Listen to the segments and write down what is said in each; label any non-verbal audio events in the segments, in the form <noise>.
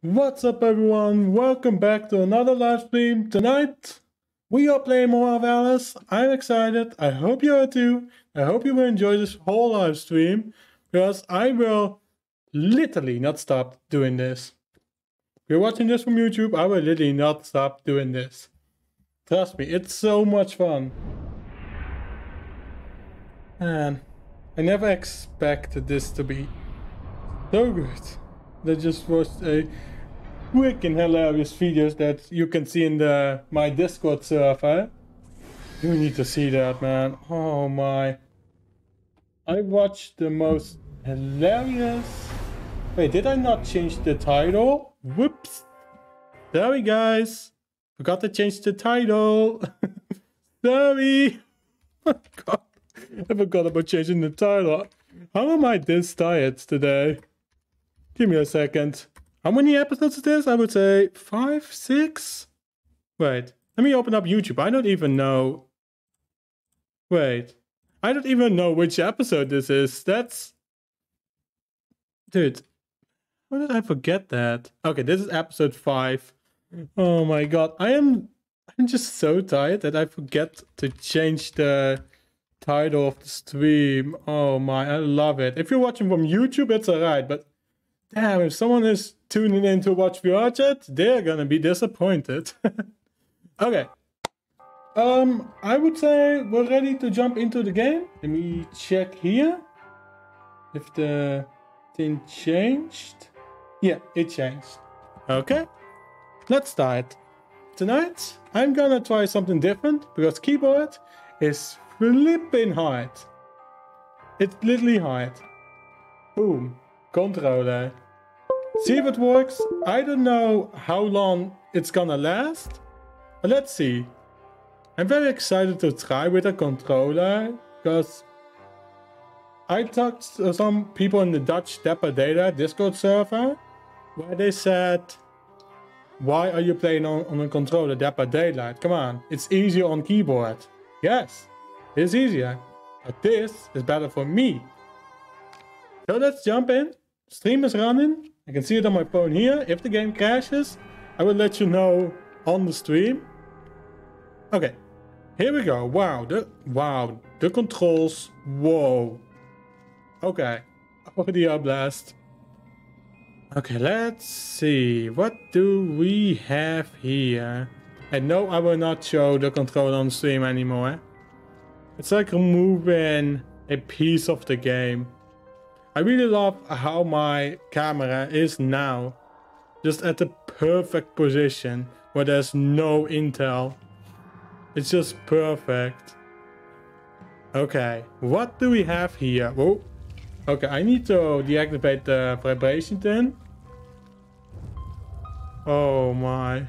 What's up everyone? Welcome back to another live stream. Tonight we are playing more of Alice. I'm excited. I hope you are too. I hope you will enjoy this whole live stream because I will literally not stop doing this. If you're watching this from YouTube, I will literally not stop doing this. Trust me, it's so much fun. Man, I never expected this to be so good. That just was a quick and hilarious videos that you can see in the my Discord server. You need to see that, man. Oh my. I watched the most hilarious... Wait, did I not change the title? Whoops. Sorry, guys. Forgot to change the title. <laughs> Sorry. <laughs> God. I forgot about changing the title. How am I this tired today? Give me a second. How many episodes is this? I would say five, six? Wait, let me open up YouTube. I don't even know. Wait, I don't even know which episode this is. That's... Dude, how did I forget that? Okay, this is episode five. Oh my god, I am... I'm just so tired that I forget to change the title of the stream. Oh my, I love it. If you're watching from YouTube, it's alright, but damn, if someone is tuning in to watch VR they're gonna be disappointed. <laughs> okay. Um, I would say we're ready to jump into the game. Let me check here if the thing changed. Yeah, it changed. Okay, let's start. Tonight, I'm gonna try something different because keyboard is flipping hard. It's literally hard. Boom, controller. See if it works. I don't know how long it's gonna last. But let's see. I'm very excited to try with a controller. Because I talked to some people in the Dutch Dapper Data Discord server. Where they said, why are you playing on, on a controller Dead by Daylight? Come on, it's easier on keyboard. Yes, it's easier. But this is better for me. So let's jump in. Stream is running. I can see it on my phone here. If the game crashes, I will let you know on the stream. Okay, here we go. Wow, the wow, the controls. Whoa. Okay, audio blast. Okay, let's see. What do we have here? And no, I will not show the control on stream anymore. It's like removing a piece of the game. I really love how my camera is now. Just at the perfect position where there's no intel. It's just perfect. Okay, what do we have here? Whoa. Okay, I need to deactivate the vibration then. Oh my.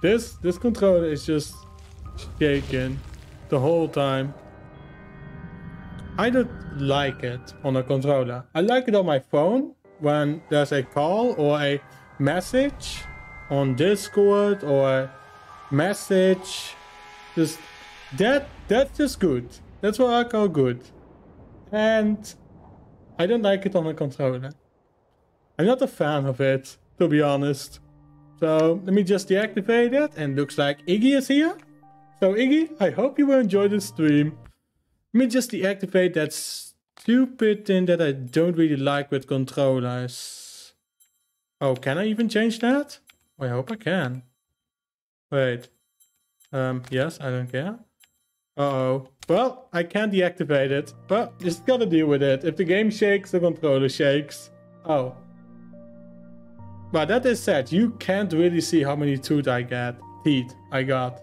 This this controller is just shaking the whole time. I don't like it on a controller. I like it on my phone when there's a call or a message on Discord or message. Just that that's just good. That's what I call good. And I don't like it on a controller. I'm not a fan of it, to be honest. So let me just deactivate it and looks like Iggy is here. So Iggy, I hope you will enjoy the stream. Let me just deactivate that stupid thing that I don't really like with controllers. Oh, can I even change that? Oh, I hope I can. Wait. Um, yes, I don't care. Uh-oh. Well, I can't deactivate it, but just gotta deal with it. If the game shakes, the controller shakes. Oh. But that is sad. You can't really see how many teeth I get. Teeth I got.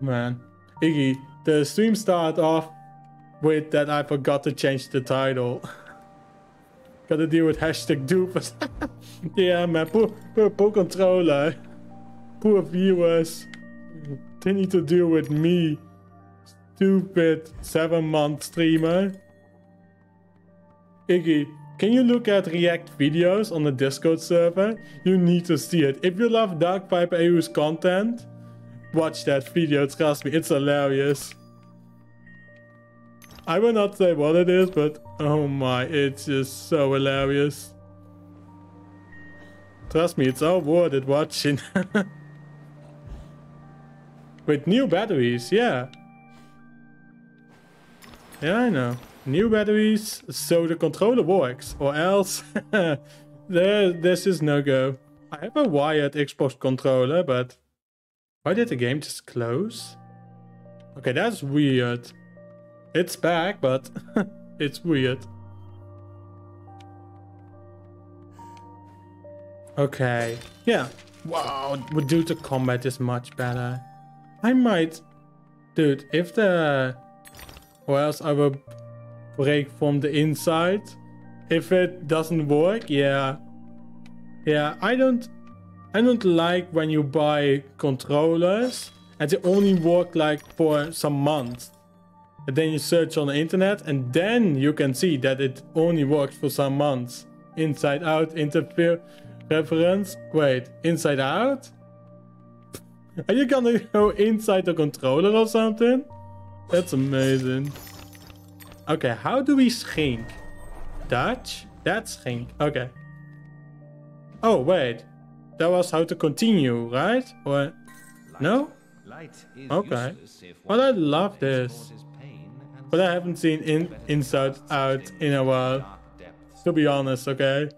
Man. Iggy, the stream started off with that I forgot to change the title. <laughs> Gotta deal with hashtag doofus. <laughs> yeah, man, poor, poor, poor controller. Poor viewers. They need to deal with me. Stupid seven month streamer. Iggy, can you look at React videos on the Discord server? You need to see it. If you love Dark Viper AU's content, watch that video, trust me, it's hilarious. I will not say what it is, but oh my, it's just so hilarious. Trust me, it's all worth it watching. <laughs> With new batteries, yeah. Yeah, I know. New batteries, so the controller works. Or else, <laughs> there, this is no go. I have a wired Xbox controller, but why did the game just close? Okay, that's weird. It's back, but <laughs> it's weird. Okay, yeah. Wow, dude, the combat is much better. I might... Dude, if the... Or else I will break from the inside. If it doesn't work, yeah. Yeah, I don't... I don't like when you buy controllers and they only work like for some months. And then you search on the internet and then you can see that it only works for some months. Inside out interfere reference. Wait, inside out? Are you gonna go inside the controller or something? That's amazing. Okay, how do we schink? Dutch? That's schink. Okay. Oh, wait. That was how to continue, right? Or... No? Okay. Well, I love this. But I haven't seen in Inside Out in a while. To be honest, okay?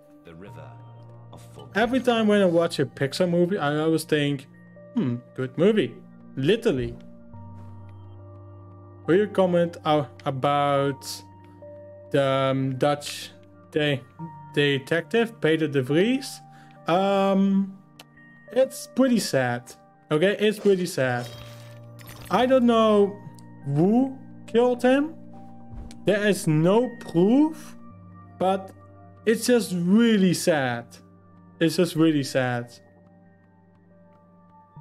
Every time when I watch a Pixar movie, I always think, Hmm, good movie. Literally. Will you comment about the um, Dutch de detective Peter de Vries? Um, it's pretty sad. Okay, it's pretty sad. I don't know who killed him. There is no proof, but it's just really sad. It's just really sad.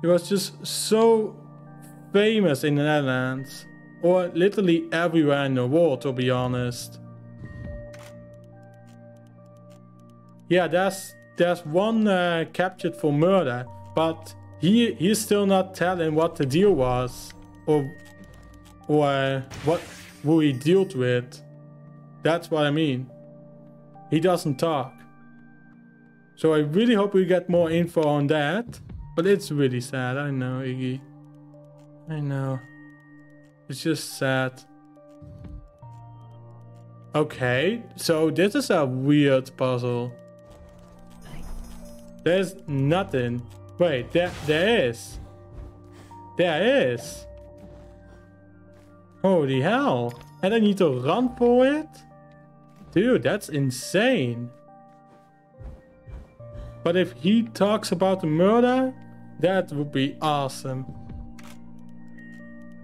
He was just so famous in the Netherlands. Or literally everywhere in the world, to be honest. Yeah, there's there's one uh, captured for murder, but he he's still not telling what the deal was, or or uh, what who he dealt with. That's what I mean. He doesn't talk. So I really hope we get more info on that. But it's really sad. I know, Iggy. I know. It's just sad. Okay, so this is a weird puzzle. There's nothing. Wait, there, there is. There is. Holy hell. And I need to run for it? Dude, that's insane. But if he talks about the murder, that would be awesome.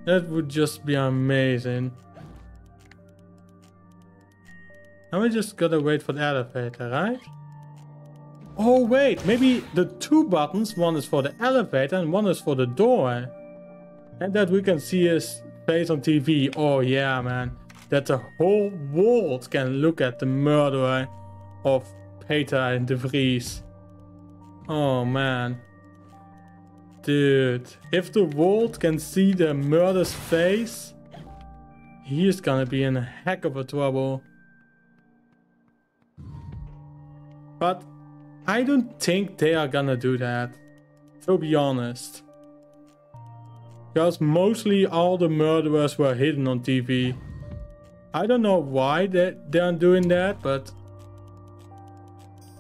That would just be amazing. Now we just gotta wait for the elevator, right? Oh wait, maybe the two buttons, one is for the elevator and one is for the door. And that we can see his face on TV. Oh yeah, man. That the whole world can look at the murderer of Peter and De Vries. Oh man. Dude, if the world can see the murder's face, he's gonna be in a heck of a trouble. But I don't think they are gonna do that, to be honest. Because mostly all the murderers were hidden on TV. I don't know why they, they're doing that, but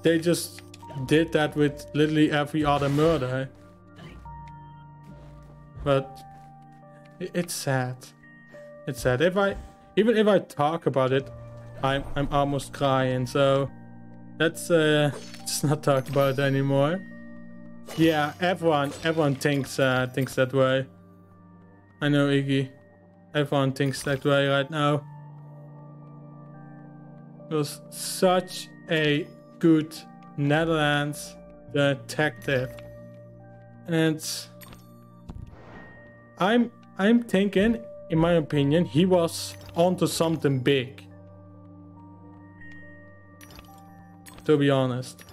they just did that with literally every other murder. But it's sad. It's sad. If I even if I talk about it, I'm I'm almost crying. So let's uh let's not talk about anymore. Yeah, everyone everyone thinks uh thinks that way. I know Iggy. Everyone thinks that way right now. It was such a good Netherlands detective. And I'm I'm thinking, in my opinion, he was onto something big. To be honest.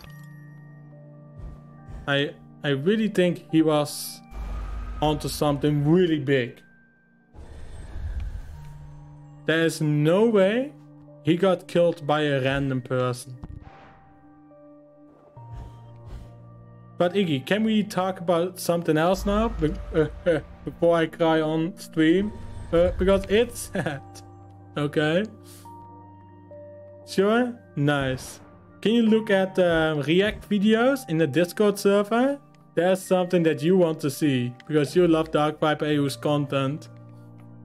I I really think he was onto something really big. There's no way he got killed by a random person. But Iggy, can we talk about something else now? Uh, uh, before I cry on stream? Uh, because it's <laughs> sad. Okay. Sure? Nice. Can you look at um, React videos in the Discord server? There's something that you want to see. Because you love Dark Viper AU's content.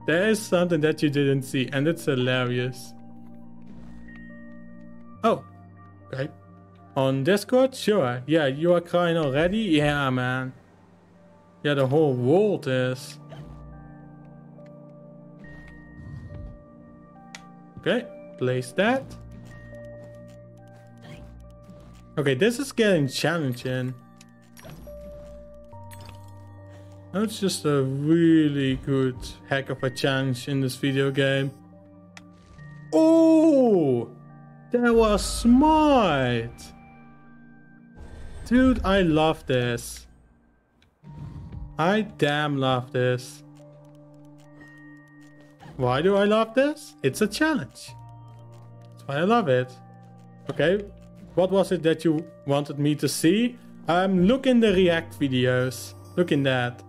There is something that you didn't see. And it's hilarious. Oh. Okay. On Discord? Sure. Yeah, you are crying already? Yeah, man. Yeah, the whole world is. Okay, place that. Okay, this is getting challenging. That's just a really good heck of a challenge in this video game. Oh! That was smart! Dude, I love this. I damn love this. Why do I love this? It's a challenge. That's why I love it. Okay, what was it that you wanted me to see? Um, look in the React videos. Look in that.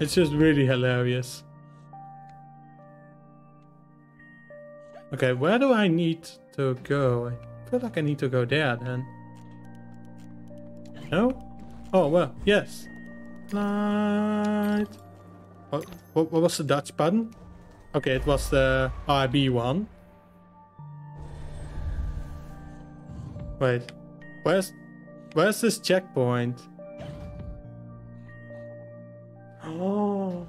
It's just really hilarious. Okay, where do I need to go? I feel like I need to go there then. No? Oh, well, yes. Light. What, what, what was the Dutch button? Okay, it was the RB one. Wait, where's where's this checkpoint? Oh,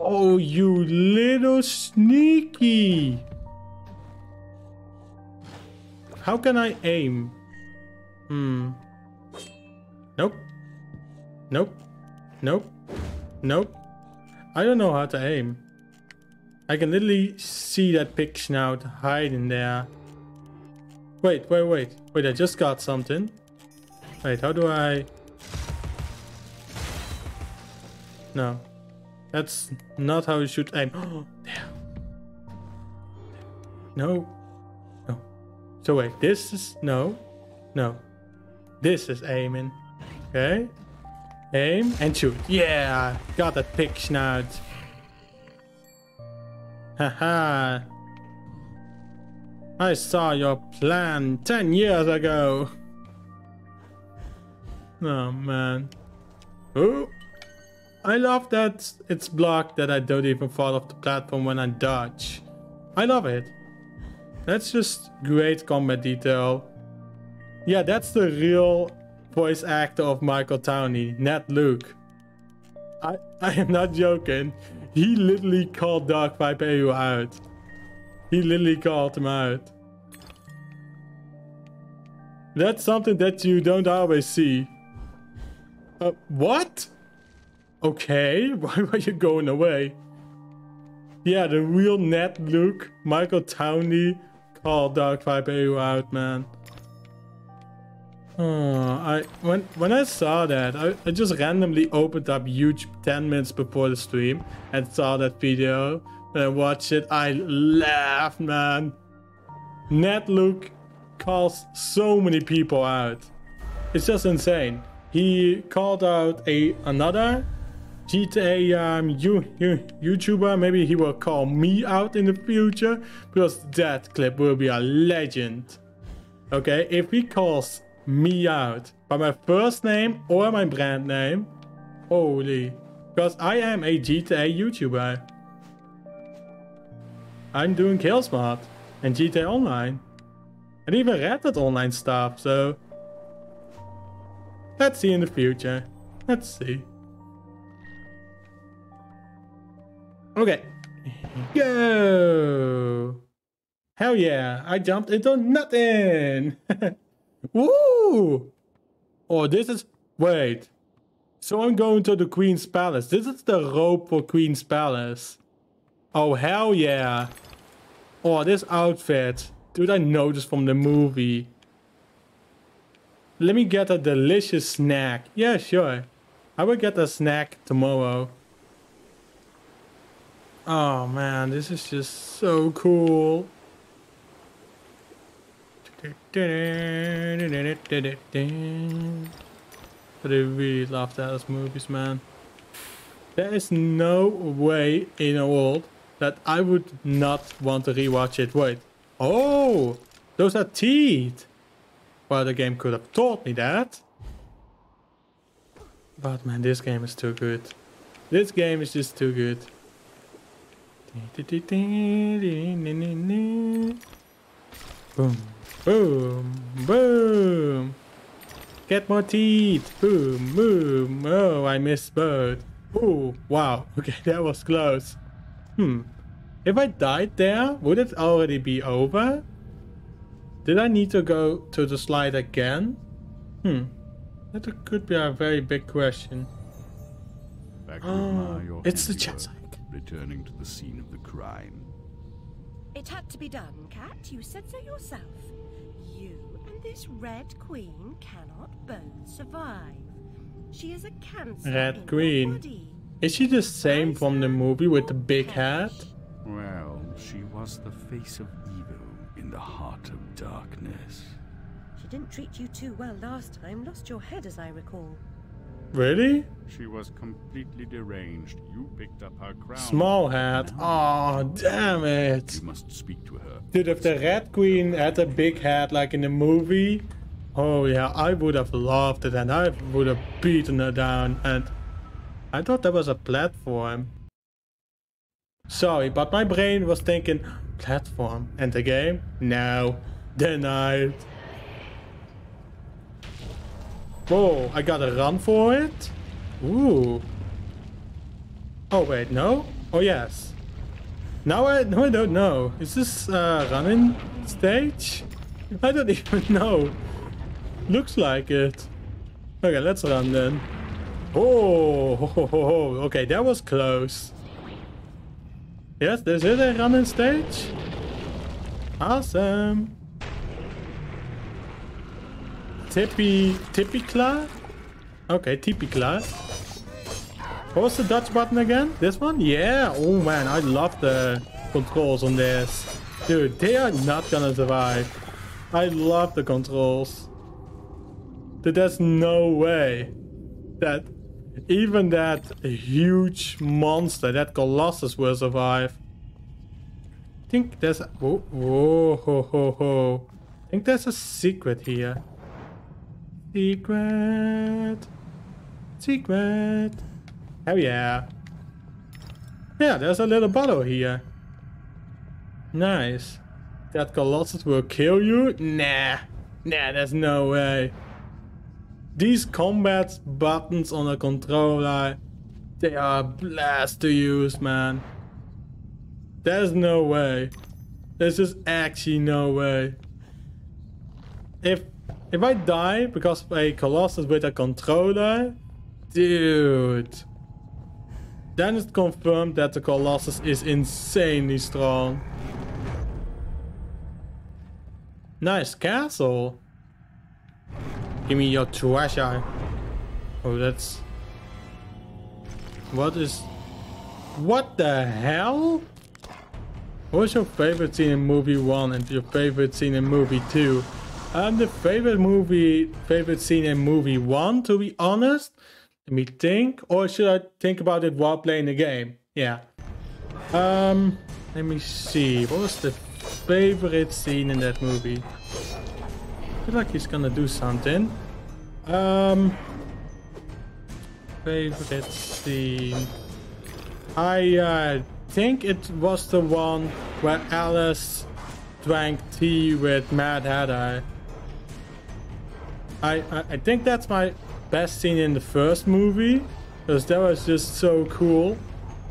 oh, you little sneaky! How can I aim? Hmm. Nope. Nope. Nope. Nope. I don't know how to aim. I can literally see that pig snout hiding there. Wait, wait, wait. Wait, I just got something. Wait, how do I... No. That's not how you should aim. Oh, <gasps> there. No. No. So wait, this is... No. No. This is aiming. Okay. Aim and shoot. Yeah, got that pig snout. Haha. <laughs> I saw your plan 10 years ago. Oh man. Oh. I love that it's blocked that I don't even fall off the platform when I dodge. I love it. That's just great combat detail. Yeah, that's the real voice actor of Michael Townley, Ned Luke. I, I am not joking. He literally called Dark Viper AU out. He literally called him out. That's something that you don't always see. Uh, what? Okay, <laughs> why were you going away? Yeah, the real Ned Luke, Michael Townley called Dark Viper AU out, man. Oh, I when when I saw that, I, I just randomly opened up YouTube 10 minutes before the stream and saw that video. When I watched it, I laughed, man. Ned Luke calls so many people out. It's just insane. He called out a another GTA um, you, you, YouTuber. Maybe he will call me out in the future because that clip will be a legend. Okay, if he calls me out by my first name or my brand name. Holy. Because I am a GTA YouTuber. I'm doing Kills Mod and GTA Online. And even Red Online stuff, so... Let's see in the future. Let's see. Okay. Go! Hell yeah, I jumped into nothing! <laughs> Ooh! Oh, this is... Wait. So I'm going to the Queen's Palace. This is the rope for Queen's Palace. Oh, hell yeah. Oh, this outfit. Dude, I know this from the movie. Let me get a delicious snack. Yeah, sure. I will get a snack tomorrow. Oh man, this is just so cool. But I really love Alice movies, man. There is no way in the world that I would not want to rewatch it. Wait. Oh! Those are teeth! Well, the game could have taught me that. But man, this game is too good. This game is just too good. Boom. Boom. Boom. Get more teeth. Boom. Boom. Oh, I missed both. Oh, wow. <laughs> Okay, that was close. Hmm. If I died there, would it already be over? Did I need to go to the slide again? Hmm. That could be a very big question. Back Oh, your it's the handiwork, chat side. Returning to the scene of the crime. It had to be done, Cat. You said so yourself. You and this Red Queen cannot both survive. She is a cancer Red in your Queen. body. Is she the same from the movie with the big hat? Well, she was the face of evil in the heart of darkness. She didn't treat you too well last time. Lost your head, as I recall. Really? She was completely deranged. You picked up her crown. Small hat. Oh, damn it. You must speak to her. Dude, if the Red Queen had a big hat like in the movie, oh yeah, I would have loved it and I would have beaten her down. And I thought that was a platform. Sorry, but my brain was thinking platform. And the game? No. Denied. Whoa, I gotta run for it? Ooh. Oh wait, no? Oh yes. Now I, no, I don't know. Is this a running stage? I don't <laughs> even know. Looks like it. Okay, let's run then. Oh, ho, ho, ho, okay, that was close. Yes, is a running stage. Awesome. Tippy, Tippy Claw? Okay, Tippy Claw. What was the Dutch button again? This one? Yeah. Oh man, I love the controls on this. Dude, they are not gonna survive. I love the controls. Dude, there's no way that even that huge monster, that Colossus will survive. I think there's. Whoa, whoa, oh, oh, ho, ho, ho. I think there's a secret here. Secret. Secret. Hell yeah. Yeah, there's a little bottle here. Nice. That Colossus will kill you? Nah. Nah, there's no way. These combat buttons on the controller, they are blast to use, man. There's no way. There's just actually no way. If if I die because of a Colossus with a controller, dude. Then it's confirmed that the Colossus is insanely strong. Nice castle. Give me your treasure. Oh, that's... What is... What the hell? What's your favorite scene in movie 1 and your favorite scene in movie 2? Um, the favorite movie, favorite scene in movie 1, to be honest. Let me think. Or should I think about it while playing the game? Yeah. Um, let me see. What was the favorite scene in that movie? I feel like he's gonna do something. Um, favorite scene. I uh, think it was the one where Alice drank tea with Mad Hatter. I, I, think that's my best scene in the first movie. Because that was just so cool.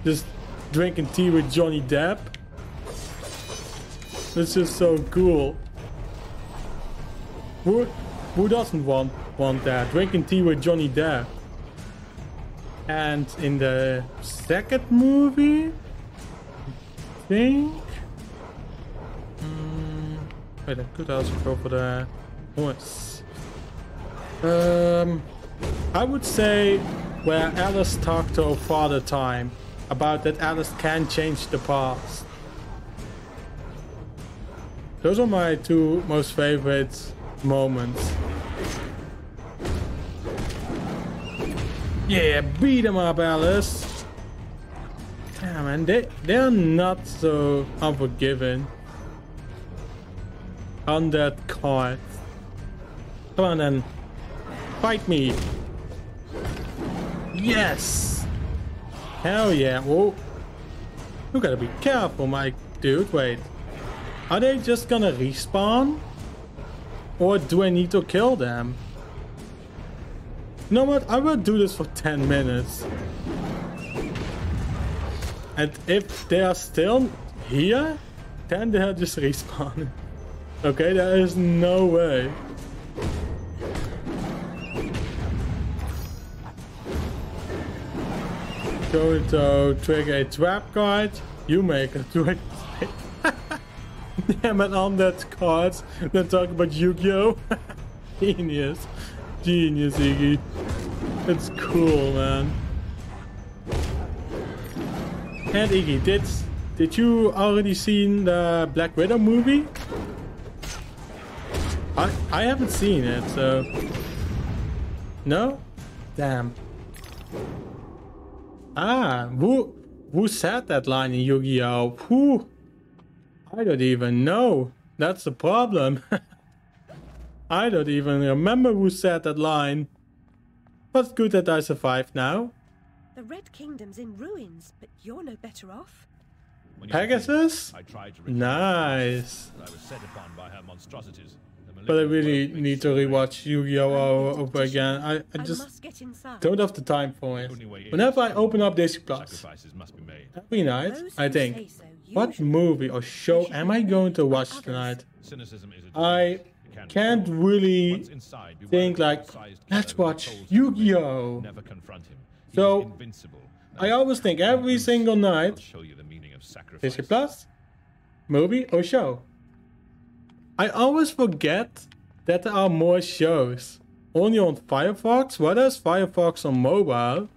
Just drinking tea with Johnny Depp. It's just so cool. Who, who doesn't want, want that? Drinking tea with Johnny Depp. And in the second movie, I think. Mm, wait, I could also go for the voice. Um, I would say where Alice talked to her father time about that Alice can change the past. Those are my two most favorite moments. Yeah, beat them up, Alice. Damn, man, they, they're not so unforgiving on that card. Come on then. Fight me. Yes. Hell yeah. Whoa. You gotta be careful, my dude. Wait. Are they just gonna respawn? Or do I need to kill them? You know what? I will do this for 10 minutes. And if they are still here, then they are just <laughs> respawning. Okay, there is no way. Going to trigger a trap card. You make a trigger. <laughs> Damn it, on that card. Then talk about Yu-Gi-Oh! <laughs> Genius. Genius, Iggy. It's cool, man. And Iggy, did, did you already seen the Black Widow movie? I, I haven't seen it, so... No? Damn. Ah, who, who said that line in Yu-Gi-Oh? Who? I don't even know. That's the problem. <laughs> I don't even remember who said that line. But good that I survived now. The Red Kingdom's in ruins, but you're no better off. Pegasus? I tried to return Nice. I was set upon by her monstrosities. The But I really need to makes rewatch Yu-Gi-Oh! over again. I, I I just must get don't have the time for it. Only way in Whenever I open up Disney Plus, Sacrifices must be made. every night, I think, what movie or show am I going to watch tonight? Cynicism is a I disease. It can be can't really Once inside, beware think like, let's watch controls the wind. Yu-Gi-Oh! Never confront him. He So, invincible. I always think every single night, show you the meaning of sacrifice. Disney Plus, movie or show. I always forget that there are more shows. Only on Firefox? What is Firefox on mobile?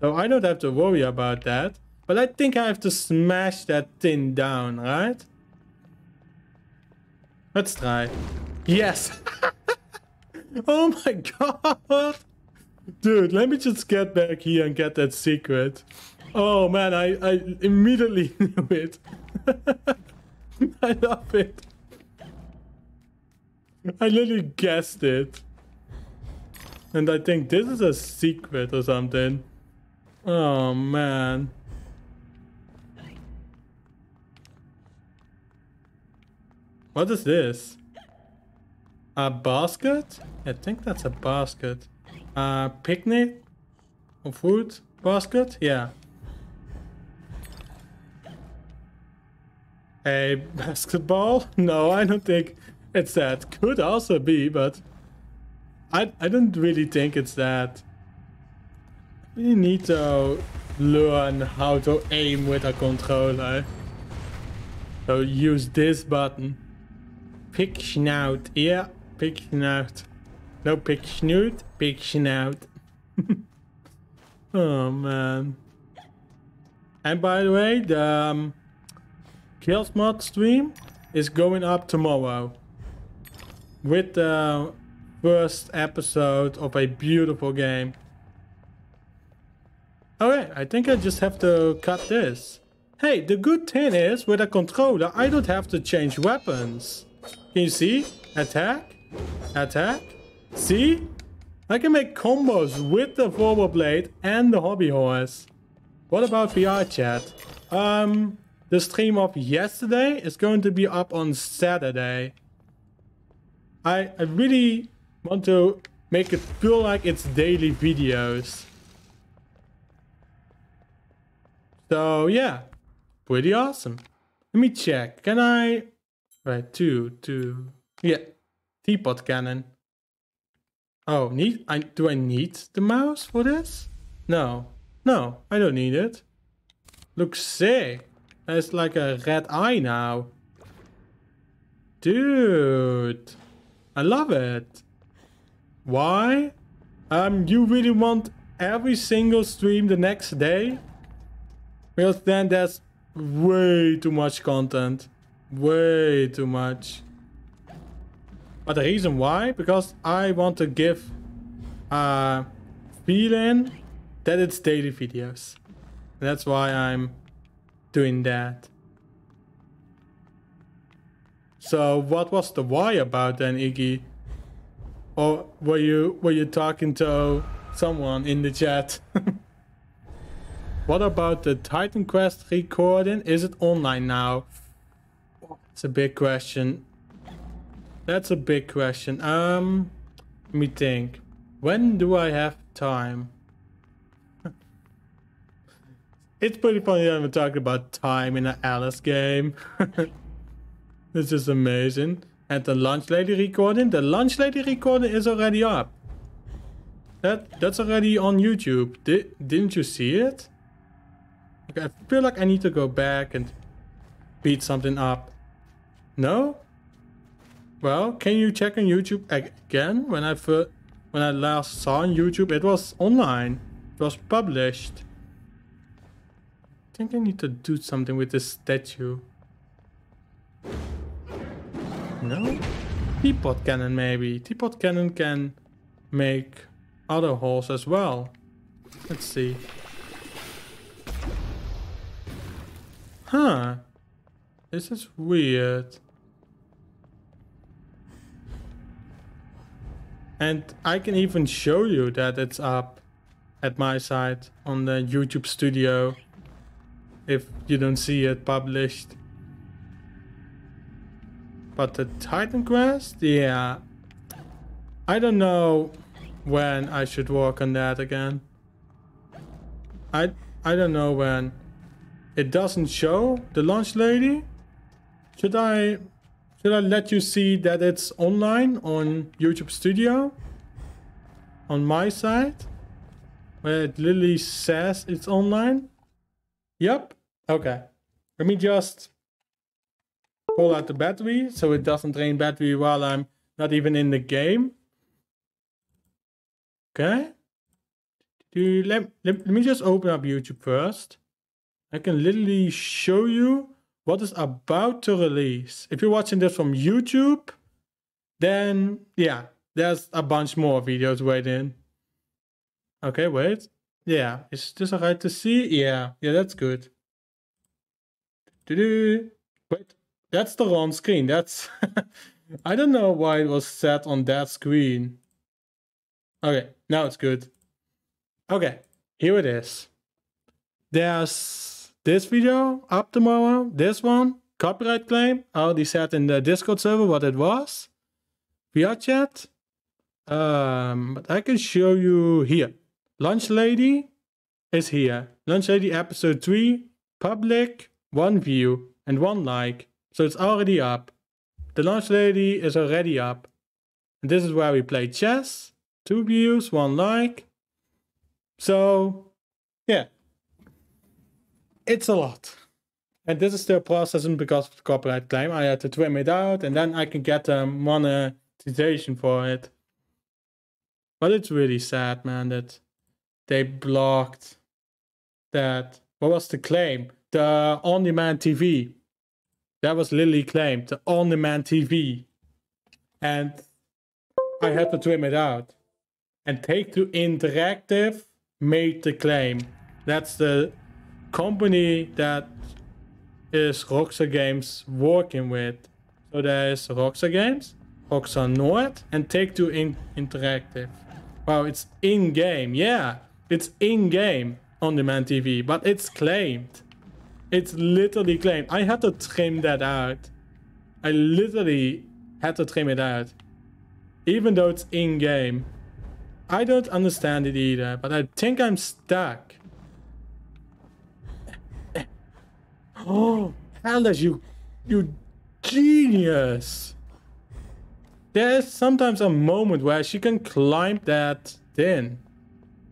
So I don't have to worry about that. But I think I have to smash that thing down, right? Let's try. Yes! <laughs> oh my god! Dude, let me just get back here and get that secret. Oh man, I, I immediately <laughs> knew it. <laughs> I love it. <laughs> I literally guessed it. And I think this is a secret or something. Oh man. What is this? A basket? I think that's a basket. A picnic? Or food basket? Yeah. A basketball? <laughs> No, I don't think it's that. Could also be, but I I don't really think it's that. We need to learn how to aim with a controller. So use this button. Pick snout. Yeah, pick snout. No pick snoot, pick snout. <laughs> oh man. And by the way, the um, Kills mod stream is going up tomorrow. With the first episode of a beautiful game. Okay, I think I just have to cut this. Hey, the good thing is, with a controller, I don't have to change weapons. Can you see? Attack, attack. See? I can make combos with the Vorpal Blade and the hobby horse. What about VR chat? Um, the stream of yesterday is going to be up on Saturday. I, I really want to make it feel like it's daily videos. So yeah, pretty awesome. Let me check. Can I? Right, two, two. Yeah, teapot cannon. Oh, need I do I need the mouse for this? No, no, I don't need it. Looks sick. It's like a red eye now. Dude, I love it. Why? Um, you really want every single stream the next day? Because then there's way too much content. way too much. But the reason why, because I want to give a feeling that it's daily videos. That's why I'm doing that. So what was the why about then, Iggy? Or were you were you talking to someone in the chat? <laughs> what about the Titan Quest recording? Is it online now? It's a big question. That's a big question. Um, let me think. When do I have time? <laughs> it's pretty funny that I'm talking about time in an Alice game. <laughs> this is amazing. And the lunch lady recording? The lunch lady recording is already up. That that's already on YouTube. Di didn't you see it? Okay, I feel like I need to go back and beat something up. No? Well, can you check on YouTube again? When I when I last saw on YouTube, it was online. It was published. I think I need to do something with this statue. No? Teapot cannon maybe. Teapot cannon can make other holes as well. Let's see. Huh. This is weird. And I can even show you that it's up at my side on the YouTube studio if you don't see it published. But the Titan Quest, yeah. I don't know when I should work on that again. I I don't know when. It doesn't show the launch lady. Should I should I let you see that it's online on YouTube Studio? On my side? Where it literally says it's online? Yep. Okay. Let me just pull out the battery so it doesn't drain battery while I'm not even in the game. Okay. Let, let, let me just open up YouTube first. I can literally show you what is about to release. If you're watching this from YouTube, then yeah, there's a bunch more videos waiting. Okay, wait. Yeah, is this alright to see? Yeah, yeah, that's good. Do do. Wait, that's the wrong screen. That's <laughs> I don't know why it was set on that screen. Okay, now it's good. Okay, here it is. There's this video up tomorrow, this one, copyright claim. I already said in the Discord server what it was. VR chat. Um, but I can show you here. Lunch Lady is here. Lunch Lady episode 3, public, one view and one like. So it's already up. The launch Lady is already up. And this is where we play chess. Two views, one like. So, yeah. It's a lot. And this is still processing because of the copyright claim. I had to trim it out and then I can get a monetization for it. But it's really sad, man, that they blocked that. What was the claim? The on demand TV. That was Lily claimed, the on demand TV. And I had to trim it out. And Take Two Interactive made the claim. That's the company that is Rockstar Games working with. So there is Rockstar Games, Rockstar Nord, and Take Two in Interactive. Wow, it's in game. Yeah, it's in game on demand TV, but it's claimed. It's literally claimed. I had to trim that out. I literally had to trim it out. Even though it's in game. I don't understand it either, but I think I'm stuck. Oh, Alice, you, you genius. There's sometimes a moment where she can climb that thing.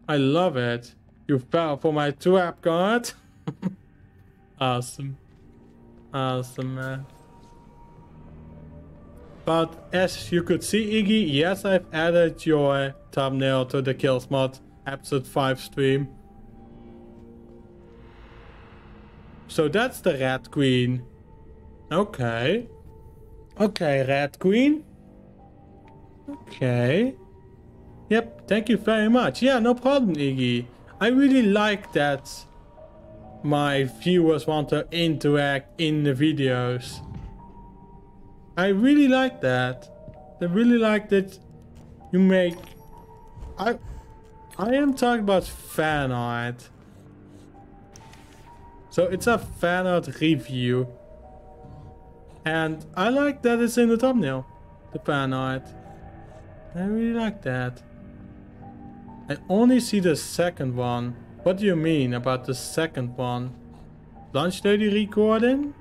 I love it. You fell for my trap card. <laughs> awesome. Awesome, man. But as you could see, Iggy, yes, I've added your uh, thumbnail to the Kills Mod episode 5 stream. So that's the Red Queen. Okay. Okay, Red Queen. Okay. Yep, thank you very much. Yeah, no problem, Iggy. I really like that my viewers want to interact in the videos. I really like that. I really like that you make... I I am talking about fan art. So it's a fan art review. And I like that it's in the thumbnail. The fan art. I really like that. I only see the second one. What do you mean about the second one? Lunch lady recording?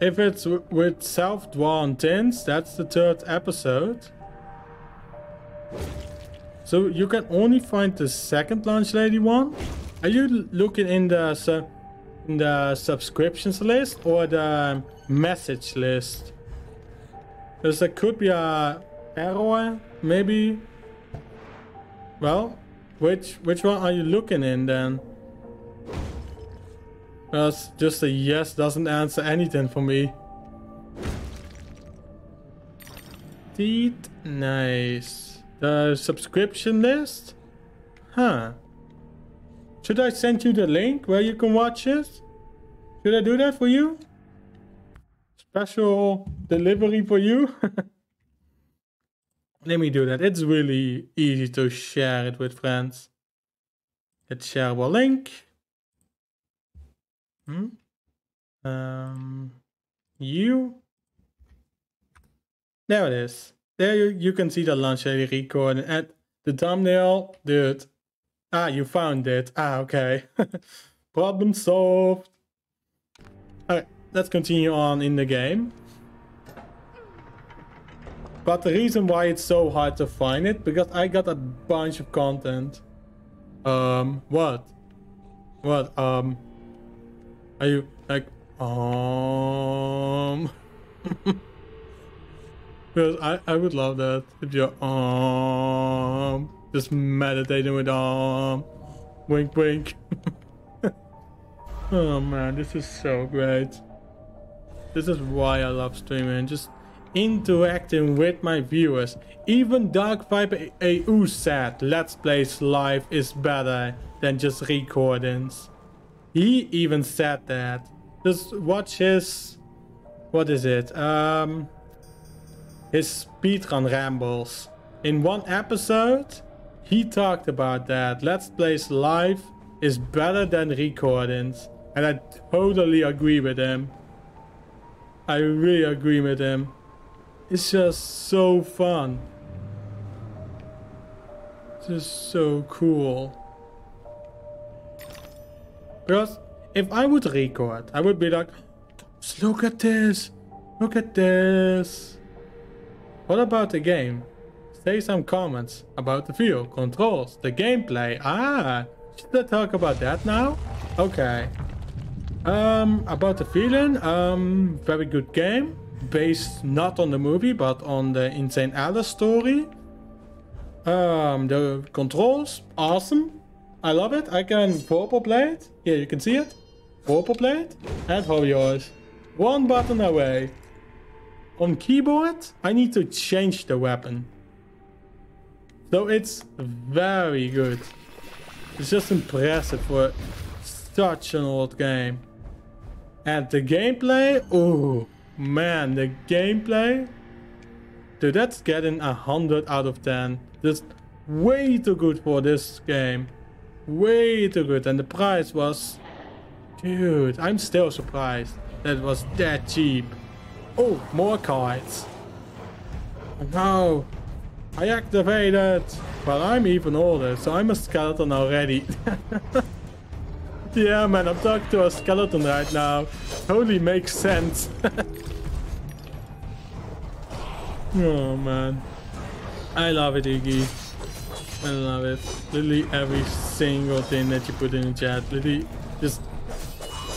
If it's with self-drawn tints, that's the third episode. So you can only find the second lunch lady one? Are you looking in the su in the subscriptions list or the message list? Because there could be a error, maybe. Well, which which one are you looking in then? Because just a yes doesn't answer anything for me. Teeth, nice. The subscription list? Huh. Should I send you the link where you can watch it? Should I do that for you? Special delivery for you? <laughs> Let me do that. It's really easy to share it with friends. Let's share a link. Hmm? Um, you? There it is. There you, you can see the lunch lady recording and the thumbnail, dude. Ah, you found it. Ah, okay. <laughs> Problem solved. Alright, let's continue on in the game. But the reason why it's so hard to find it, because I got a bunch of content. Um, what? What, um... Are you, like, um... <laughs> Because I, I would love that if you're um just meditating with um wink wink. <laughs> oh man, this is so great. This is why I love streaming. Just interacting with my viewers. Even Dark Viper AU said Let's Plays live is better than just recordings. He even said that. Just watch his what is it? Um his speedrun rambles. In one episode, he talked about that. Let's Plays live is better than recordings. And I totally agree with him. I really agree with him. It's just so fun. Just so cool. Because if I would record, I would be like, look at this. Look at this. What about the game? Say some comments about the feel, controls, the gameplay. Ah, should I talk about that now? Okay. Um, about the feeling, um, very good game. Based not on the movie, but on the Insane Alice story. Um, the controls, awesome. I love it. I can purple play it. Yeah, you can see it. Purple play it. And hold yours. One button away. On keyboard, I need to change the weapon. So it's very good. It's just impressive for such an old game. And the gameplay, oh man, the gameplay. Dude, that's getting a 100 out of 10. Just way too good for this game. Way too good. And the price was... Dude, I'm still surprised that was that cheap. Oh, more cards. No. I activated. Well, I'm even older, so I'm a skeleton already. <laughs> yeah, man, I'm talking to a skeleton right now. Totally makes sense. <laughs> oh, man. I love it, Iggy. I love it. Literally every single thing that you put in the chat. Literally just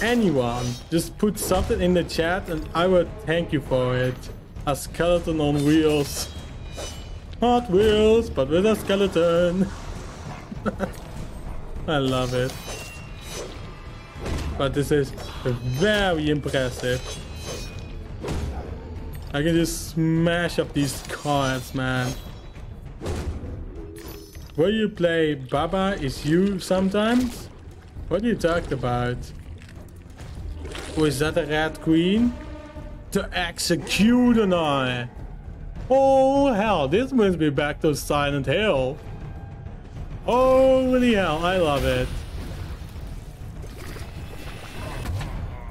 anyone just put something in the chat and I would thank you for it. A skeleton on wheels. Hot wheels, but with a skeleton. <laughs> I love it. but this is very impressive. I can just smash up these cards, man. Will you play Baba is you sometimes? What are you talking about? Oh, is that a red queen? To execute The executioner! Oh hell, this brings me back to Silent Hill. Holy hell, I love it.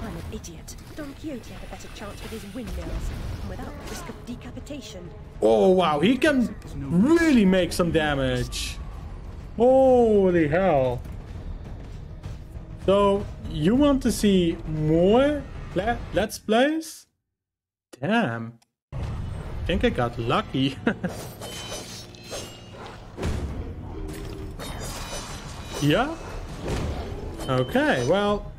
I'm an idiot. Don Quixote had a better chance with his windmills, decapitation. Oh wow, he can really make some damage. Holy hell. So, you want to see more le Let's Plays? Damn. I think I got lucky. <laughs> yeah? Okay, well,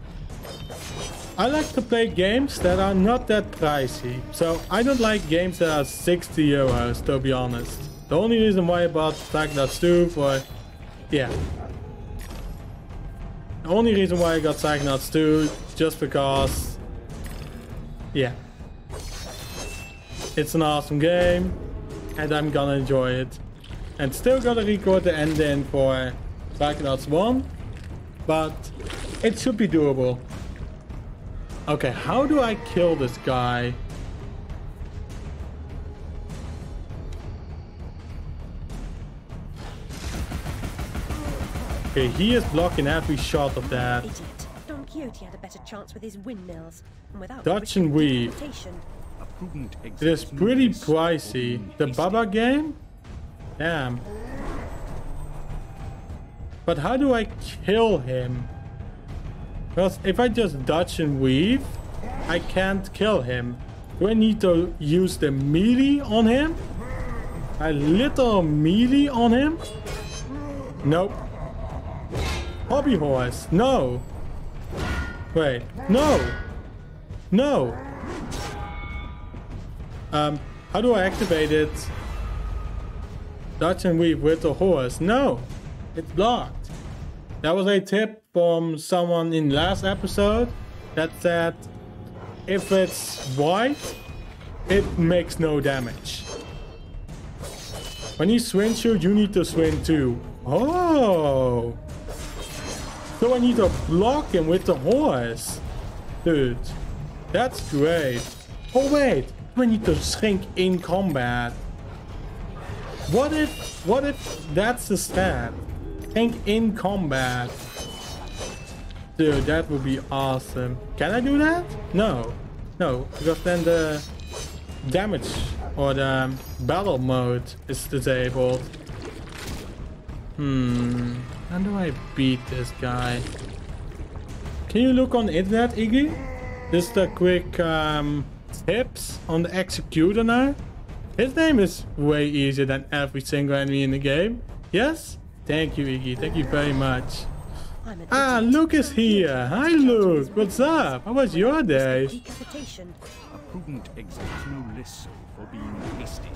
I like to play games that are not that pricey. So I don't like games that are 60 euros, to be honest. The only reason why I bought Psychonauts 2 for... Yeah. The only reason why I got Psychonauts 2, just because... Yeah. It's an awesome game, and I'm gonna enjoy it. And still gonna record the ending for Psychonauts 1, but it should be doable. Okay, how do I kill this guy? Okay, he is blocking every shot of that. Idiot. Don Quixote had a better chance with his windmills, and without Dodge and weave. decapitation. A prudent It is pretty pricey. The. Baba game? Damn. But how do I kill him? Because if I just dodge and weave, I can't kill him. Do I need to use the melee on him? A little melee on him? Nope. Hobby horse. No. Wait. No. No. Um, how do I activate it? Dodge and weave with the horse. No, it's blocked. That was a tip from someone in last episode that said if it's white, it makes no damage. When you swing shoot, you need to swing too. Oh. So I need to block him with the horse. Dude, that's great. Oh wait, we need to shrink in combat. What if, what if that's the stat? Shrink in combat. Dude, that would be awesome. Can I do that? No. No, because then the damage or the battle mode is disabled. Hmm. How do I beat this guy? Can you look on the internet, Iggy? Just a quick um, tips on the Executor now. His name is way easier than every single enemy in the game. Yes? Thank you, Iggy. Thank you very much. I'm an Ah, idiot. Luke is here. Quixote had a Hi, better Luke. What's up? How was your and without the day? risk of Decapitation. A prudent exit is no less so for being hasty.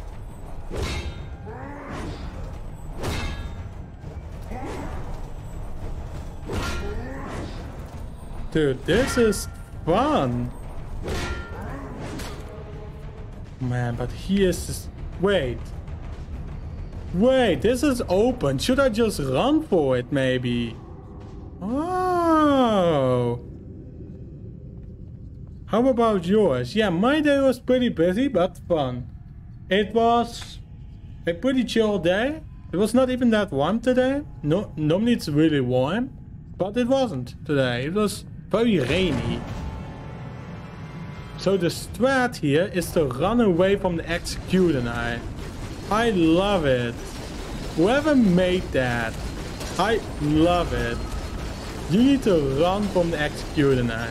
Dude, this is fun. Man, but he is just... Wait. Wait, this is open. Should I just run for it, maybe? Oh. How about yours? Yeah, my day was pretty busy, but fun. It was a pretty chill day. It was not even that warm today. No, normally it's really warm, but it wasn't today. It was very rainy. So the strat here is to run away from the executioner. I love it. Whoever made that, I love it. You need to run from the executioner.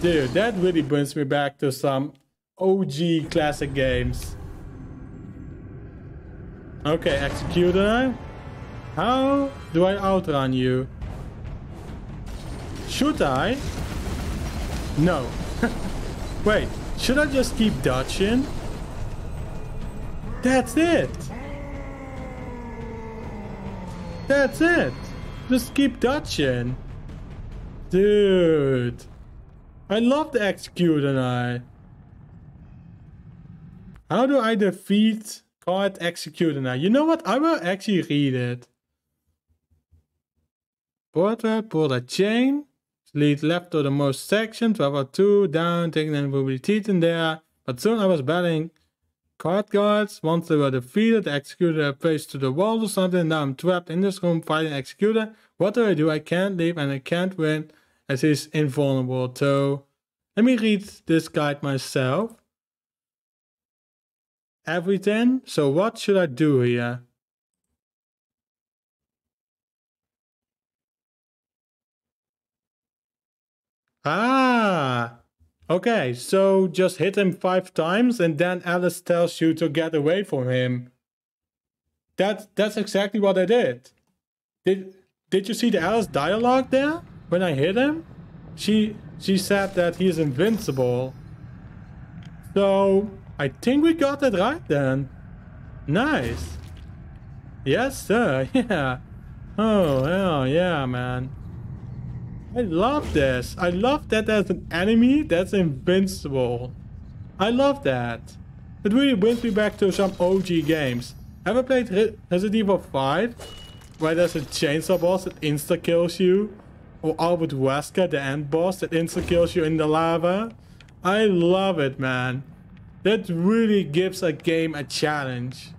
Dude, that really brings me back to some OG classic games. Okay, Executioner. How do I outrun you? Should I? No. <laughs> Wait, should I just keep dodging? That's it. That's it. Just keep dodging. Dude. I love the Executor Knight. How do I defeat card Executor Knight? You know what? I will actually read it. Portrait, portrait chain. Lead left to the most section, 12 or 2, down, taking and will be in there. But soon I was battling card guards. Once they were defeated, the executor placed to the wall or something. Now I'm trapped in this room fighting executor. What do I do? I can't leave and I can't win as he's invulnerable. So let me read this guide myself. Everything. So what should I do here? Ah, okay. So just hit him five times, and then Alice tells you to get away from him. That that's exactly what I did. Did did you see the Alice dialogue there when I hit him? She she said that he's invincible. So I think we got it right then. Nice. Yes, sir. <laughs> Yeah. Oh, hell yeah, man. I love this. I love that there's an enemy that's invincible. I love that. It really brings me back to some OG games. Ever played Re Resident Evil 5? Where there's a chainsaw boss that insta-kills you? Or Albert Wesker, the end boss that insta-kills you in the lava? I love it, man. That really gives a game a challenge.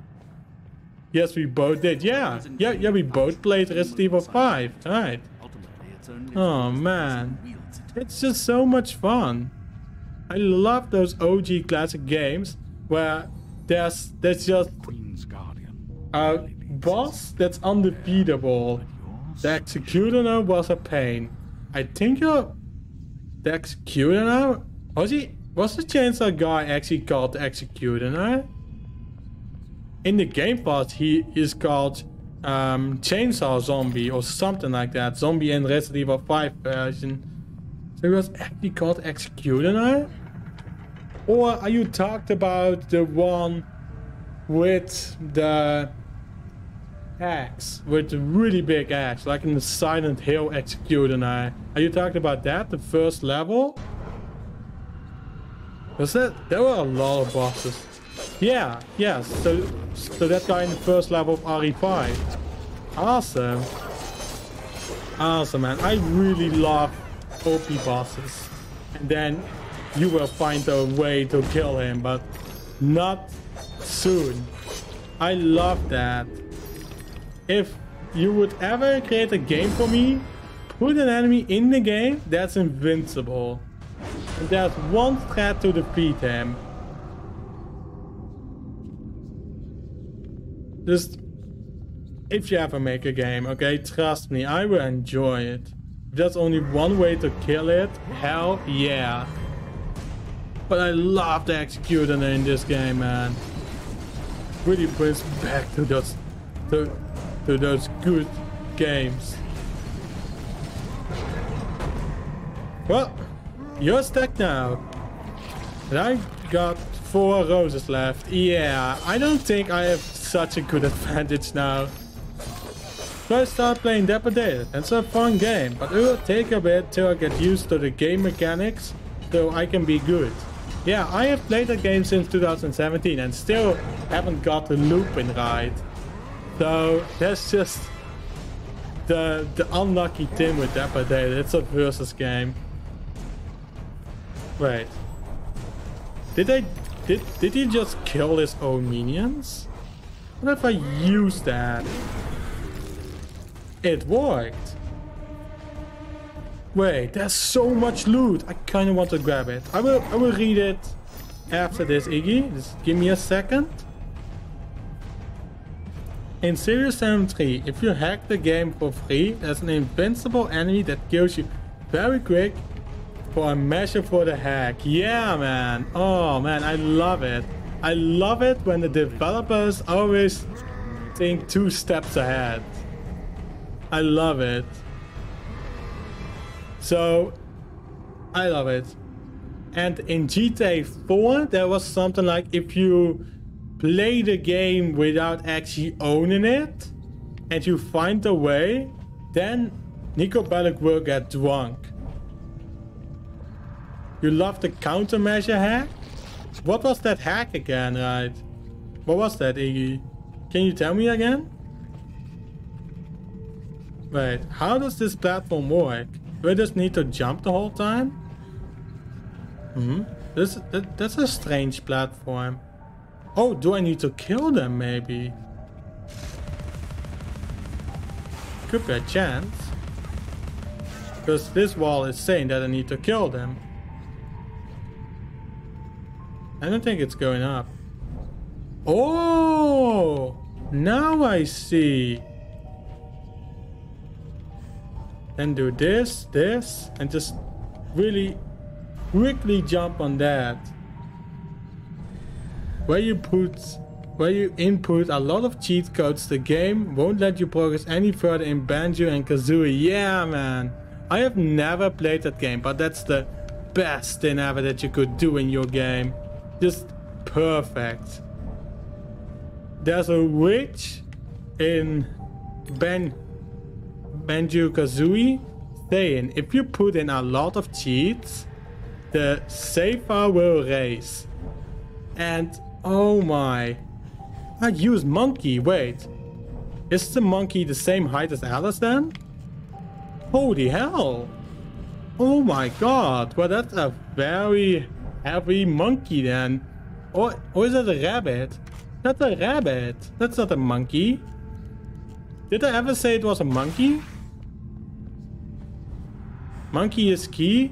Yes, we both did. Yeah, yeah, yeah. We both played Resident Evil 5. Right. Oh man, it's just so much fun. I love those OG classic games where there's there's just a boss that's undefeatable. The Executioner was a pain. I think you're the Executioner. Was he? Was the Chainsaw guy actually called the Executioner? In the Game Pass, he is called um, Chainsaw Zombie or something like that. Zombie in Resident Evil 5 version. So he was actually called Executioner? Or are you talked about the one with the axe, with the really big axe, like in the Silent Hill Executioner? Are you talking about that, the first level? Was that? There were a lot of bosses. Yeah, yes. So, so that guy in the first level of RE5. Awesome. Awesome, man. I really love OP bosses. And then you will find a way to kill him, but not soon. I love that. If you would ever create a game for me, put an enemy in the game that's invincible. And there's one threat to defeat him. Just if you ever make a game, okay, trust me, I will enjoy it. There's only one way to kill it, hell yeah. But I love the executioner in this game, man. Really brings back to those to, to those good games. Well, you're stuck now. And I got four roses left. Yeah, I don't think I have such a good <laughs> advantage now. I start playing by Daylight. It's a fun game, but it will take a bit till I get used to the game mechanics so I can be good. Yeah, I have played the game since 2017 and still haven't got the looping right. So that's just the the unlucky thing with by Daylight. It's a versus game. Wait. Did I did did he just kill his own minions? What if I use that? It worked. Wait, there's so much loot. I kind of want to grab it. I will I will read it after this, Iggy. Just give me a second. In Serious Sam 3, if you hack the game for free, there's an invincible enemy that kills you very quick for a measure for the hack. Yeah, man. Oh, man, I love it. I love it when the developers always think two steps ahead. I love it. So, I love it. And in GTA 4, there was something like if you play the game without actually owning it, and you find a way, then Niko Bellic will get drunk. You love the countermeasure hack? What was that hack again, right? What was that, Iggy? Can you tell me again? Wait, how does this platform work? Do I just need to jump the whole time? Hmm? This, that, that's a strange platform. Oh, do I need to kill them maybe? Could be a chance. Because this wall is saying that I need to kill them. I don't think it's going up. Oh! Now I see. Then do this, this, and just really quickly jump on that. Where you put where you input a lot of cheat codes, the game won't let you progress any further in Banjo and Kazooie. Yeah, man. I have never played that game, but that's the best thing ever that you could do in your game. Just perfect. There's a witch in Ben Banjo Kazooie saying if you put in a lot of cheats, the file will raise. And oh my. I use monkey, wait. Is the monkey the same height as Alice then? Holy hell. Oh my god, well that's a very heavy monkey then. Or, or is that a rabbit? That's a rabbit. That's not a monkey. Did I ever say it was a monkey? Monkey is key?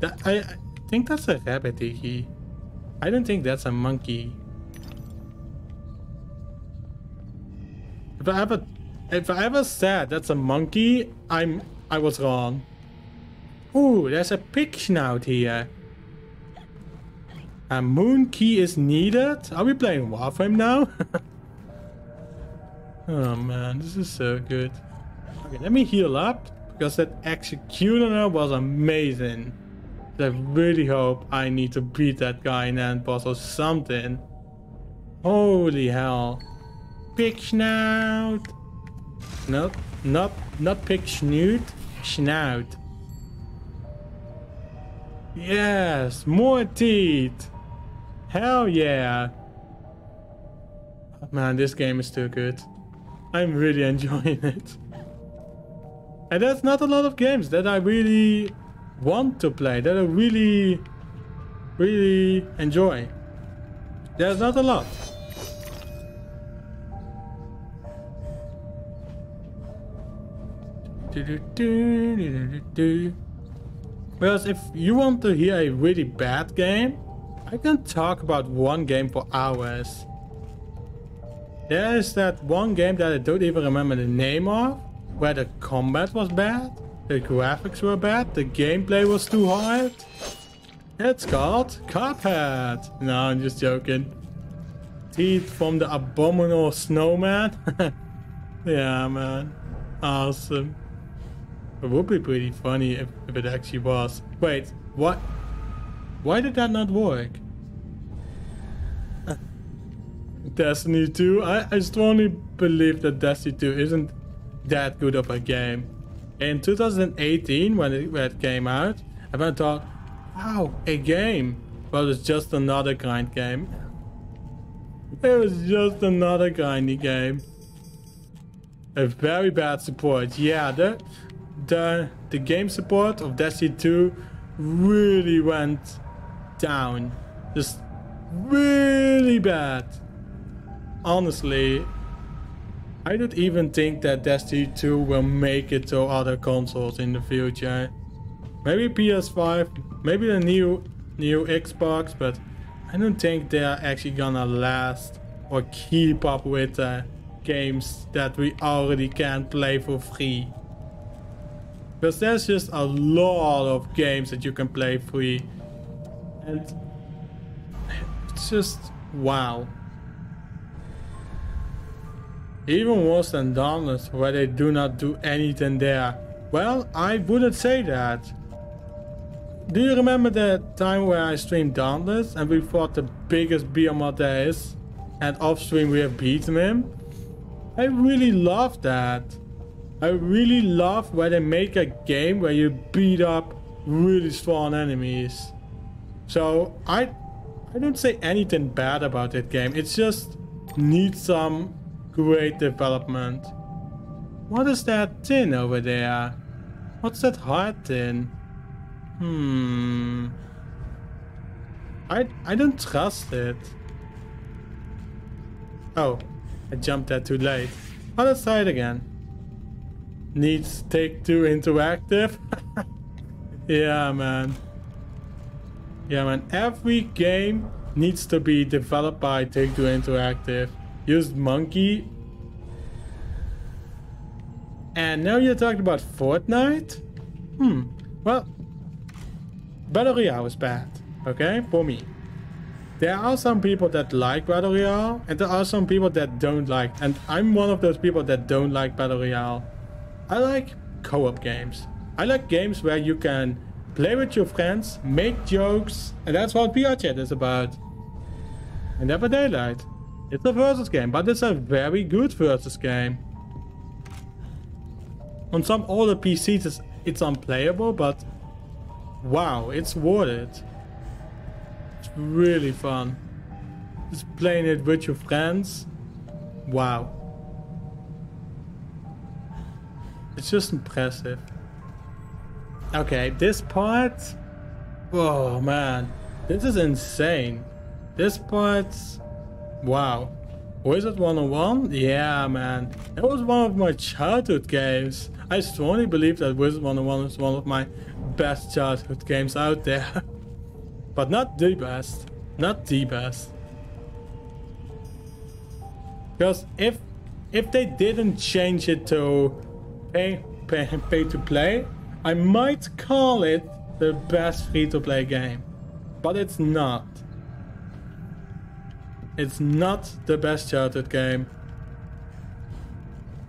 That, I, I think that's a rabbit, Iggy. I don't think that's a monkey. If I ever if I ever said that's a monkey, I'm I was wrong. Ooh, there's a pig snout here. A moon key is needed? Are we playing Warframe now? <laughs> oh man, this is so good. Okay, let me heal up because that executioner was amazing. I really hope I need to beat that guy in end boss or something. Holy hell. Pig snout. No, not not pig snoot. Snout. Yes, more teeth. Hell yeah. Man, this game is too good. I'm really <laughs> enjoying it. And there's not a lot of games that I really want to play, that I really, really enjoy. There's not a lot. Whereas if you want to hear a really bad game, I can talk about one game for hours. There is that one game that I don't even remember the name of, where the combat was bad, the graphics were bad, the gameplay was too hard. It's called Cuphead. No, I'm just joking. Teeth from the abominable snowman. <laughs> yeah, man. Awesome. It would be pretty funny if, if it actually was. Wait, what? Why did that not work? Destiny 2? I, I strongly believe that Destiny 2 isn't that good of a game. In 2018, when it, when it came out, I thought, wow, a game. But it's just another grind game. It was just another grindy game. A very bad support. Yeah, the the the game support of Destiny 2 really went down. Just really bad. Honestly, I don't even think that Destiny 2 will make it to other consoles in the future. Maybe PS5, maybe the new new Xbox, but I don't think they're actually gonna last or keep up with the games that we already can play for free. Because there's just a lot of games that you can play free. And it's just wow. Even worse than Dauntless, where they do not do anything there. Well, I wouldn't say that. Do you remember the time where I streamed Dauntless and we fought the biggest behemoth there is? And off stream we have beaten him? I really love that. I really love where they make a game where you beat up really strong enemies. So I I don't say anything bad about that game. It just needs some great development. What is that tin over there? What's that heart tin? Hmm. I I don't trust it. Oh, I jumped that too late. Oh, let's try it again. Needs take two interactive. <laughs> yeah, man. Yeah, man. Every game needs to be developed by Take Two Interactive. Use Monkey. And now you're talking about Fortnite? Hmm. Well, Battle Royale is bad. Okay, for me. There are some people that like Battle Royale, and there are some people that don't like. And I'm one of those people that don't like Battle Royale. I like co-op games. I like games where you can play with your friends, make jokes, and that's what VR Chat is about. And Never Daylight. It's a versus game, but it's a very good versus game. On some older PCs, it's, it's unplayable, but wow, it's worth it. It's really fun. Just playing it with your friends. Wow. It's just impressive. Okay, this part... Oh man, this is insane. This part... Wow. Wizard 101? Yeah, man. That was one of my childhood games. I strongly believe that Wizard 101 is one of my best childhood games out there. <laughs> but not the best. Not the best. Because if if they didn't change it to pay pay, pay to play, I might call it the best free to play game. But it's not. It's not the best charted game.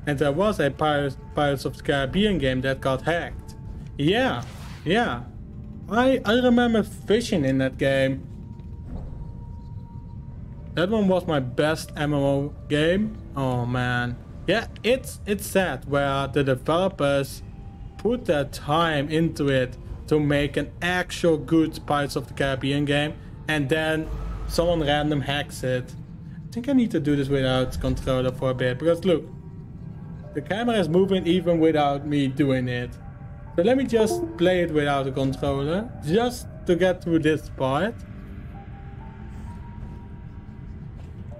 And there was a Pirates, Pirates of the Caribbean game that got hacked. Yeah, yeah. I, I remember fishing in that game. That one was my best MMO game. Oh man. Yeah, it's it's sad where the developers put that time into it to make an actual good Pirates of the Caribbean game and then someone random hacks it. I think I need to do this without controller for a bit because look, the camera is moving even without me doing it. So let me just play it without a controller just to get through this part.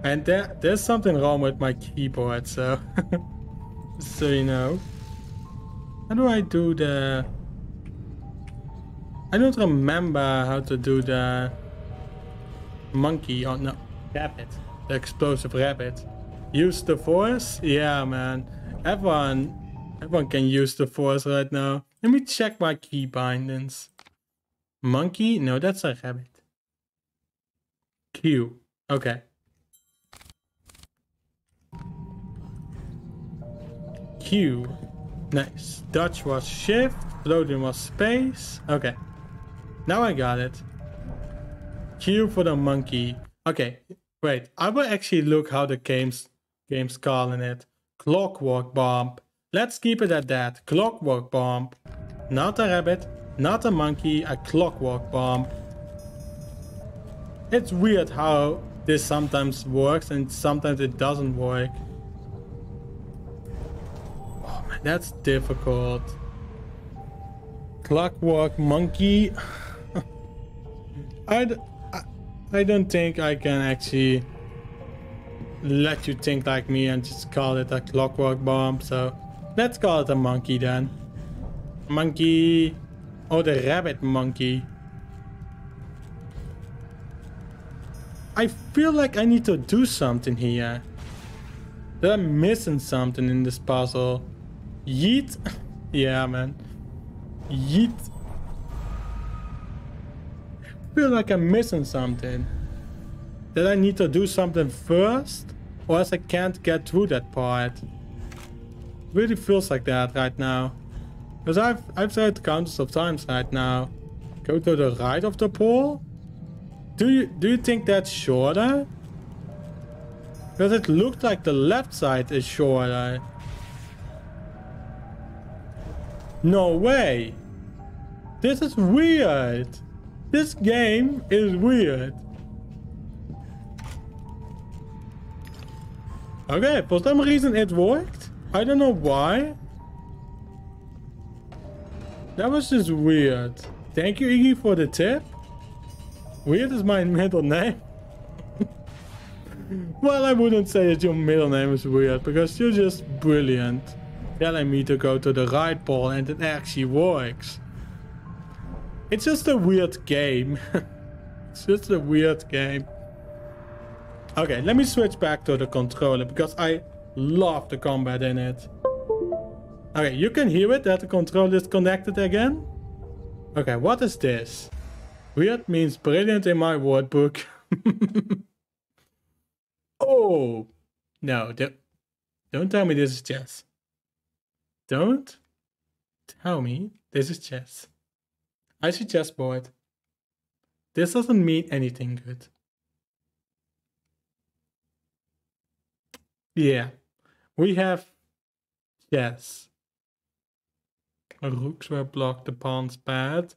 And there, there's something wrong with my keyboard, so <laughs> so you know. How do I do the? I don't remember how to do the monkey. Oh no, rabbit, the explosive rabbit. Use the force? Yeah, man. Everyone, everyone can use the force right now. Let me check my key bindings. Monkey? No, that's a rabbit. Q. Okay. Q. Nice. Dutch was shift. Loading was space. Okay. Now I got it. Q for the monkey. Okay. Wait. I will actually look how the game's game's calling it. Clockwork bomb. Let's keep it at that. Clockwork bomb. Not a rabbit. Not a monkey. A clockwork bomb. It's weird how this sometimes works and sometimes it doesn't work. That's difficult. Clockwork monkey. <laughs> I, I, I don't think I can actually let you think like me and just call it a clockwork bomb. So let's call it a monkey then. Monkey. Oh, the rabbit monkey. I feel like I need to do something here. That I'm missing something in this puzzle. Yeet. <laughs> yeah, man. Yeet. Feel like I'm missing something. That I need to do something first? Or else I can't get through that part. Really feels like that right now. Because I've, I've tried countless of times right now. Go to the right of the pole? Do you do you think that's shorter? Because it looked like the left side is shorter. No way. This is weird. This game is weird. Okay, for some reason it worked. I don't know why. That was just weird. Thank you, Iggy, for the tip. Weird is my <laughs> middle name. <laughs> well, I wouldn't say that your middle name is weird because you're just brilliant. Telling me to go to the right pole and it actually works. It's just a weird game. <laughs> it's just a weird game. Okay, let me switch back to the controller because I love the combat in it. Okay, you can hear it that the controller is connected again. Okay, what is this? Weird means brilliant in my word book. <laughs> oh! No, don't, don't tell me this is chess. Don't tell me this is chess. I see chessboard. This doesn't mean anything good. Yeah, we have chess. Rooks were blocked the pawns bad.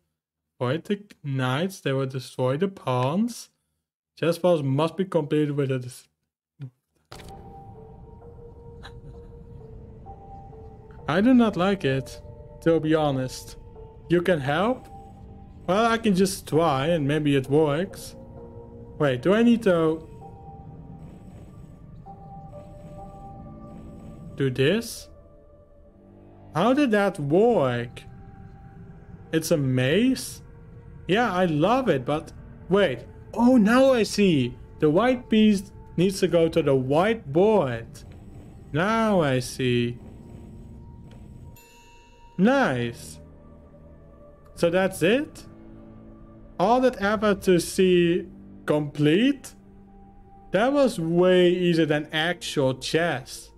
Avoid the knights, they will destroy the pawns. Chess balls must be completed with a... I do not like it, to be honest. You can help? Well, I can just try and maybe it works. Wait, do I need to... Do this? How did that work? It's a maze? Yeah, I love it, but wait. Oh, now I see. The white piece needs to go to the white board. Now I see. Nice. So that's it? All that effort to see complete? That was way easier than actual chess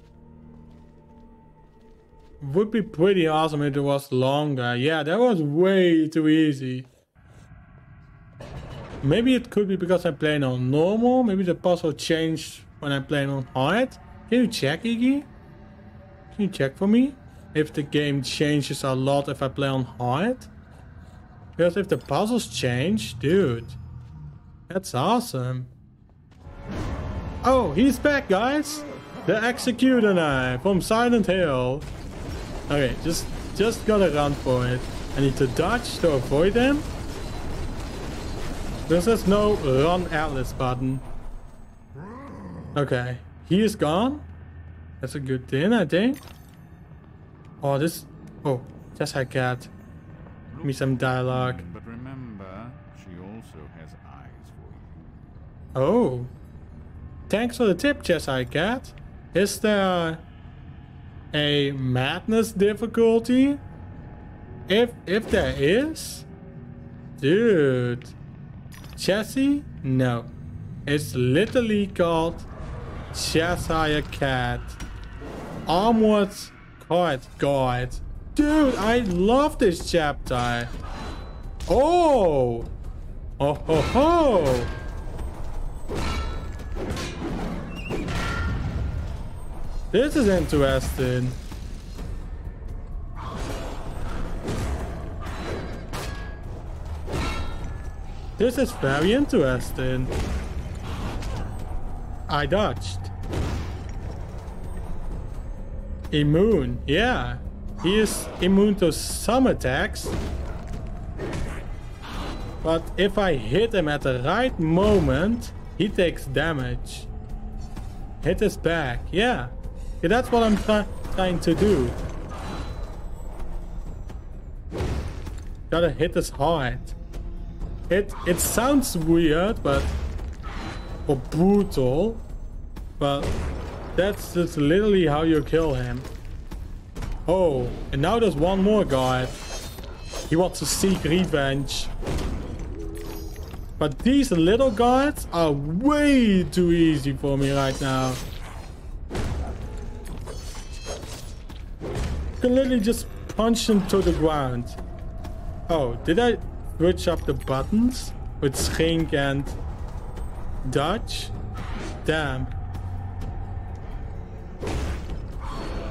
would be pretty awesome if it was longer. Yeah, that was way too easy. Maybe it could be because I'm playing on normal. Maybe the puzzle changed when I'm playing on hard. Can you check, Iggy? Can you check for me? If the game changes a lot if I play on hard? Because if the puzzles change, dude. That's awesome. Oh, he's back, guys! The Executor Knife from Silent Hill. Okay, just just gotta run for it. I need to dodge to avoid them. There's no run Atlas button. Okay, he is gone. That's a good thing, I think. Oh, this... Oh, just I cat. Give me some dialogue. But remember, she also has eyes for you. Oh. Thanks for the tip, Cheshire Cat. Is there a madness difficulty? If if there is? Dude. Chessie? No. It's literally called Cheshire Cat. Armored Card Guard. Dude, I love this chapter. Oh! Oh ho ho! This is interesting. This is very interesting. I dodged. Immune, yeah. He is immune to some attacks. But if I hit him at the right moment, he takes damage. Hit his back, yeah. Yeah, that's what I'm try trying to do. Gotta hit his heart. It it sounds weird, but or brutal, but that's just literally how you kill him. Oh, and now there's one more guy. He wants to seek revenge. But these little guards are way too easy for me right now. You can literally just punch him to the ground. Oh, did I switch up the buttons with Schink and Dutch? Damn.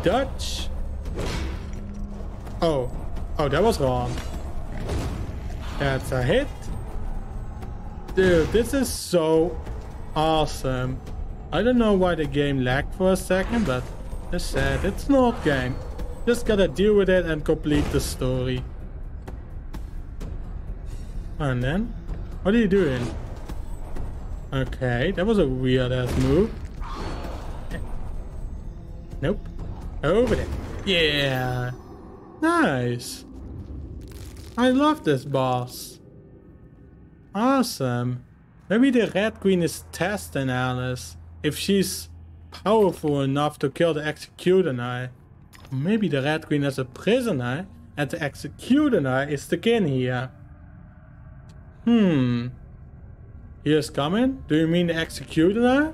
Dutch? Oh. Oh, that was wrong. That's a hit. Dude, this is so awesome. I don't know why the game lagged for a second, but as said, it's an old game. Just gotta deal with it and complete the story. And then, what are you doing? Okay, that was a weird ass move. Nope. Over there. Yeah. Nice. I love this boss. Awesome. Maybe the Red Queen is testing Alice. If she's powerful enough to kill the Executioner. Maybe the Red Queen is a prisoner and the Executioner is the king here. Hmm. He is coming? Do you mean the Executioner?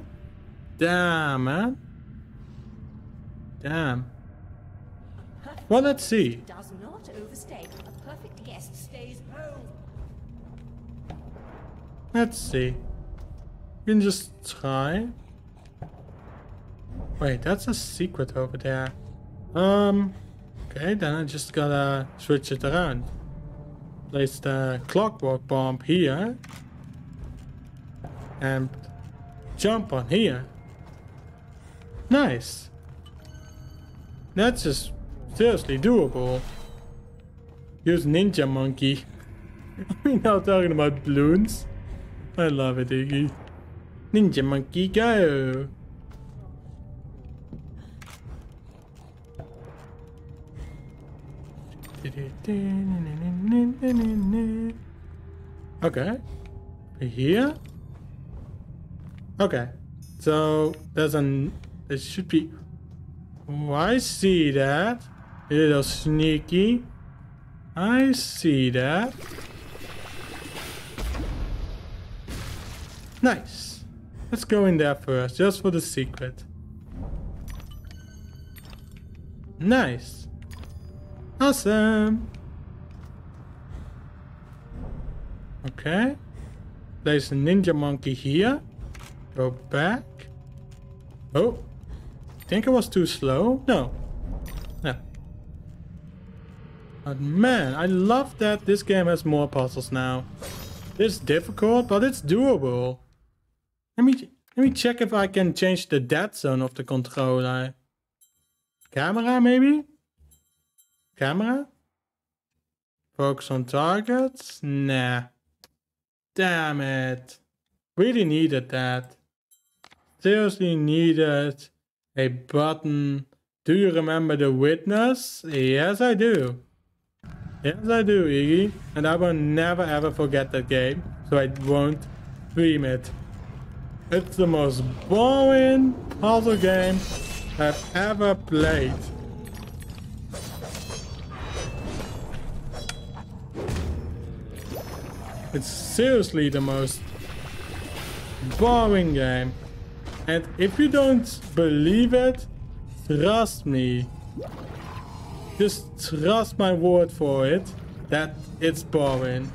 Damn, man. Damn. Well, let's see. Does not overstay. A perfect guest stays home. Let's see. We can just try. Wait, that's a secret over there. Um, okay, then I just gotta switch it around. Place the clockwork bomb here. And jump on here. Nice. That's just seriously doable. Use Ninja Monkey. <laughs> We're now talking about balloons. I love it, Iggy. Ninja Monkey, go! Okay. Here? Okay. So, there's an... There should be... I see that. Little sneaky. I see that. Nice. Let's go in there first, just for the secret. Nice. Awesome. Okay. There's a ninja monkey here. Go back. Oh. Think it was too slow? No. No. But man, I love that this game has more puzzles now. It's difficult, but it's doable. Let me let me check if I can change the dead zone of the controller. Camera, maybe? Camera? Focus on targets? Nah. Damn it. Really needed that. Seriously needed a button. Do you remember the witness? Yes, I do. Yes, I do, Iggy. And I will never ever forget that game, so I won't dream it. It's the most boring puzzle game I've ever played. It's seriously the most boring game. And if you don't believe it, trust me. Just trust my word for it that it's boring.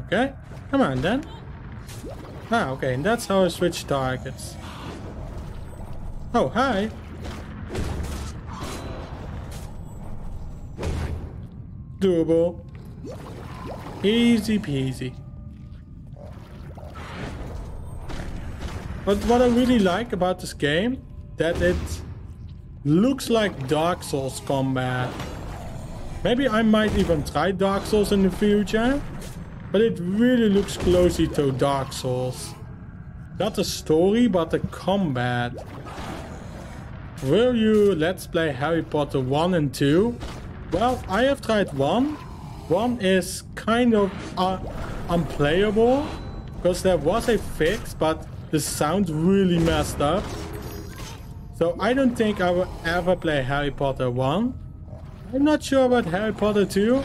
Okay, come on then. Ah, okay, and that's how I switch targets. Oh, hi. Doable. Easy peasy. But what I really like about this game, that it looks like Dark Souls combat. Maybe I might even try Dark Souls in the future, but it really looks closely to Dark Souls. Not the story, but the combat. Will you let's play Harry Potter 1 and 2? Well, I have tried 1. 1 is kind of uh, unplayable, because there was a fix, but the sound really messed up. So I don't think I will ever play Harry Potter 1. I'm not sure about Harry Potter 2.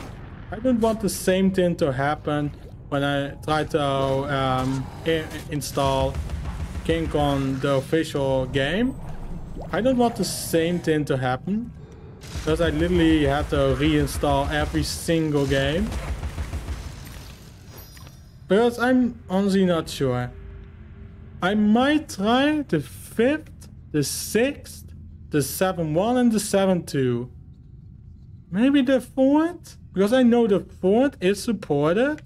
I don't want the same thing to happen when I try to um, install King Kong, the official game. I don't want the same thing to happen. Because I literally have to reinstall every single game. Because I'm honestly not sure. I might try the 5th, the 6th, the 7-1 and the 7-2. Maybe the fourth? Because I know the fourth is supported.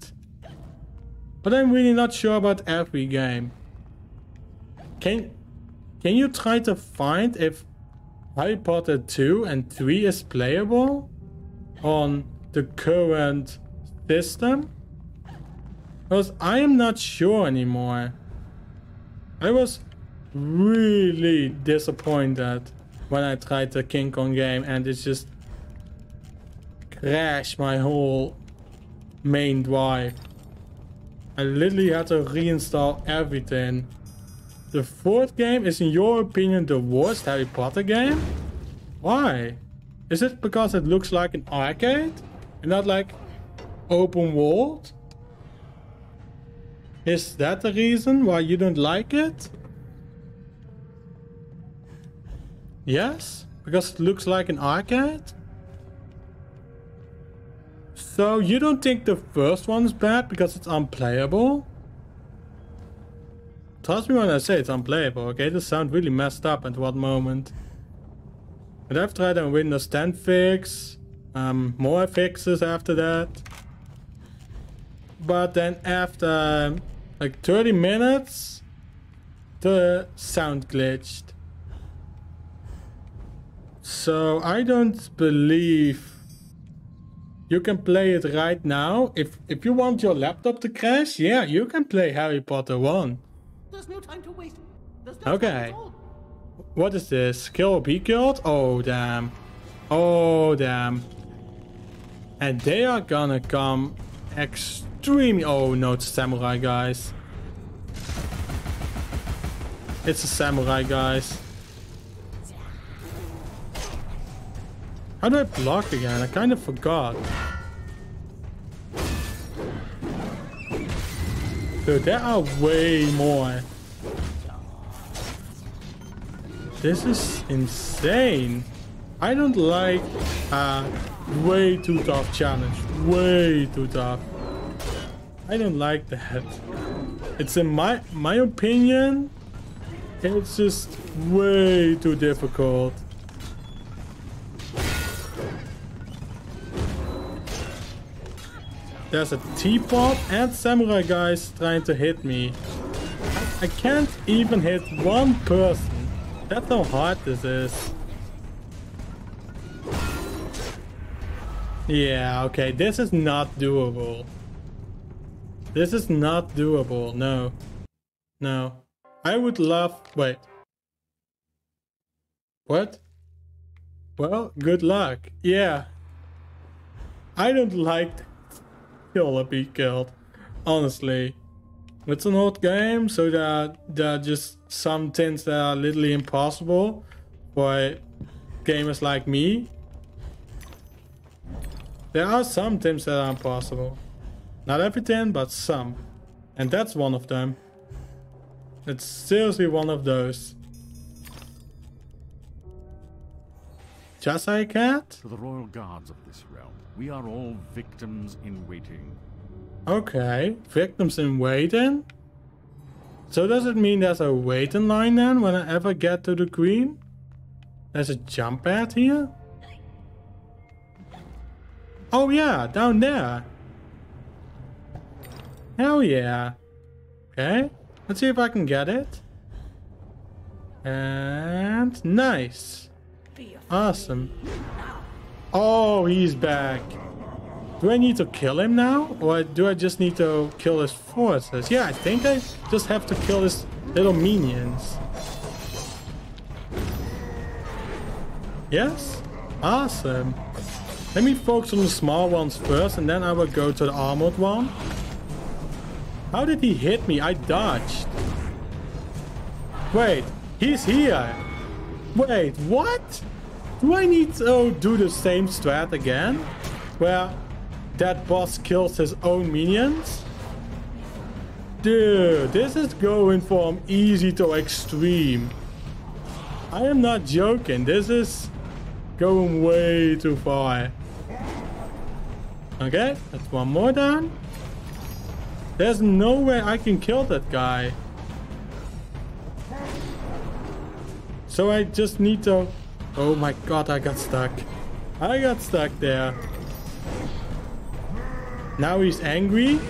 But I'm really not sure about every game. Can can you try to find if Harry Potter 2 and 3 is playable on the current system? Because I am not sure anymore. I was really disappointed when I tried the King Kong game and it just crashed my whole main drive. I literally had to reinstall everything. The fourth game is in your opinion the worst Harry Potter game? Why? Is it because it looks like an arcade? And not like open world? Is that the reason why you don't like it? Yes? Because it looks like an arcade? So you don't think the first one's bad because it's unplayable? Trust me when I say it's unplayable, okay? This sound really messed up at one moment. But I've tried on Windows 10 fix, um, more fixes after that. But then after like 30 minutes, the sound glitched. So I don't believe you can play it right now. If if you want your laptop to crash, yeah, you can play Harry Potter 1. There's no time to waste. There's no Okay. time at all. What is this? Kill or be killed? Oh, damn. Oh, damn. And they are gonna come extremely... Oh, no, it's a samurai, guys. It's a samurai, guys. How do I block again? I kind of forgot. Dude, there are way more. This is insane. I don't like a way too tough challenge. Way too tough. I don't like that. It's in my my opinion. It's just way too difficult. There's a teapot and samurai guys trying to hit me. I can't even hit one person. That's how hard this is. Yeah, okay, this is not doable. This is not doable, no. No. I would love... Wait. What? Well, good luck. Yeah. I don't like or be killed. Honestly. It's an old game, so there are, there are just some things that are literally impossible for gamers like me. There are some things that are impossible. Not everything, but some. And that's one of them. It's seriously one of those. Just like cat? To the royal guards of this we are all victims in waiting. Okay, victims in waiting? So does it mean there's a waiting line then when I ever get to the queen? There's a jump pad here? Oh yeah, down there. Hell yeah. Okay, let's see if I can get it. And nice. Awesome. Oh, he's back. Do I need to kill him now? Or do I just need to kill his forces? Yeah, I think I just have to kill his little minions. Yes? Awesome. Let me focus on the small ones first and then I will go to the armored one. How did he hit me? I dodged. Wait, he's here. Wait, what? Do I need to do the same strat again? Where that boss kills his own minions? Dude, this is going from easy to extreme. I am not joking. This is going way too far. Okay, that's one more down. There's no way I can kill that guy. So I just need to Oh my god, I got stuck. I got stuck there. Now he's angry.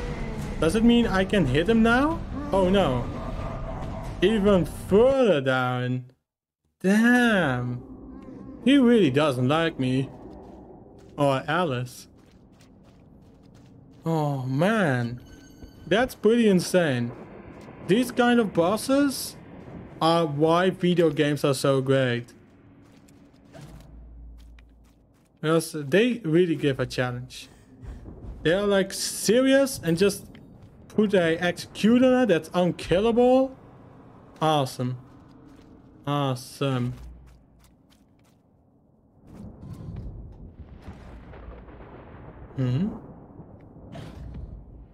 Does it mean I can hit him now? Oh no. Even further down. Damn. He really doesn't like me. Or Alice. Oh man. That's pretty insane. These kind of bosses are why video games are so great. Because they really give a challenge. They are like serious and just put a executioner that's unkillable. Awesome. Awesome. Hmm.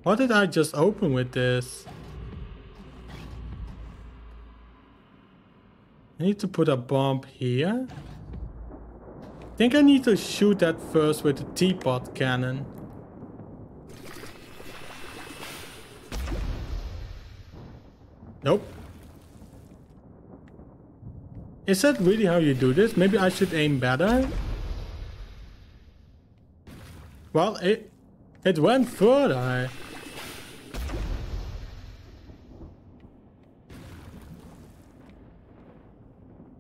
What did I just open with this? I need to put a bomb here. Think I need to shoot that first with the teapot cannon. Nope. Is that really how you do this? Maybe I should aim better? Well, it it went further.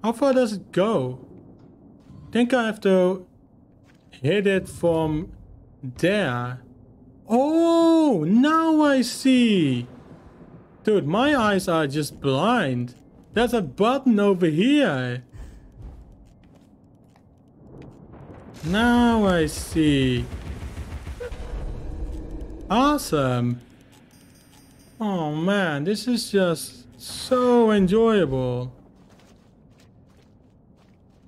How far does it go? Think I have to hit it from there. Oh, now I see. Dude, my eyes are just blind. There's a button over here. Now I see. Awesome. Oh man, this is just so enjoyable.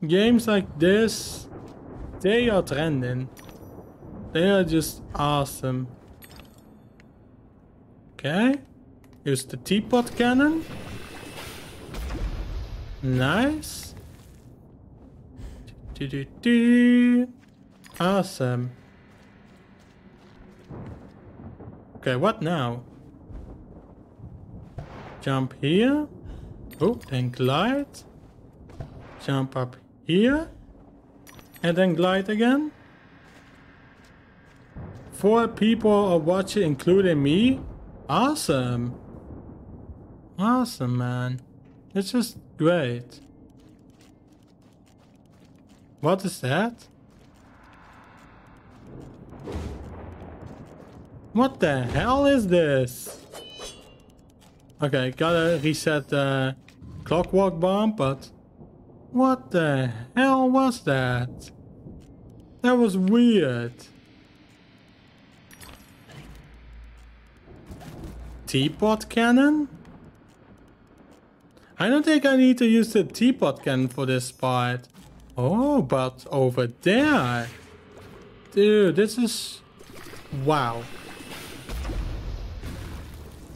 Games like this, they are trending. They are just awesome. Okay. Here's the teapot cannon. Nice. Do, do, do. Awesome. Okay, what now? Jump here. Oh, then glide. Jump up here. And then glide again. Four people are watching, including me. Awesome. Awesome, man. It's just great. What is that? What the hell is this? Okay, gotta reset the clockwork bomb, but what the hell was that? That was weird. Teapot cannon? I don't think I need to use the teapot cannon for this part. Oh, but over there. Dude, this is... Wow.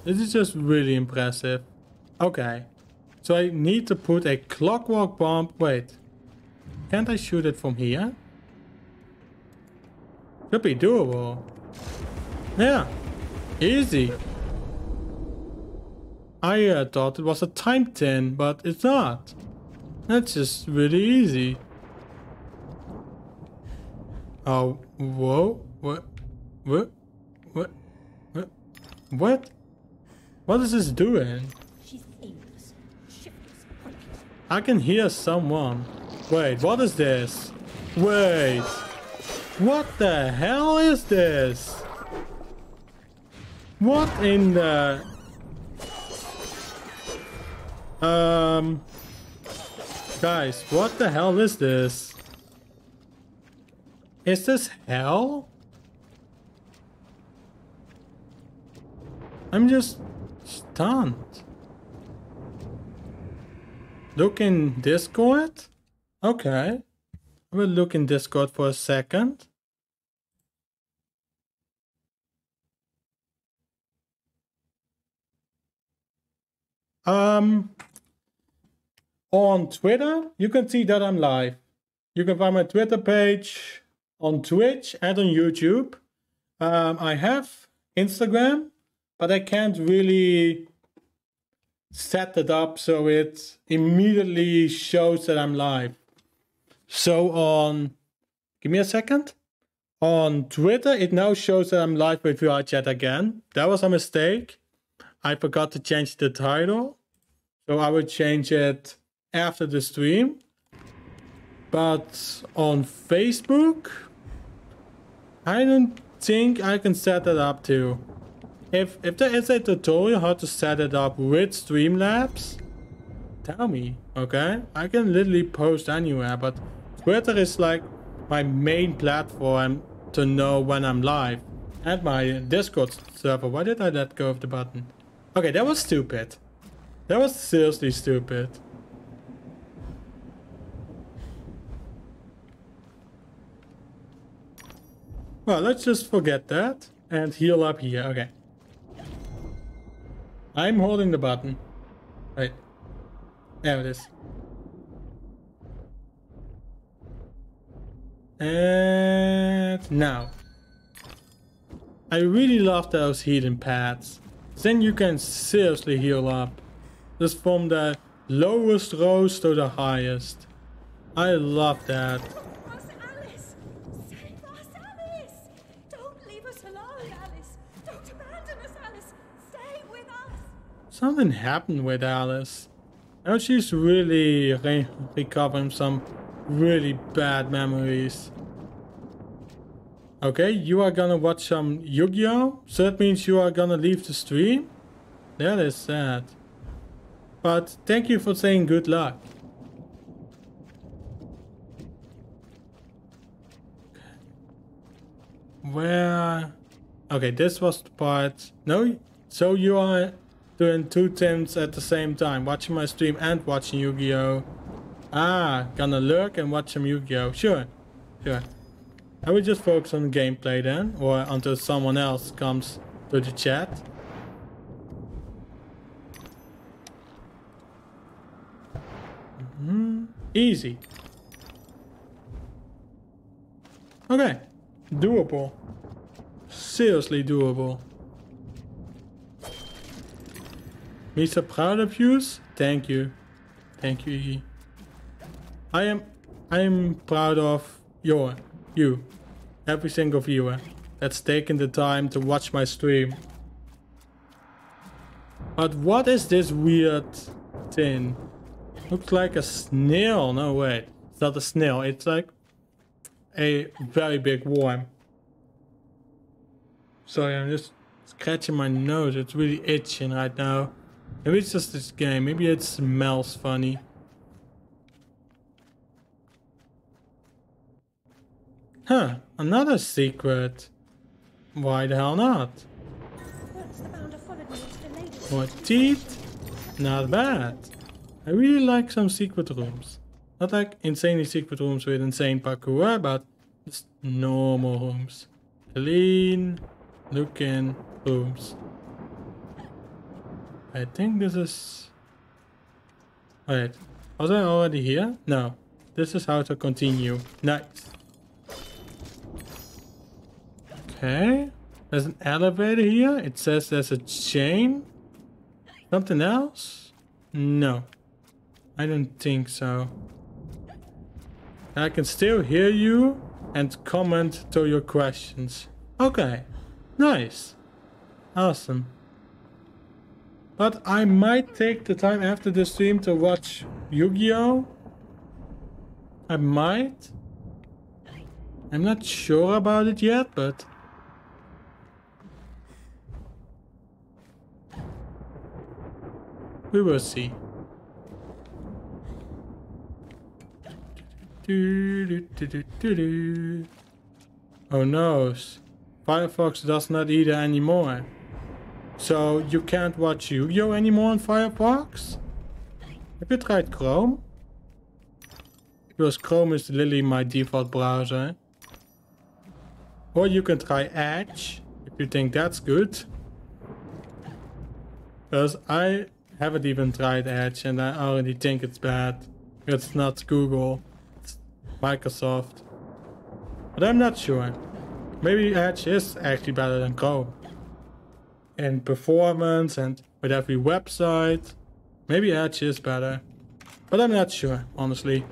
This is just really impressive. Okay. So I need to put a clockwork bomb. Wait. Can't I shoot it from here? Could be doable. Yeah. Easy. I uh, thought it was a time 10, but it's not. That's just really easy. Oh, whoa. What? What? What? What? What? What is this doing? I can hear someone. Wait, what is this? Wait. What the hell is this? What in the... Um... Guys, what the hell is this? Is this hell? I'm just stunned. Look in Discord? Okay. I will look in Discord for a second. Um, on Twitter, you can see that I'm live. You can find my Twitter page on Twitch and on YouTube. Um, I have Instagram, but I can't really set it up so it immediately shows that I'm live. So on, give me a second. On Twitter, it now shows that I'm live with VR chat again. That was a mistake. I forgot to change the title. So I will change it after the stream. But on Facebook, I don't think I can set that up too. If if there is a tutorial how to set it up with Streamlabs, tell me, okay? I can literally post anywhere, but Twitter is like my main platform to know when I'm live. And my Discord server. Why did I let go of the button? Okay, that was stupid. That was seriously stupid. Well, let's just forget that and heal up here. Okay. I'm holding the button. Right. There it is. And now. I really love those healing pads. Then you can seriously heal up. Just from the lowest rows to the highest. I love that. Something happened with Alice. Now she's really re recovering some really bad memories. Okay, you are gonna watch some Yu-Gi-Oh! So that means you are gonna leave the stream? That is sad. But thank you for saying good luck. Where... Okay, this was the part... No? So you are doing two things at the same time. Watching my stream and watching Yu-Gi-Oh! Ah, gonna lurk and watch some Yu-Gi-Oh! Sure. Sure. I will just focus on the gameplay then, or until someone else comes to the chat. Mm -hmm. Easy. Okay. Doable. Seriously doable. Me proud of yous? Thank you. Thank you. I am I am proud of your you. Every single viewer that's taken the time to watch my stream. But what is this weird thing? Looks like a snail. No wait. It's not a snail, it's like a very big worm. Sorry, I'm just scratching my nose. It's really itching right now. Maybe it's just this game. Maybe it smells funny. Huh, another secret. Why the hell not? Once the bounder followed me into the lady's More teeth? Not bad. I really like some secret rooms. Not like insanely secret rooms with insane parkour, but just normal rooms. Clean looking rooms. I think this is... Wait, was I already here? No. This is how to continue. Nice. Okay. There's an elevator here. It says there's a chain. Something else? No. I don't think so. I can still hear you and comment to your questions. Okay. Nice. Awesome. But I might take the time after the stream to watch Yu-Gi-Oh! I might. I'm not sure about it yet, but... We will see. Oh no, Firefox does not either anymore. So you can't watch Yu-Gi-Oh anymore on Firefox? Have you tried Chrome? Because Chrome is literally my default browser. Or you can try Edge, if you think that's good. Because I haven't even tried Edge and I already think it's bad. It's not Google, it's Microsoft. But I'm not sure. Maybe Edge is actually better than Chrome. In performance and with every website. Maybe Edge is better. But I'm not sure, honestly.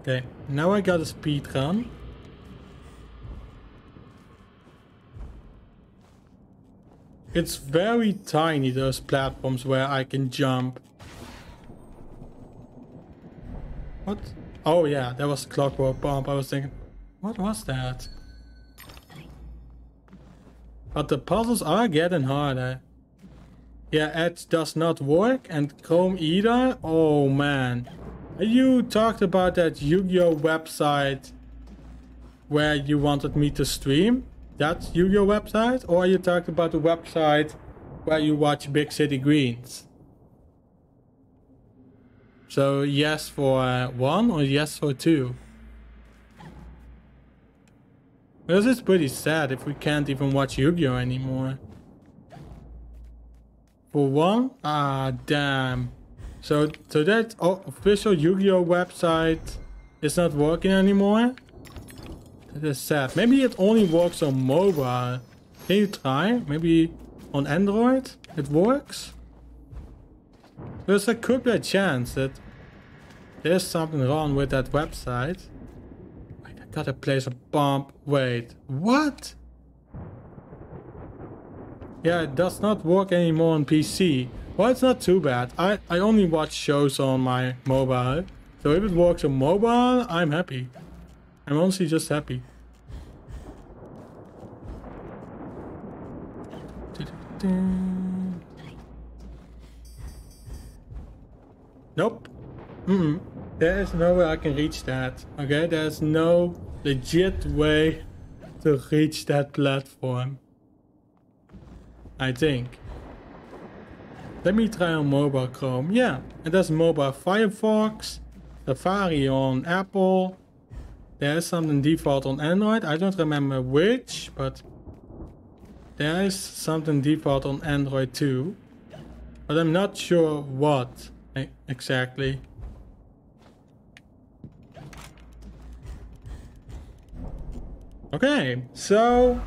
Okay, now I got a speed run. It's very tiny, those platforms where I can jump. What? Oh yeah, that was clockwork bomb. I was thinking, what was that? But the puzzles are getting harder. Yeah, Edge does not work and Chrome either? Oh man. You talked about that Yu-Gi-Oh website where you wanted me to stream? That's Yu-Gi-Oh website? Or you talked about the website where you watch Big City Greens? So yes for uh, one or yes for two? Because is pretty sad if we can't even watch Yu-Gi-Oh anymore. For one? Ah, damn. So, so that official Yu-Gi-Oh website is not working anymore? That is sad. Maybe it only works on mobile. Can you try? Maybe on Android it works? There's a could be a chance that there's something wrong with that website. Gotta place a bomb. Wait, what? Yeah, it does not work anymore on PC. Well, it's not too bad. I, I only watch shows on my mobile. So if it works on mobile, I'm happy. I'm honestly just happy. Nope. Mm -mm. There is no way I can reach that. Okay, there's no legit way to reach that platform. I think. Let me try on mobile Chrome. Yeah, it does mobile Firefox, Safari on Apple. There is something default on Android. I don't remember which, but there is something default on Android too. But I'm not sure what eh, exactly. Okay, so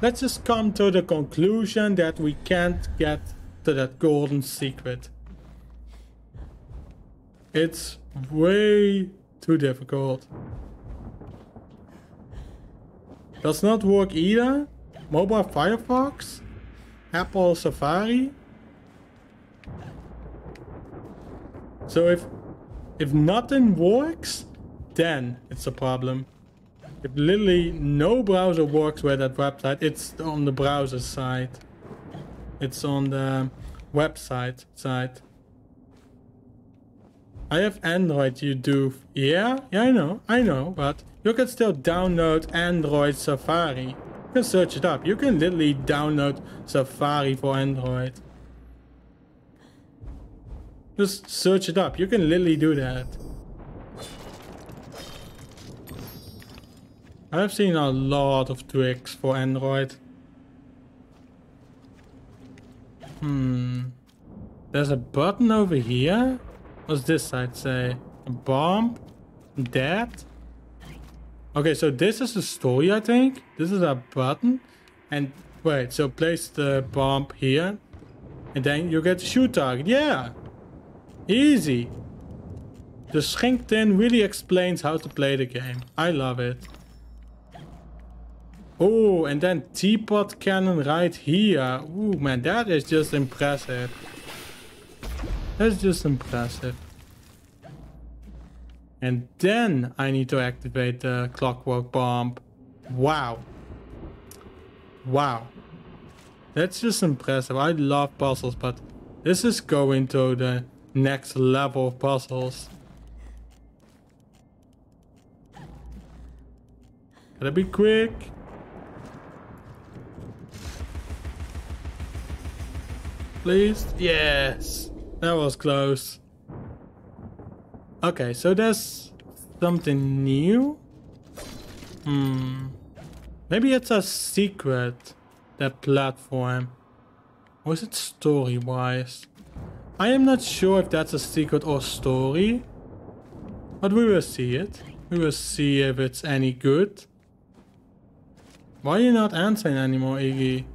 let's just come to the conclusion that we can't get to that golden secret. It's way too difficult. Does not work either. Mobile Firefox? Apple Safari? So if if nothing works, then it's a problem. If literally no browser works with that website, it's on the browser side. It's on the website side. I have Android, you do. Yeah, yeah, I know, I know, but you can still download Android Safari. You can search it up. You can literally download Safari for Android. Just search it up. You can literally do that. I've seen a lot of tricks for Android. Hmm. There's a button over here. What's this side say? A bomb? Dead? Okay, so this is the story, I think. This is a button. And wait, so place the bomb here. And then you get the shoot target. Yeah. Easy. The Schinktin really explains how to play the game. I love it. Oh, and then teapot cannon right here. Ooh, man, that is just impressive. That's just impressive. And then I need to activate the clockwork bomb. Wow. Wow. That's just impressive. I love puzzles, but this is going to the next level of puzzles. Gotta be quick. Please? Yes. That was close. Okay, so there's something new? Hmm. Maybe it's a secret, that platform. Or is it story-wise? I am not sure if that's a secret or story. But we will see it. We will see if it's any good. Why are you not answering anymore, Iggy?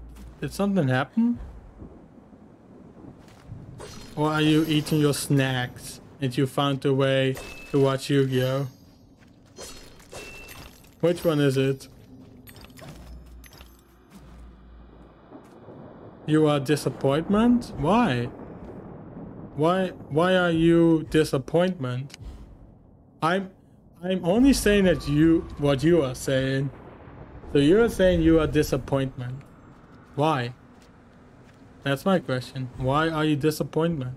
Did something happen? Or are you eating your snacks and you found a way to watch Yu-Gi-Oh? Which one is it? You are disappointment? Why? Why why are you disappointment? I'm I'm only saying that you what you are saying. So you're saying you are disappointment. Why? That's my question. Why are you disappointment?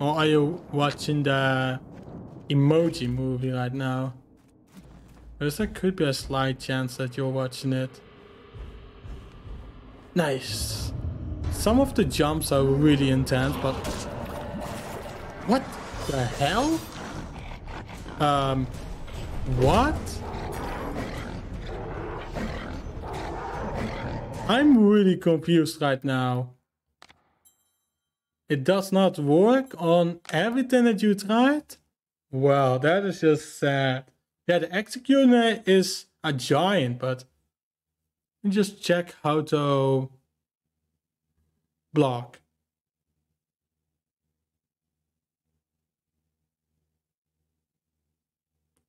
Or are you watching the emoji movie right now? Because there could be a slight chance that you're watching it. Nice. Some of the jumps are really intense, but... What the hell? Um... What? I'm really confused right now. It does not work on everything that you tried? Well, that is just sad. Yeah, the executor is a giant, but just check how to block.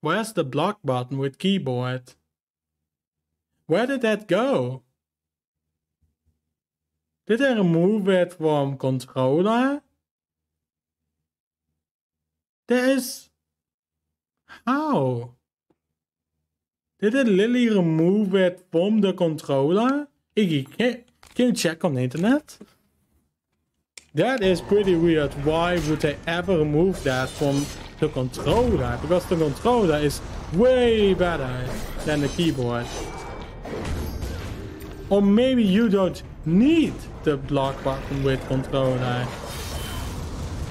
Where's the block button with keyboard? Where did that go? Did I remove it from controller? There is... How? Did literally remove it from the controller? Iggy, can, can you check on the internet? That is pretty weird. Why would they ever remove that from the controller? Because the controller is way better than the keyboard. Or maybe you don't need the block button with controller.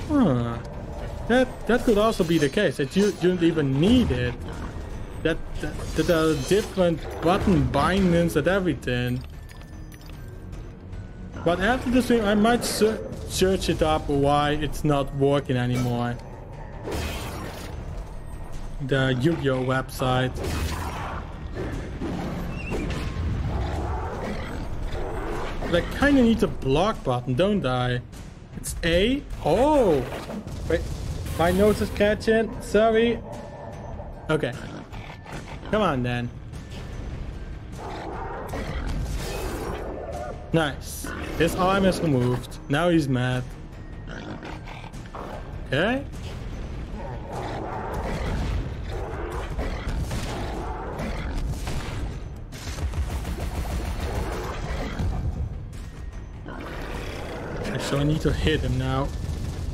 Huh. That that could also be the case, that you, don't even need it. That, that, that there are different button bindings and everything. But after this thing, I might search it up why it's not working anymore. The Yu-Gi-Oh website. But I kinda need a block button, don't I? It's A? Oh! Wait, my nose is catching. Sorry. Okay. Come on then. Nice. His arm is removed. Now he's mad. Okay. So I need to hit him now.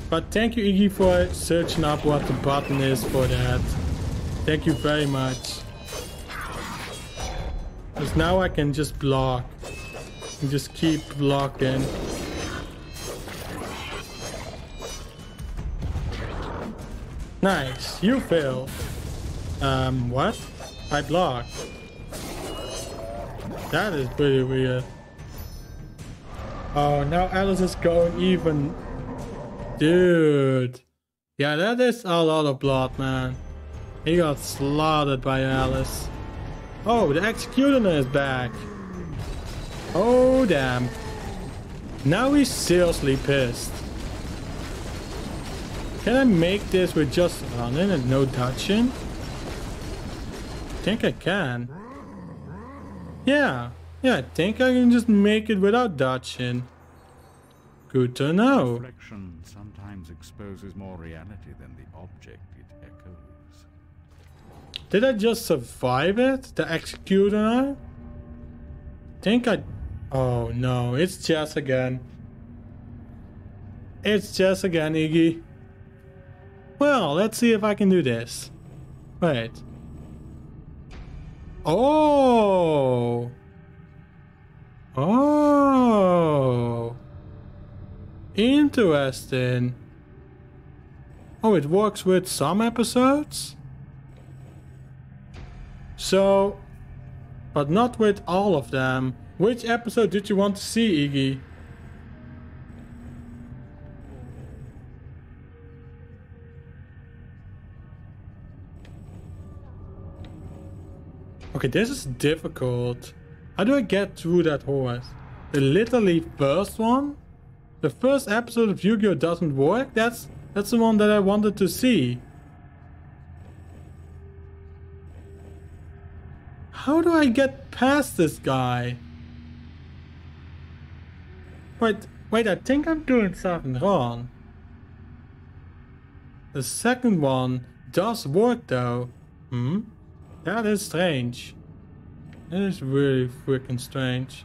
But thank you Iggy for searching up what the button is for that. Thank you very much. Because now I can just block. And just keep blocking. Nice, you fail. Um, what? I blocked. That is pretty weird. Oh, now Alice is going even. Dude. Yeah, that is a lot of blood, man. He got slaughtered by Alice. Oh, the Executioner is back. Oh, damn. Now he's seriously pissed. Can I make this with just running and no touching? I think I can. Yeah. Yeah, I think I can just make it without dodging. Good to know. Reflection sometimes exposes more reality than the object it echoes. Did I just survive it? The executioner? think I... Oh no, it's Jess again. It's Jess again, Iggy. Well, let's see if I can do this. Wait. Oh! Oh! Interesting. Oh, it works with some episodes? So, but not with all of them. Which episode did you want to see, Iggy? Okay, this is difficult. How do I get through that horse? The literally first one? The first episode of Yu-Gi-Oh! doesn't work? That's that's the one that I wanted to see. How do I get past this guy? Wait, wait, I think I'm doing something wrong. The second one does work though. Hmm? That is strange. Is really freaking strange.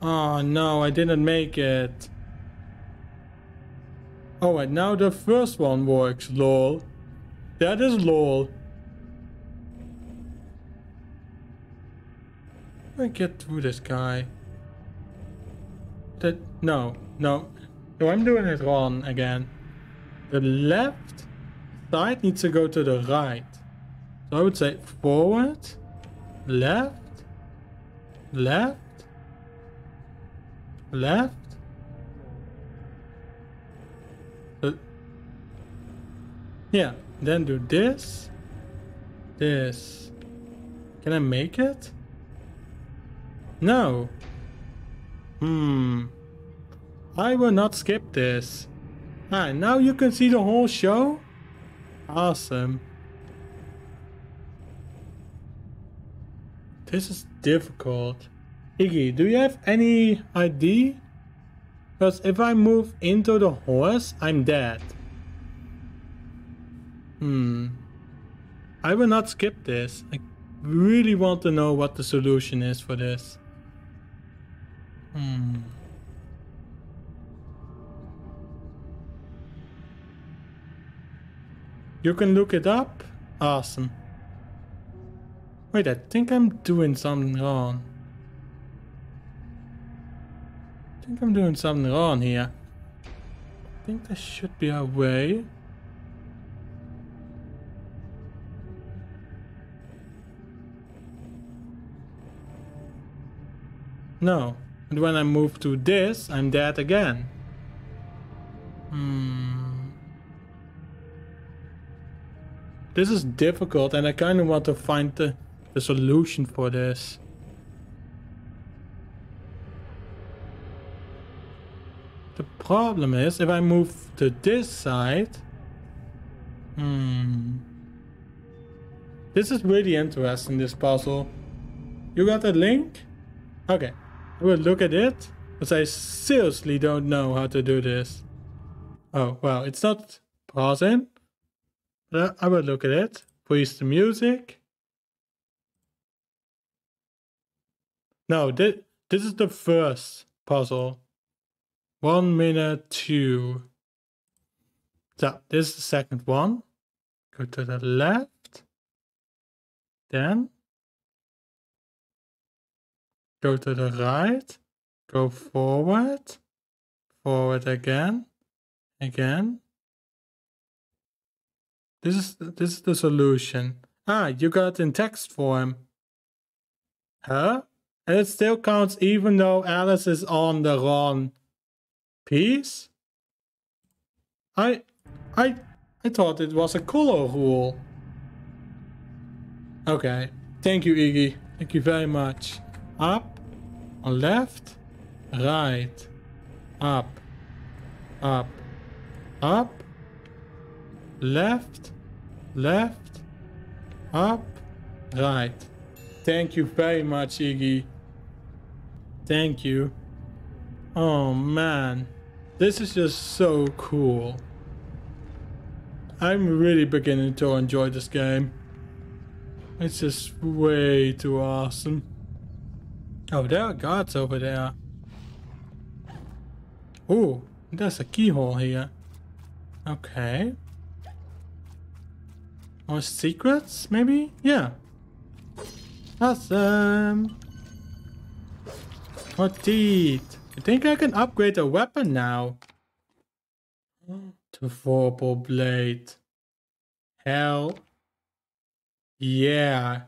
Oh no, I didn't make it. Oh wait, now the first one works, lol. That is lol. I get through this guy. That no, no. No, I'm doing it wrong again. The left side needs to go to the right. So I would say forward, left, left, left. Uh, yeah, then do this, this. Can I make it? No. Hmm. I will not skip this. Ah, now you can see the whole show? Awesome. This is difficult. Iggy, do you have any idea? Because if I move into the horse, I'm dead. Hmm. I will not skip this. I really want to know what the solution is for this. Hmm. You can look it up? Awesome. Wait, I think I'm doing something wrong. I think I'm doing something wrong here. I think there should be a way. No. And when I move to this, I'm dead again. Hmm. This is difficult and I kind of want to find the, the solution for this. The problem is if I move to this side... Hmm. This is really interesting, this puzzle. You got the link? Okay. I will look at it, but I seriously don't know how to do this. Oh, well, it's not pausing. I will look at it. Freeze the music. No, this, this is the first puzzle. One minute two. So, this is the second one. Go to the left. Then Go to the right. Go forward. Forward again. Again. This is this is the solution. Ah, you got it in text form. Huh? And it still counts even though Alice is on the wrong piece? I I I thought it was a color rule. Okay. Thank you, Iggy. Thank you very much up, left, right, up, up, up, left, left, up, right. Thank you very much, Iggy. Thank you. Oh man, this is just so cool. I'm really beginning to enjoy this game. It's just way too awesome. Oh, there are guards over there. Oh, there's a keyhole here. Okay. More secrets, maybe? Yeah. Awesome. More teeth. I think I can upgrade a weapon now. To Vorpal Blade. Hell. Yeah.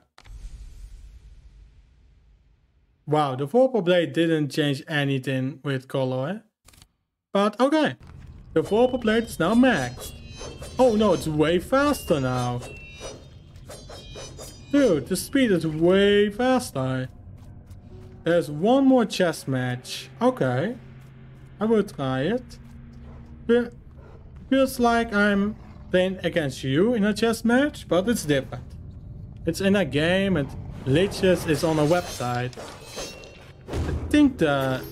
Wow, the Vorpal Blade didn't change anything with color. But okay. The Vorpal Blade is now maxed. Oh no, it's way faster now. Dude, the speed is way faster. There's one more chess match. Okay. I will try it. Fe- Feels like I'm playing against you in a chess match, but it's different. It's in a game and Lichess is on a website. I think the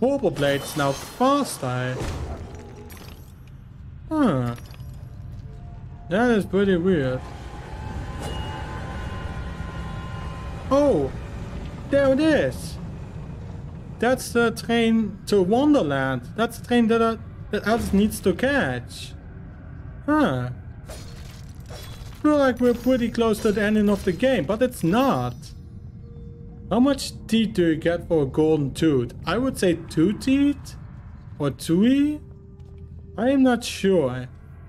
Vorpal Blade is now faster. Huh. That is pretty weird. Oh, there it is. That's the train to Wonderland. That's the train that, uh, that Alice needs to catch. Huh. Feel like we're pretty close to the ending of the game, but it's not. How much teeth do you get for a golden tooth? I would say two teeth? Or two? I am not sure.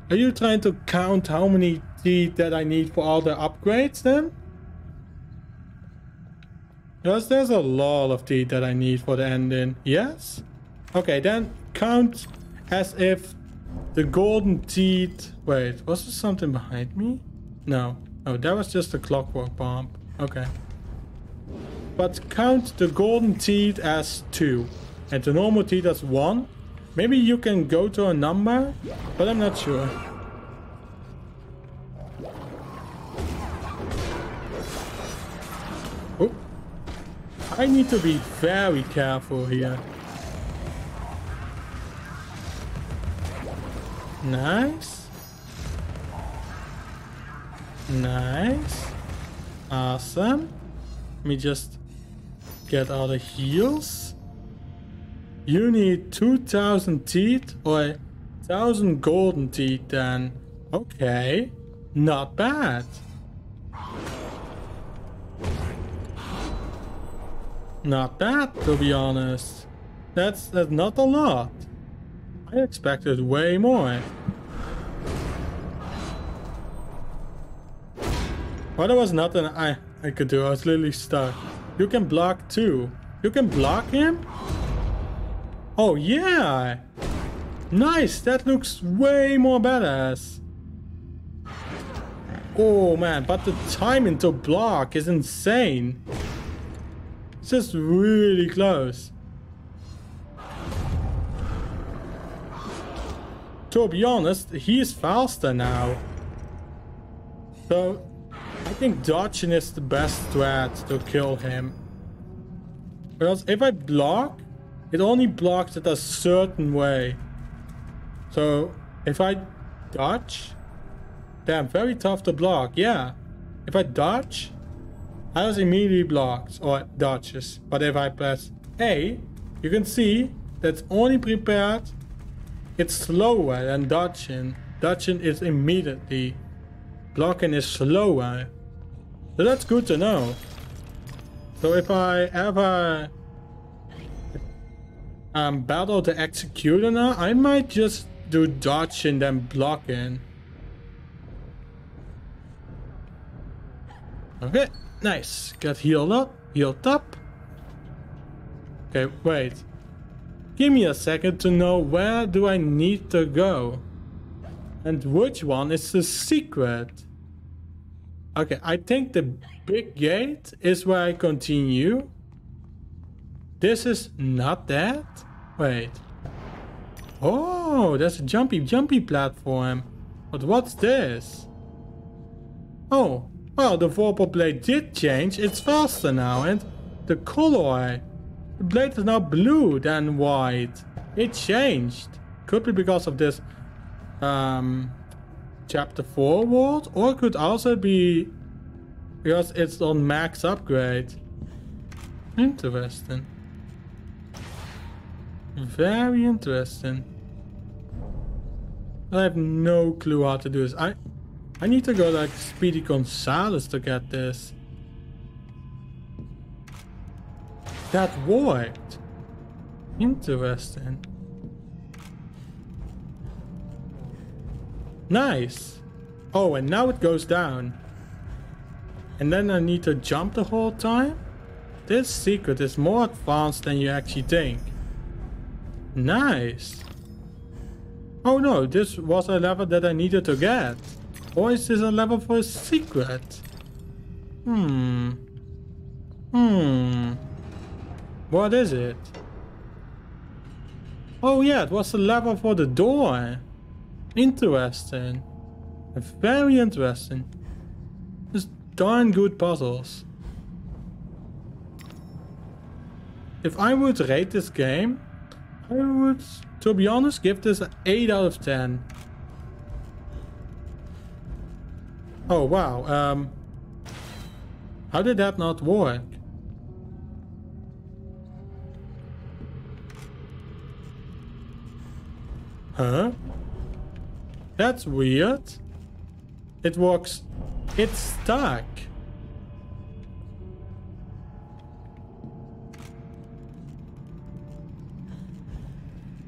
Are you trying to count how many teeth that I need for all the upgrades then? Because there's a lot of teeth that I need for the ending. Yes? Okay, then count as if the golden teeth... Wait, was there something behind me? No. Oh, that was just a clockwork bomb. Okay. But count the golden teeth as 2 and the normal teeth as 1. Maybe you can go to a number, but I'm not sure. Oh. I need to be very careful here. Nice. Nice. Awesome. Let me just get all the heals. You need 2000 teeth or 1000 golden teeth then. Okay. Not bad. Not bad to be honest. That's, that's not a lot. I expected way more. Well, there was nothing I, I could do. I was literally stuck. You can block too. You can block him? Oh, yeah. Nice. That looks way more badass. Oh, man. But the timing to block is insane. It's just really close. To be honest, he is faster now. So, I think dodging is the best strat to kill him. Because if I block, it only blocks it a certain way. So, if I dodge, damn, very tough to block, yeah. If I dodge, Alice immediately blocks or dodges. But if I press A, you can see that's only prepared it's slower than dodging. Dodging is immediately. Blocking is slower. So that's good to know. So if I ever um, battle the Executioner, I might just do dodging then blocking. Okay, nice. Got healed up, healed up. Okay, wait. Give me a second to know where do I need to go. And which one is the secret? Okay, I think the big gate is where I continue. This is not that? Wait. Oh, there's a jumpy, jumpy platform. But what's this? Oh, well, the Vorpal blade did change. It's faster now, and the color. The blade is now blue than white. It changed. Could be because of this um, chapter 4 world, or could also be because it's on max upgrade. Interesting. Very interesting. I have no clue how to do this. I I need to go like Speedy Gonzales to get this. That worked. Interesting. Nice. Oh, and now it goes down. And then I need to jump the whole time? This secret is more advanced than you actually think. Nice. Oh no, this was a level that I needed to get. Or is this a level for a secret? Hmm. Hmm. What is it? Oh yeah, it was the level for the door. Interesting. Very interesting. Just darn good puzzles. If I would rate this game, I would, to be honest, give this an 8 out of 10. Oh wow, um... How did that not work? Huh? That's weird. It works. It's stuck.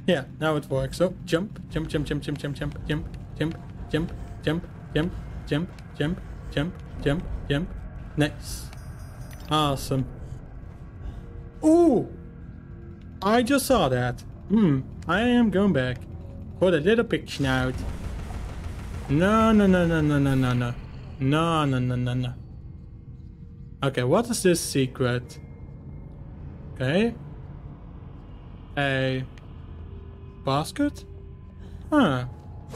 Yeah, now it works. So jump, jump, jump, jump, jump, jump, jump, jump, jump, jump, jump, jump, jump, jump, jump, jump, jump. Nice. Awesome. Ooh! I just saw that. Hmm, I am going back. For the little pig snout. No, no, no, no, no, no, no, no. No, no, no, no, no. Okay, what is this secret? Okay. A basket? Huh.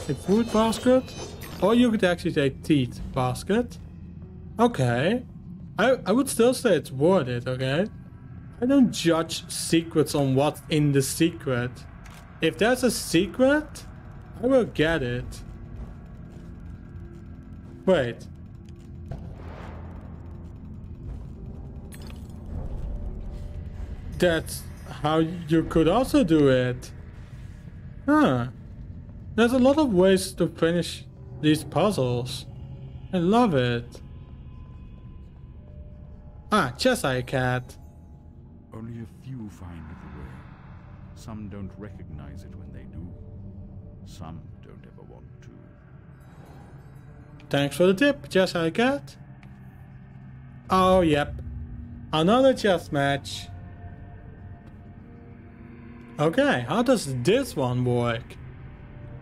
A food basket? Or you could actually say teeth basket. Okay. I, I would still say it's worth it, okay? I don't judge secrets on what's in the secret. If there's a secret, I will get it. Wait. That's how you could also do it. Huh. There's a lot of ways to finish these puzzles. I love it. Ah, Cheshire Cat. Only a few find the way. Some don't recognize it when they do. Some don't ever want to. Thanks for the tip, Cheshire Cat. Oh, yep. Another chess match. Okay, how does this one work?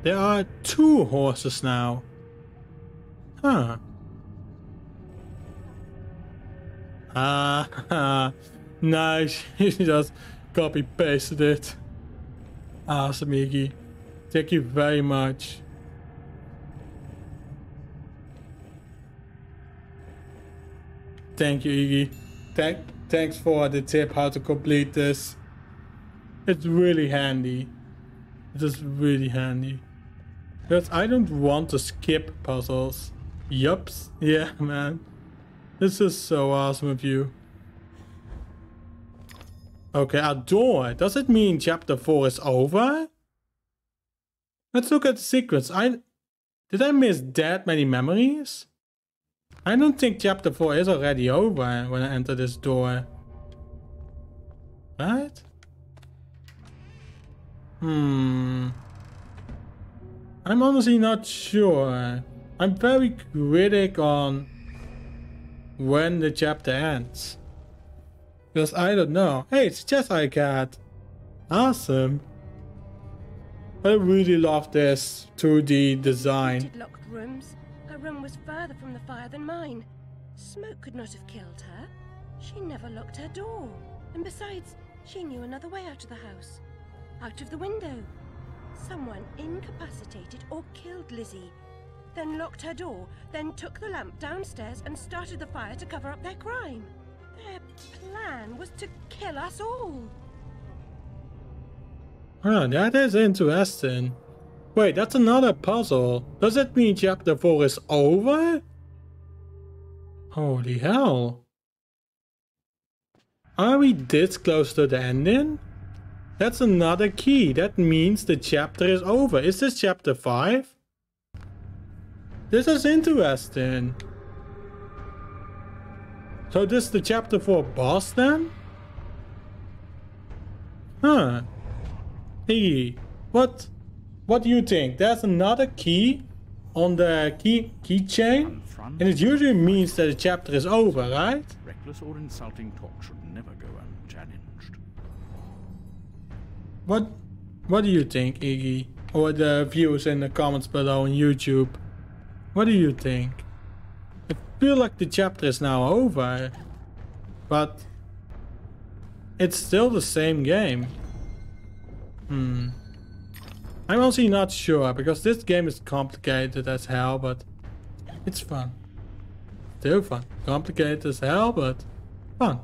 There are two horses now. Huh. Ah, <laughs> nice. you <laughs> just copy pasted it. Awesome, Iggy. Thank you very much. Thank you, Iggy. Thank, thanks for the tip how to complete this. It's really handy. It is really handy. Because I don't want to skip puzzles. Yups. <laughs> Yeah, man. This is so awesome of you. Okay, a door. Does it mean chapter 4 is over? Let's look at the secrets. I Did I miss that many memories? I don't think chapter 4 is already over when I enter this door. Right? Hmm. I'm honestly not sure. I'm very critic on when the chapter ends. Because I don't know. Hey, it's Cheshire Cat. Awesome. I really love this 2D design. Locked rooms. Her room was further from the fire than mine. Smoke could not have killed her. She never locked her door. And besides, she knew another way out of the house. Out of the window. Someone incapacitated or killed Lizzie. Then locked her door, then took the lamp downstairs and started the fire to cover up their crime. Their plan was to kill us all. Oh, that is interesting. Wait, that's another puzzle. Does that mean chapter 4 is over? Holy hell. Are we this close to the ending? That's another key. That means the chapter is over. Is this chapter 5? This is interesting. So this is the chapter 4 boss then? Huh. Hey, what what do you think? There's another key on the key keychain, and it usually means that the chapter is over, right? reckless or insulting talk What what do you think, Iggy? Or the viewers in the comments below on YouTube? What do you think? I feel like the chapter is now over, but it's still the same game. Hmm. I'm honestly not sure because this game is complicated as hell, but it's fun. Still fun. Complicated as hell, but fun.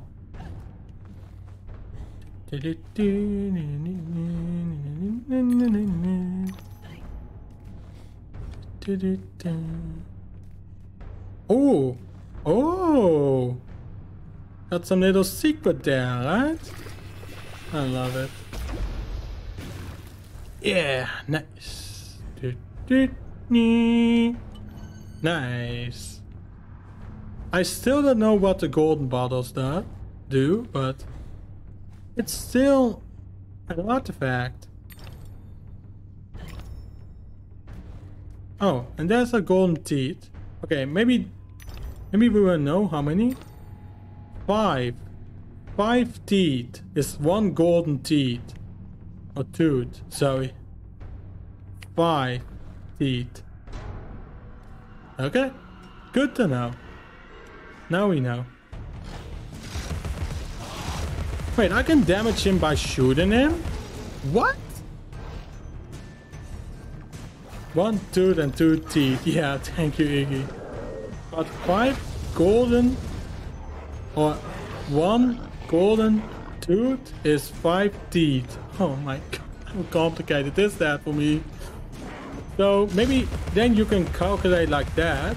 Oh, oh, got some little secret there, right? I love it. Yeah, nice. Do, do, nee. Nice. I still don't know what the golden bottles do, do, but it's still an artifact. Oh, and there's a golden teeth. Okay, maybe maybe we will know how many? Five. Five teeth is one golden teeth. Or tooth, sorry. Five teeth. Okay, good to know. Now we know. Wait, I can damage him by shooting him? What? One tooth and two teeth. <laughs> Yeah, thank you, Iggy. But five golden or one golden tooth is five teeth. Oh my <laughs> god, how complicated is that for me? So maybe then you can calculate like that.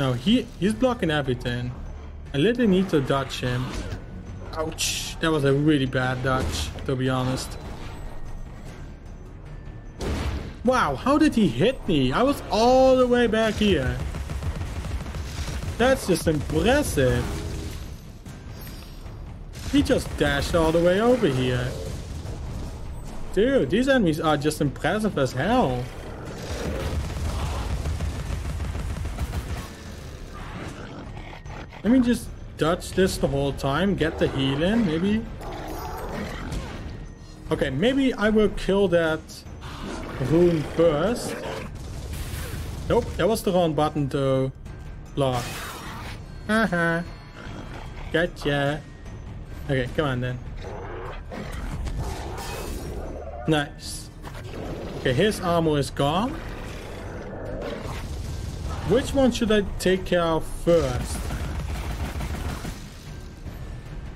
No, he he's blocking everything. I literally need to dodge him. Ouch, that was a really bad dodge, to be honest. Wow, how did he hit me? I was all the way back here. That's just impressive. He just dashed all the way over here. Dude, these enemies are just impressive as hell. Let me just dodge this the whole time, get the heal in, maybe. Okay, maybe I will kill that rune first. Nope, that was the wrong button to block. Haha. Gotcha. Okay, come on then. Nice. Okay, his armor is gone. Which one should I take care of first?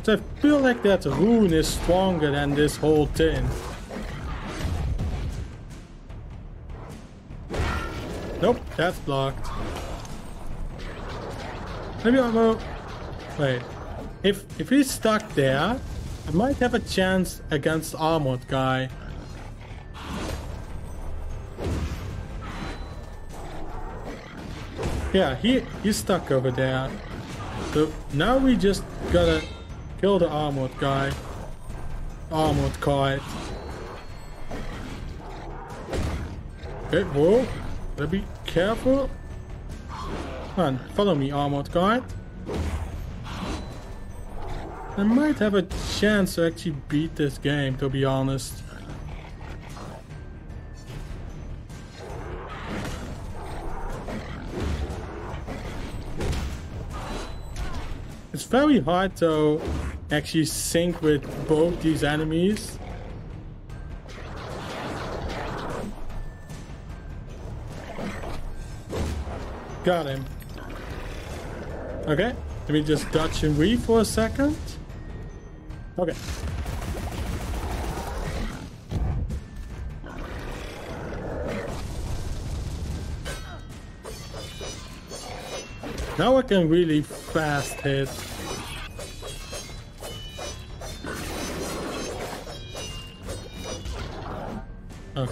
So I feel like that rune is stronger than this whole thing. Nope, that's blocked. Maybe I will... Wait. If, if he's stuck there, I might have a chance against armored guy. Yeah, he, he's stuck over there. So now we just gotta kill the armored guy. Armored guy. Okay, whoa. Be careful. Come on, follow me, armored guy. I might have a chance to actually beat this game, to be honest. It's very hard to actually sync with both these enemies. Got him. Okay, let me just dodge and weave for a second. Okay. Now I can really fast hit.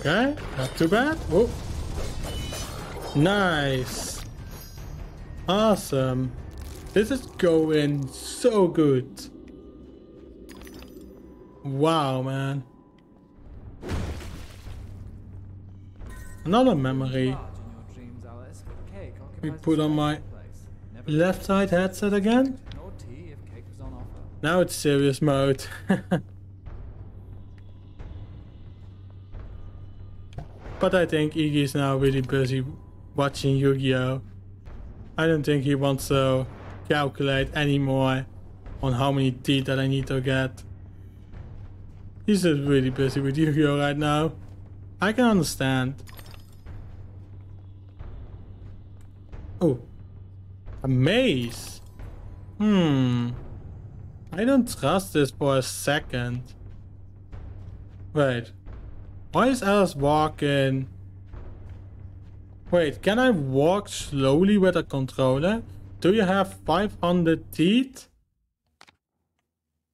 Okay, not too bad. Oh. Nice. Awesome. This is going so good. Wow, man. Another memory. We put on my left side headset again. Now it's serious mode. <laughs> but I think Iggy is now really busy watching Yu-Gi-Oh! I don't think he wants to calculate anymore on how many teeth that I need to get. He's just really busy with Yu-Gi-Oh right now. I can understand. Oh. A maze. Hmm. I don't trust this for a second. Wait. Why is Alice walking? Wait, can I walk slowly with a controller? Do you have 500 teeth?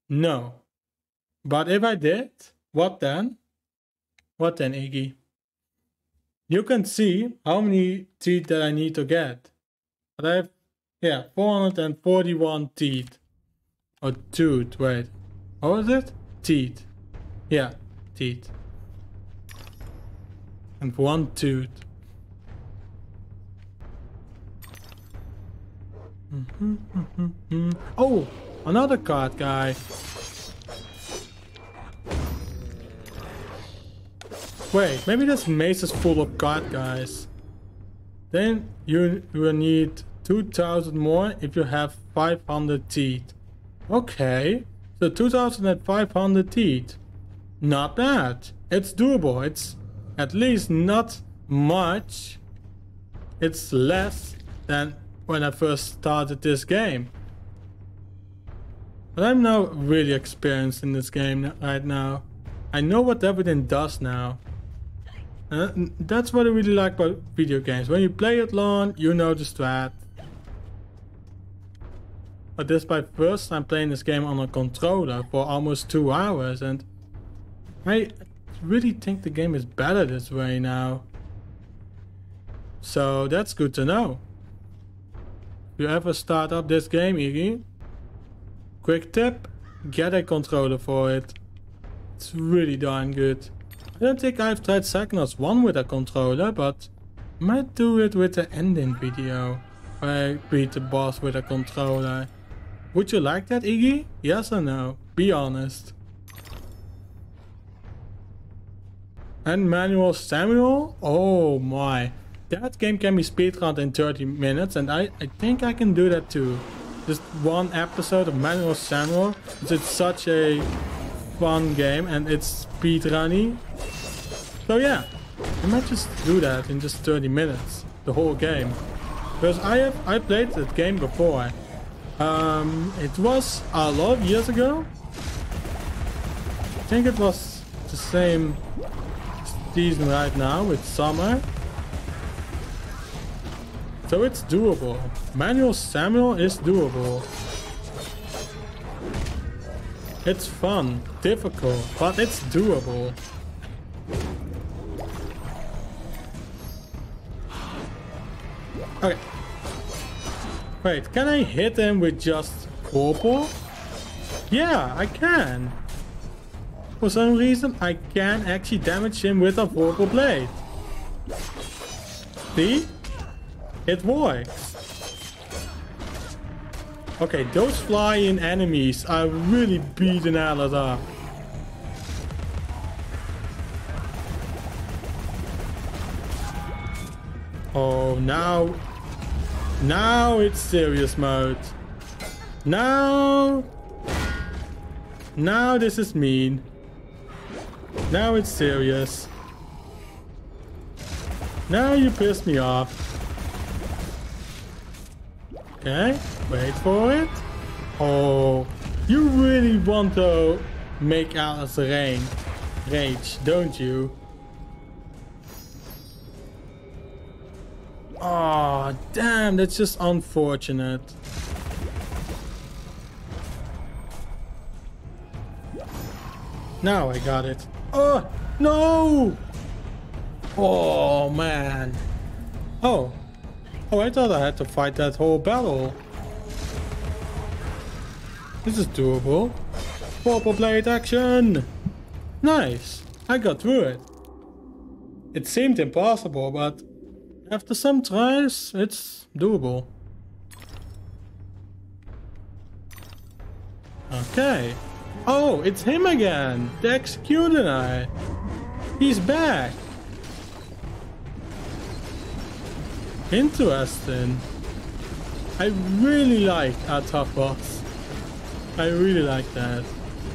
No. But if I did, what then? What then, Iggy? You can see how many teeth that I need to get. But I have, yeah, 441 teeth. Or tooth, wait. What was it? Teeth. Yeah, teeth. And one tooth. Mhm, mhm, mhm. Oh, another card guy. Wait, maybe this maze is full of card guys. Then you will need 2000 more if you have 500 teeth. Okay, so 2500 teeth. Not bad. It's doable. It's at least not much. It's less than when I first started this game. But I'm now really experienced in this game right now. I know what everything does now. Uh, that's what I really like about video games. When you play it long, you know the strat. But this is my first time playing this game on a controller for almost two hours and I really think the game is better this way now. So that's good to know. If you ever start up this game, Iggy, quick tip, get a controller for it. It's really darn good. I don't think I've tried Psychonauts 1 with a controller, but might do it with the ending video. Where I beat the boss with a controller. Would you like that, Iggy? Yes or no? Be honest. And Manual Samuel? Oh my. That game can be speedrun in 30 minutes and I, I think I can do that too. Just one episode of Manual Samuel. It's such a fun game and it's speedrunny. So yeah, I might just do that in just 30 minutes. The whole game. Because I have I played that game before. Um, it was a lot of years ago. I think it was the same season right now with summer. So it's doable. Manual Samuel is doable. It's fun, difficult, but it's doable. Okay. Wait, can I hit him with just Vorpal? Yeah, I can. For some reason, I can actually damage him with a Vorpal Blade. See? It works. Okay, those flying enemies are really beating Alice up. Oh, now... Now it's serious mode. Now... Now this is mean. Now it's serious. Now you piss me off. Okay, wait for it. Oh, you really want to make Alice rain. Rage, don't you? Oh, damn, that's just unfortunate. Now I got it. Oh, no! Oh, man. Oh. Oh, I thought I had to fight that whole battle. This is doable. Vorpal blade action! Nice! I got through it. It seemed impossible, but after some tries, it's doable. Okay. Oh, it's him again! The Executioner! He's back! Interesting. I really like boss. I really like that.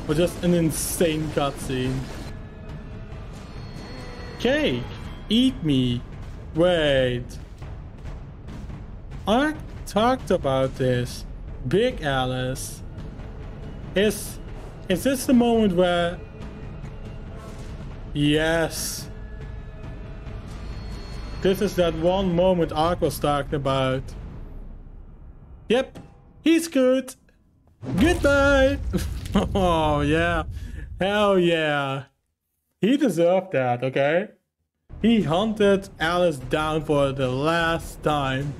or just an insane cutscene. Cake, eat me. Wait. I talked about this. Big Alice. Is is this the moment where Yes. This is that one moment Ark was talking about. Yep, he's good. Goodbye. <laughs> oh yeah. Hell yeah. He deserved that, okay? He hunted Alice down for the last time.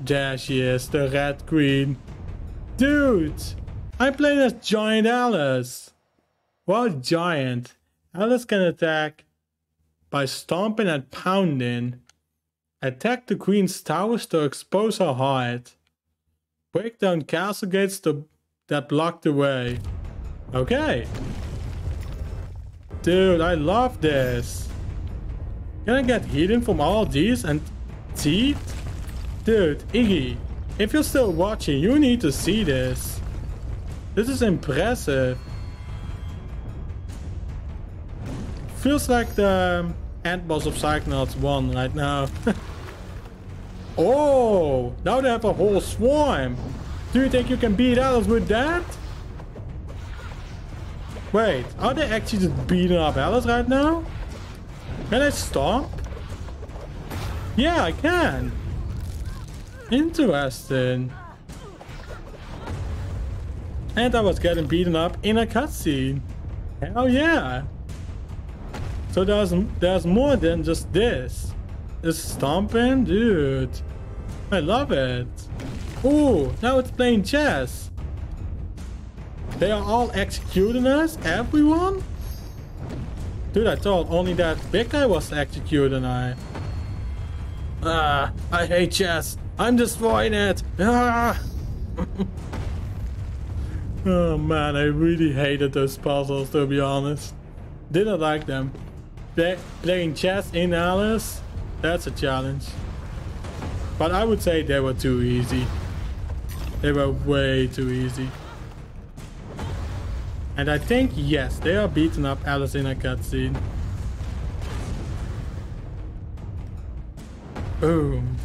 There she is, the Red Queen. Dude, I played as Giant Alice. Well, Giant, Alice can attack by stomping and pounding. Attack the Queen's towers to expose her hide. Break down castle gates to, that block the way. Okay. Dude, I love this. Can I get healing from all these and teeth? Dude, Iggy, if you're still watching, you need to see this. This is impressive. Feels like the um, end boss of Psychonauts 1 right now. <laughs> oh, now they have a whole swarm. Do you think you can beat Alice with that? Wait, are they actually just beating up Alice right now? Can I stomp? Yeah, I can. Interesting. And I was getting beaten up in a cutscene. Hell yeah. So there's there's more than just this. It's stomping, dude. I love it. Ooh, now it's playing chess. They are all executing us? Everyone? Dude, I thought only that big guy was executing I. Ah, I hate chess. I'm destroying it. Ah. <laughs> oh man, I really hated those puzzles to be honest. Didn't like them. Play, playing chess in Alice, that's a challenge. But I would say they were too easy. They were way too easy. And I think, yes, they are beating up Alice in a cutscene. Boom.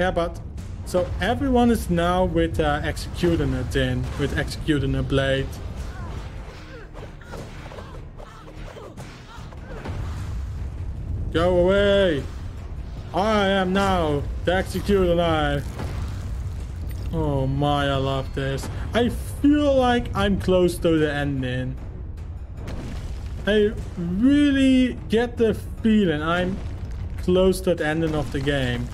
Yeah, but... So everyone is now with uh, executing it in, with executing a blade. Go away! I am now the executor knife. Oh my, I love this. I feel like I'm close to the ending. I really get the feeling I'm close to the ending of the game.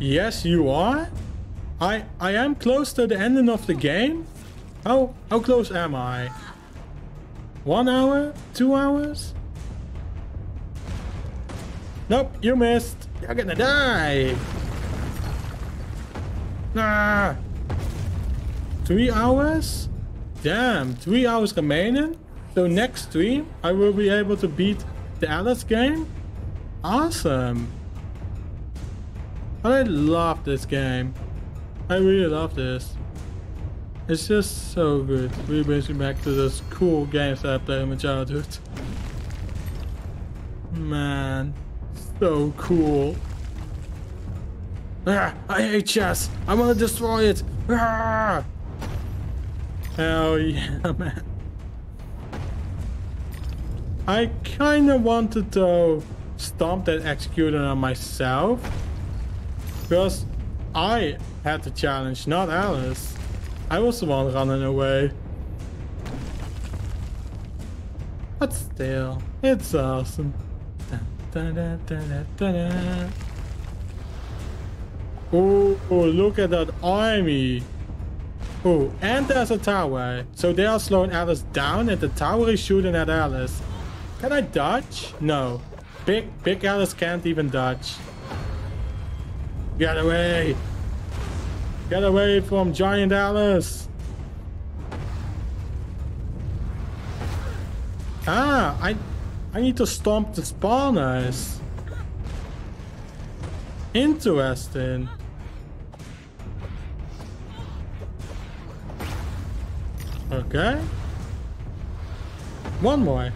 Yes, you are? I I am close to the ending of the game? How how close am I? One hour? Two hours? Nope, you missed. You're gonna die. Nah. Three hours? Damn, three hours remaining? So next stream, I will be able to beat the Alice game? Awesome. I love this game. I really love this. It's just so good. Really brings me back to those cool games that I played in my childhood. Man, so cool. Ah, I hate chess. I want to destroy it. Ah! Hell yeah, <laughs> man. I kind of wanted to stomp that executor on myself. Because I had the challenge, not Alice. I was the one running away. But still, it's awesome. Oh, look at that army. Oh, and there's a tower. So they are slowing Alice down and the tower is shooting at Alice. Can I dodge? No. Big, big Alice can't even dodge. Get away! Get away from Giant Alice! Ah, I, I need to stomp the spawners. Interesting. Okay. One more.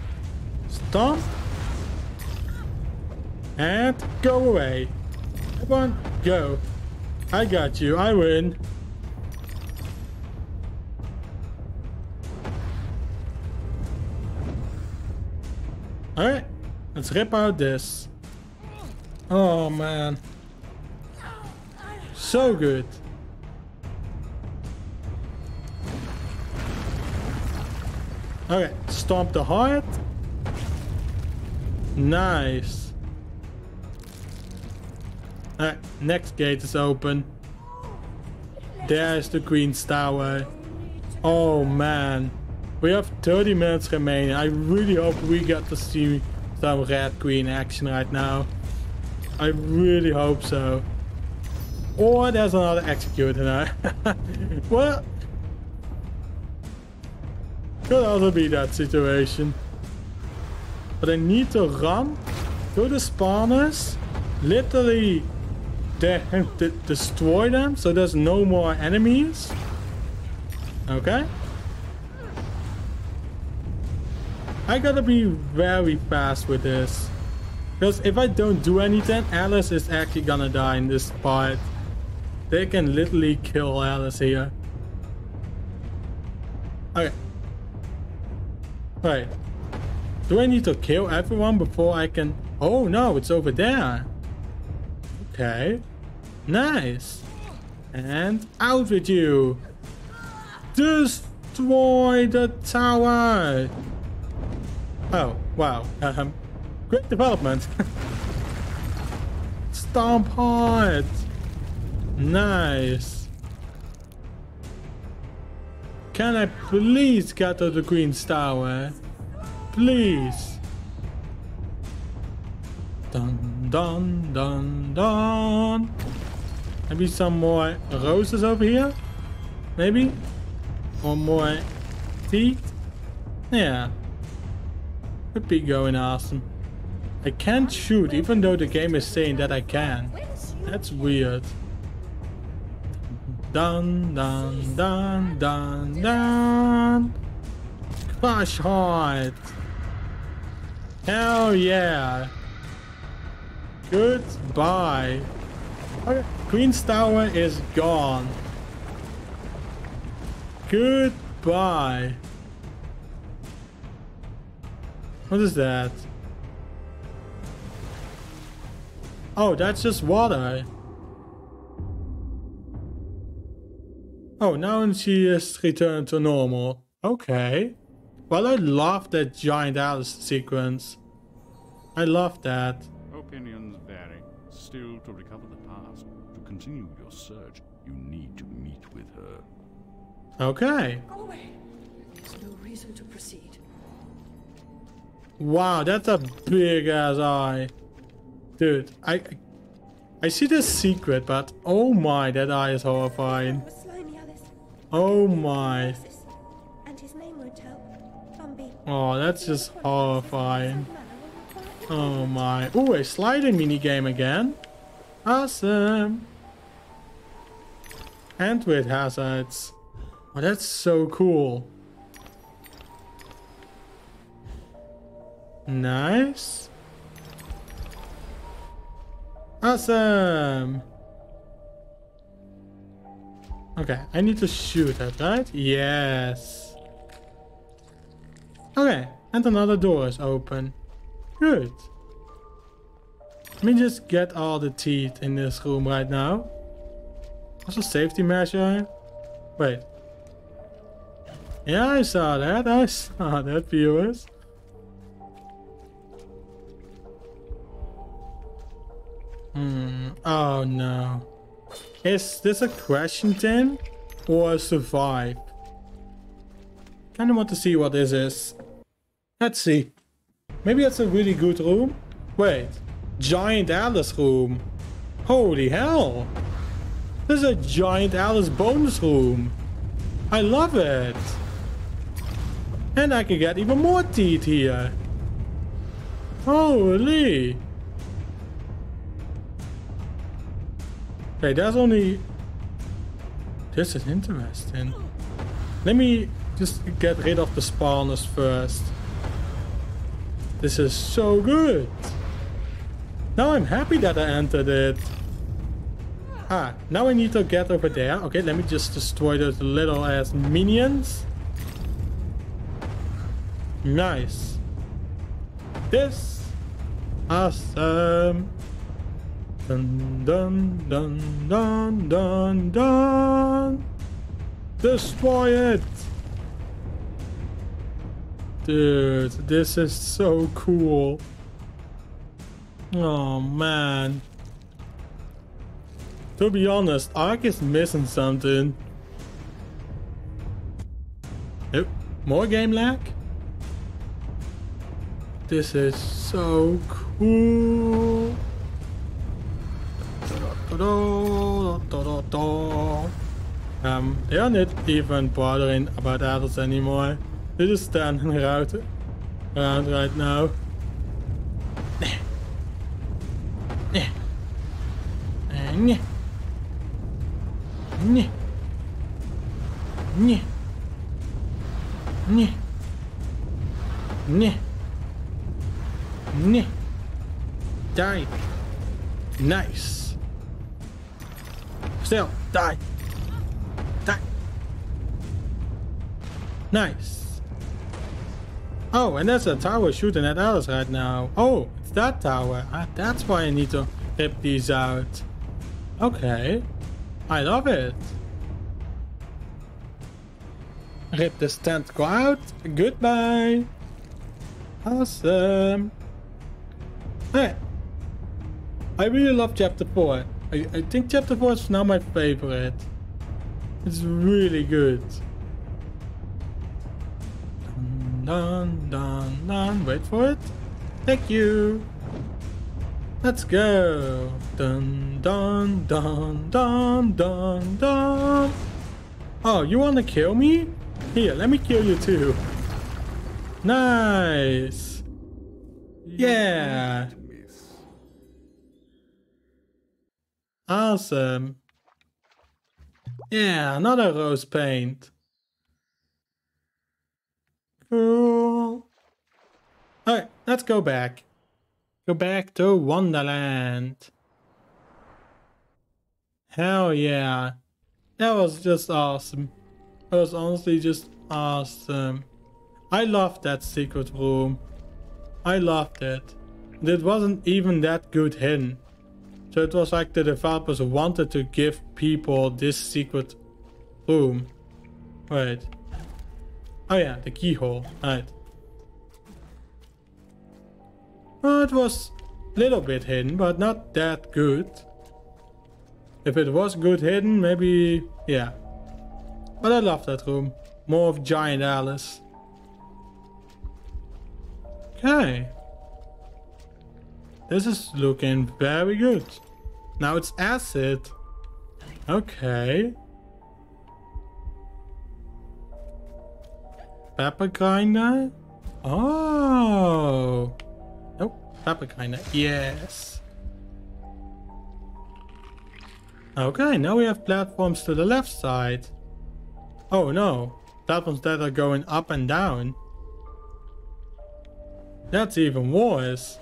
Stomp. And go away. Come on, go. I got you. I win. Alright. Let's rip out this. Oh man. So good. Okay, stomp the heart. Nice. Next gate is open. There's the Queen's Tower. Oh man. We have 30 minutes remaining. I really hope we get to see some Red Queen action right now. I really hope so. Or there's another executor now. <laughs> well, could also be that situation. But I need to run to the spawners, literally de de destroy them so there's no more enemies. Okay. I gotta be very fast with this. Because if I don't do anything, Alice is actually gonna die in this part. They can literally kill Alice here. Okay. Right. Do I need to kill everyone before I can... Oh no, it's over there. Okay. Nice. And out with you. Destroy the tower. Oh, wow. Um, great development. <laughs> Stomp hard. Nice. Can I please get to the Queen's Tower? Please. Dun dun dun dun. Maybe some more roses over here? Maybe? Or more teeth? Yeah. Could be going awesome. I can't shoot even though the game is saying that I can. That's weird. Dun dun dun dun dun. Crush heart. Hell yeah. Goodbye. Okay. Queen's Tower is gone. Goodbye. What is that? Oh, that's just water. Oh, now she is returned to normal. Okay. Well, I love that giant Alice sequence. I love that. Opinions vary. Still, to recover continue your search, you need to meet with her. Okay. Go away. There's no reason to proceed. Wow, that's a big ass eye. Dude, I I see the secret, but oh my, that eye is horrifying. Was slimy, Alice. Oh my. This- And his name won't help. Bumby. Oh, that's just horrifying. Man, I will require- Oh my. Oh, a sliding mini game again. Awesome. And with hazards. Oh, that's so cool. Nice. Awesome. Okay, I need to shoot that, right? Yes. Okay, and another door is open. Good. Let me just get all the teeth in this room right now. What's a safety measure? Wait. Yeah, I saw that. I saw <laughs> that, viewers. Hmm. Oh no. Is this a question then? Or a survive? Kinda want to see what this is. Let's see. Maybe that's a really good room? Wait. Giant Alice room. Holy hell. This is a giant Alice bonus room. I love it. And I can get even more teeth here. Holy. Okay, that's only... This is interesting. Let me just get rid of the spawners first. This is so good. Now I'm happy that I entered it. Ah, now I need to get over there. Okay, let me just destroy those little ass minions. Nice. This. Awesome. Dun dun dun dun dun dun. Destroy it. Dude, this is so cool. Oh man. To be honest, Ark is missing something. Oh, more game lag? This is so cool. Um, they're not even bothering about others anymore. They're just standing <laughs> around, around right now. <laughs> Yeah. Yeah. Yeah. Yeah. Yeah. Yeah. Die. Nice. Still, die. Die. Nice. Oh, and there's a tower shooting at us right now. Oh, it's that tower. Ah, that's why I need to rip these out. Okay. I love it. Rip this go out. Goodbye. Awesome. Hey. I really love chapter 4. I, I think chapter 4 is now my favorite. It's really good. Dun dun dun. Wait for it. Thank you. Let's go. Dun dun dun dun dun dun. Oh, you wanna kill me? Here, let me kill you too. Nice. Yeah. Awesome. Yeah, another rose paint. Cool. Alright, let's go back. Go back to Wonderland. Hell yeah. That was just awesome. That was honestly just awesome. I loved that secret room. I loved it. And it wasn't even that good hidden. So it was like the developers wanted to give people this secret room. Wait. Oh yeah, the keyhole. Right. Well, it was a little bit hidden, but not that good. If it was good hidden, maybe... Yeah. But I love that room. More of Giant Alice. Okay. This is looking very good. Now it's acid. Okay. Pepper grinder? Oh. Grinder. Yes. Okay, now we have platforms to the left side. Oh no. Platforms that are going up and down. That's even worse.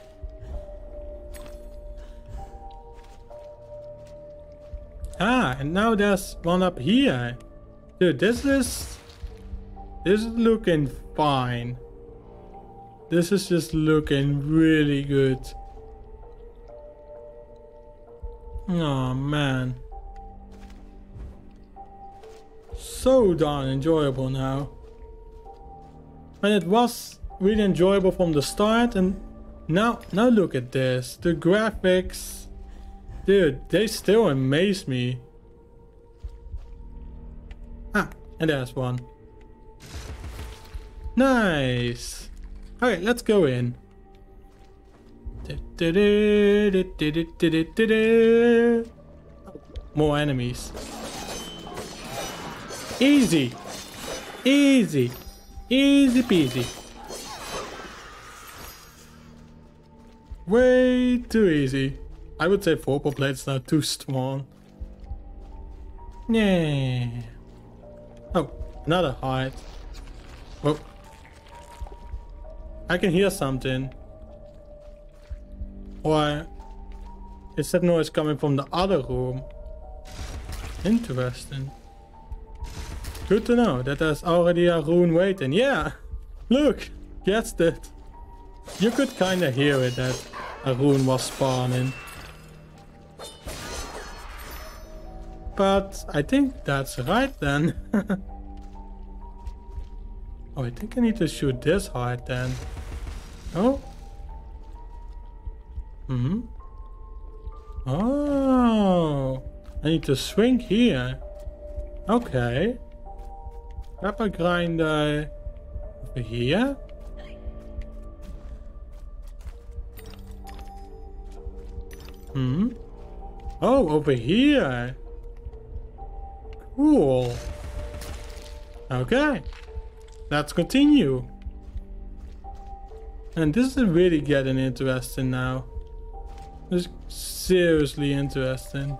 Ah, and now there's one up here. Dude, this is... This is looking fine. This is just looking really good. Oh man. So darn enjoyable now. And it was really enjoyable from the start and now now look at this. The graphics Dude, they still amaze me. Ah, and there's one. Nice. Alright, let's go in. More enemies. Easy. Easy. Easy peasy. Way too easy. I would say Vorpal blades now too strong. Yeah. Oh, another heart. Oh. I can hear something. Or is that noise coming from the other room? Interesting. Good to know that there's already a rune waiting. Yeah! Look! Guessed it. You could kinda hear it that a rune was spawning. But I think that's right then. <laughs> oh, I think I need to shoot this hard then. Oh? Hmm? Oh, I need to swing here. Okay. Pepper grinder over here. Hmm. Oh, over here. Cool. Okay. Let's continue. And this is really getting interesting now. This is seriously interesting.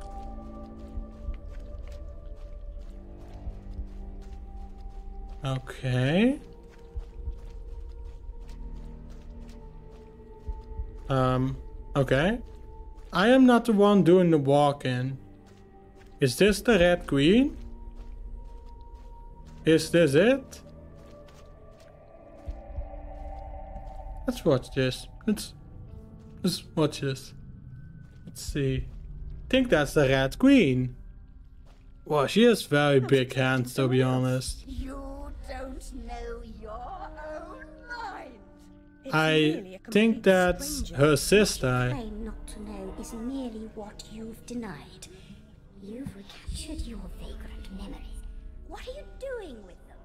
Okay. Um, okay. I am not the one doing the walking. Is this the red queen? Is this it? Let's watch this. Let's let's watch this. Let's see. I think that's the red queen. Well, she has very big hands to be honest. You don't know your own mind. It's I think that's stranger. her sister. claim not to know is merely what you've denied. You've recaptured your vagrant memories. What are you doing with them?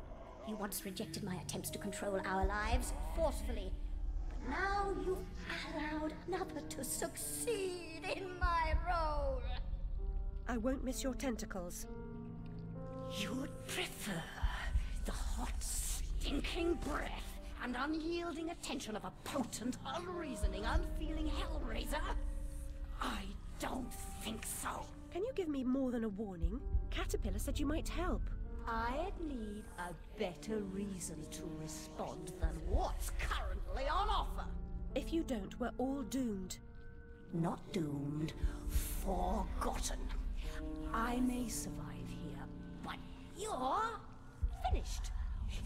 You once rejected my attempts to control our lives forcefully. Now you've allowed another to succeed in my role. I won't miss your tentacles. You'd prefer the hot, stinking breath and unyielding attention of a potent, unreasoning, unfeeling hellraiser? I don't think so. Can you give me more than a warning? Caterpillar said you might help. I'd need a better reason to respond than what's currently on offer. If you don't, we're all doomed. Not doomed, forgotten. I may survive here, but you're finished.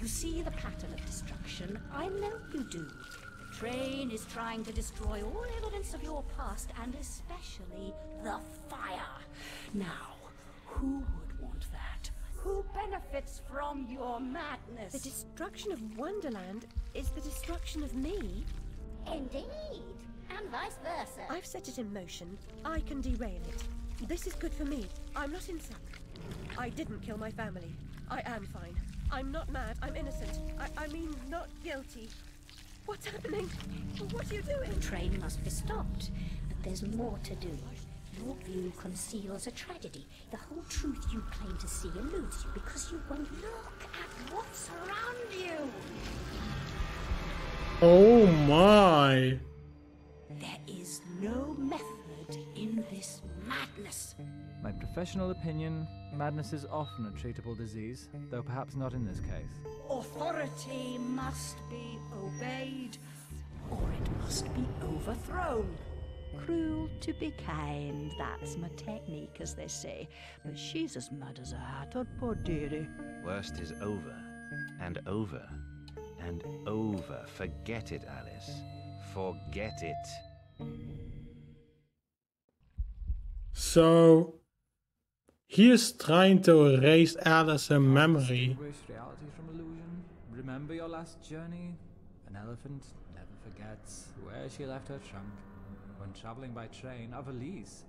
You see the pattern of destruction? I know you do. The train is trying to destroy all evidence of your past, and especially the fire. Now, who would? Who benefits from your madness? The destruction of Wonderland is the destruction of me. Indeed. And vice versa. I've set it in motion. I can derail it. This is good for me. I'm not insane. I didn't kill my family. I am fine. I'm not mad. I'm innocent. I, I mean, not guilty. What's happening? What are you doing? The train must be stopped, but there's more to do. Your view conceals a tragedy. The whole truth you claim to see eludes you because you won't look at what's around you. Oh my. There is no method in this madness. My professional opinion, madness is often a treatable disease, though perhaps not in this case. Authority must be obeyed, or it must be overthrown. Cruel to be kind, that's my technique, as they say. But she's as mad as a hatter, poor dearie. Worst is over, and over, and over. Forget it, Alice. Forget it. So he is trying to erase Alice's memory. Reality from illusion. Remember your last journey? An elephant never forgets where she left her trunk. When traveling by train, a valise,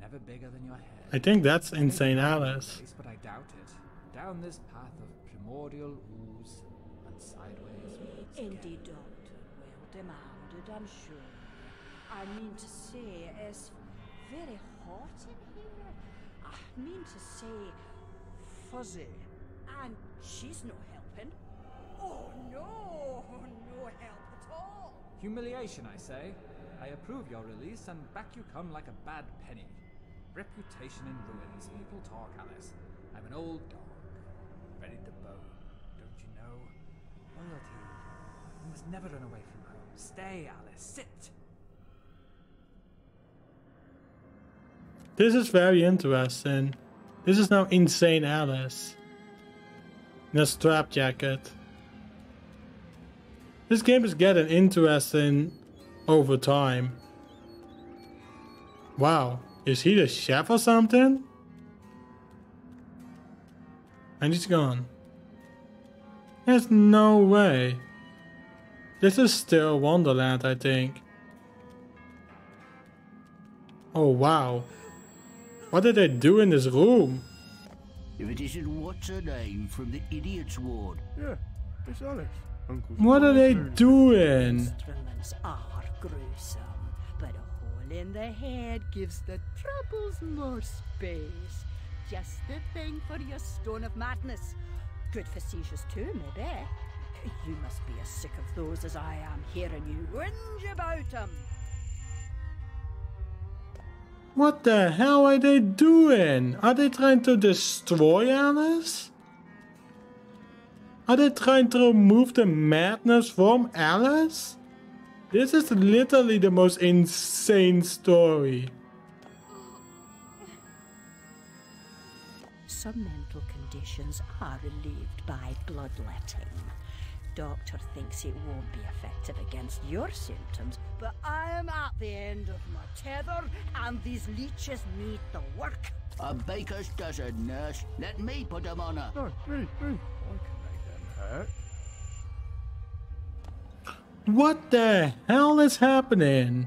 never bigger than your head. I think that's insane Alice. place, But I doubt it. Down this path of primordial ooze and sideways. Indeed, Doctor. Well demanded, I'm sure. I mean to say, it's very hot in here. I mean to say, fuzzy. And she's no helping. Oh, no, no help at all. Humiliation, I say. I approve your release, and back you come like a bad penny. Reputation in ruins. People talk, Alice. I'm an old dog, ready to bone, don't you know? Loyalty. You must never run away from home. Stay, Alice. Sit. This is very interesting. This is now Insane Alice. In a strap jacket. This game is getting interesting over time. Wow, is he the chef or something? And he's gone. There's no way. This is still Wonderland, I think. Oh wow. What did they do in this room? If it isn't what's her name from the idiot's ward. Yeah, it's Alice. Uncle's What are they Lunatic. doing? Gruesome, but a hole in the head gives the troubles more space. Just the thing for your stone of madness. Good for seizures too, maybe. You must be as sick of those as I am hearing you whinge about 'em. What the hell are they doing? Are they trying to destroy Alice? Are they trying to remove the madness from Alice? This is literally the most insane story. Some mental conditions are relieved by bloodletting. Doctor thinks it won't be effective against your symptoms, but I am at the end of my tether, and these leeches need the work. A baker's dozen, nurse. Let me put 'em on her. No, me, me. I can make them hurt. What the hell is happening?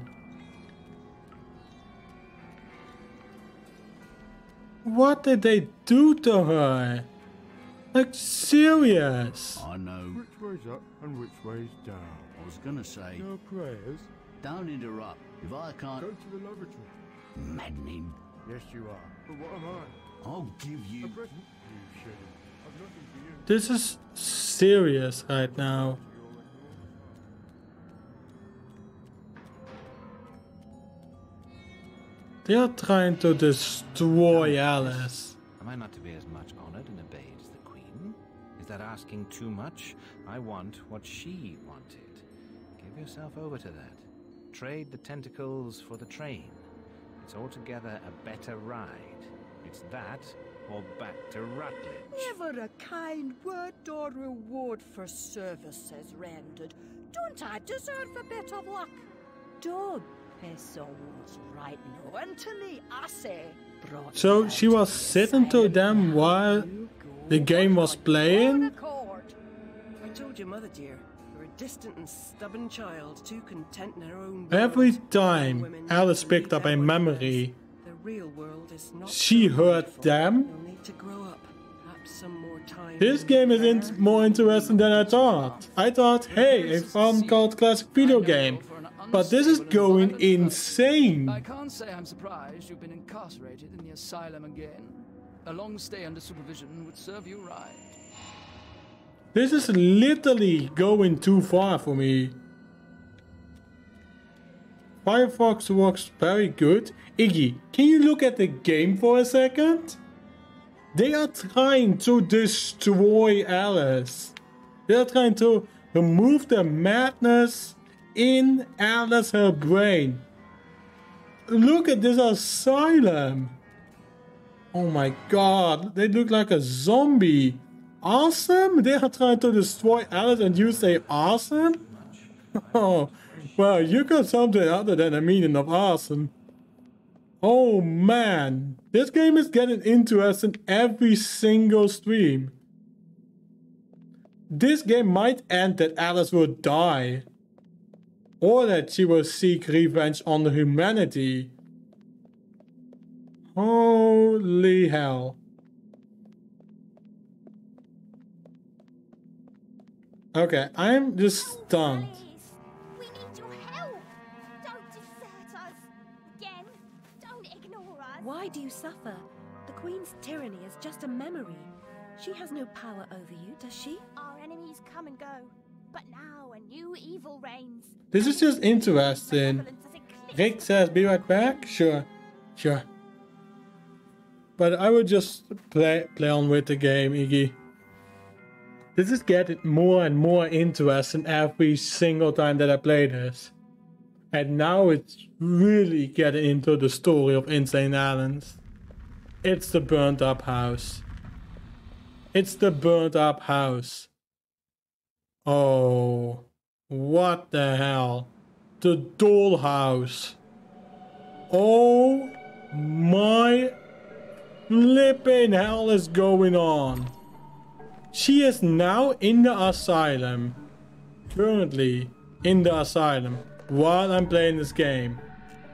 What did they do to her? Like serious? I know. Which way's up and which way's down? I was gonna say, No prayers. don't interrupt. If I can't. Go to the lavatory. Maddening. Yes, you are. But what am I? I'll give you. A present? You shouldn't. I've nothing for you. This is serious right now. They are trying to destroy Alice. Am I not to be as much honored and obeyed as the Queen? Is that asking too much? I want what she wanted. Give yourself over to that. Trade the tentacles for the train. It's altogether a better ride. It's that or back to Rutledge. Never a kind word or reward for services rendered. Don't I deserve a bit of luck? Don't piss almost right now into me, I say. So she was sitting to them while the game was playing? I told your mother, dear. You're a distant and stubborn child, too content in her own. Every time Alice picked up a memory, The real world is not she so heard them. You'll need to grow up. Perhaps some more time. This game is in more interesting than I thought. I thought, hey, a fun cult classic video game. But this is going insane. I can't say I'm surprised you've been incarcerated in the asylum again. A long stay under supervision would serve you right. This is literally going too far for me. Firefox works very good. Iggy, can you look at the game for a second? They are trying to destroy Alice. They are trying to remove the madness in Alice her brain. Look at this asylum. Oh my god, they look like a zombie. Awesome? They are trying to destroy Alice and you say awesome? <laughs> Oh, well, you got something other than the meaning of awesome. Oh man, this game is getting interesting every single stream. This game might end that Alice will die. Or that uh, she will seek revenge on the humanity. Holy hell. Okay, I'm just stunned. We need your help. Don't desert us. Again, don't ignore us. Why do you suffer? The Queen's tyranny is just a memory. She has no power over you, does she? Our enemies come and go, but now a new evil reigns. This is just interesting. Rick says, be right back? Sure. Sure. But I would just play play on with the game, Iggy. This is getting more and more interesting every single time that I play this. And now it's really getting into the story of Insane Islands. It's the burnt up house. It's the burnt up house. Oh, what the hell? The dollhouse. Oh my flipping hell is going on? She is now in the asylum. Currently in the asylum while I'm playing this game.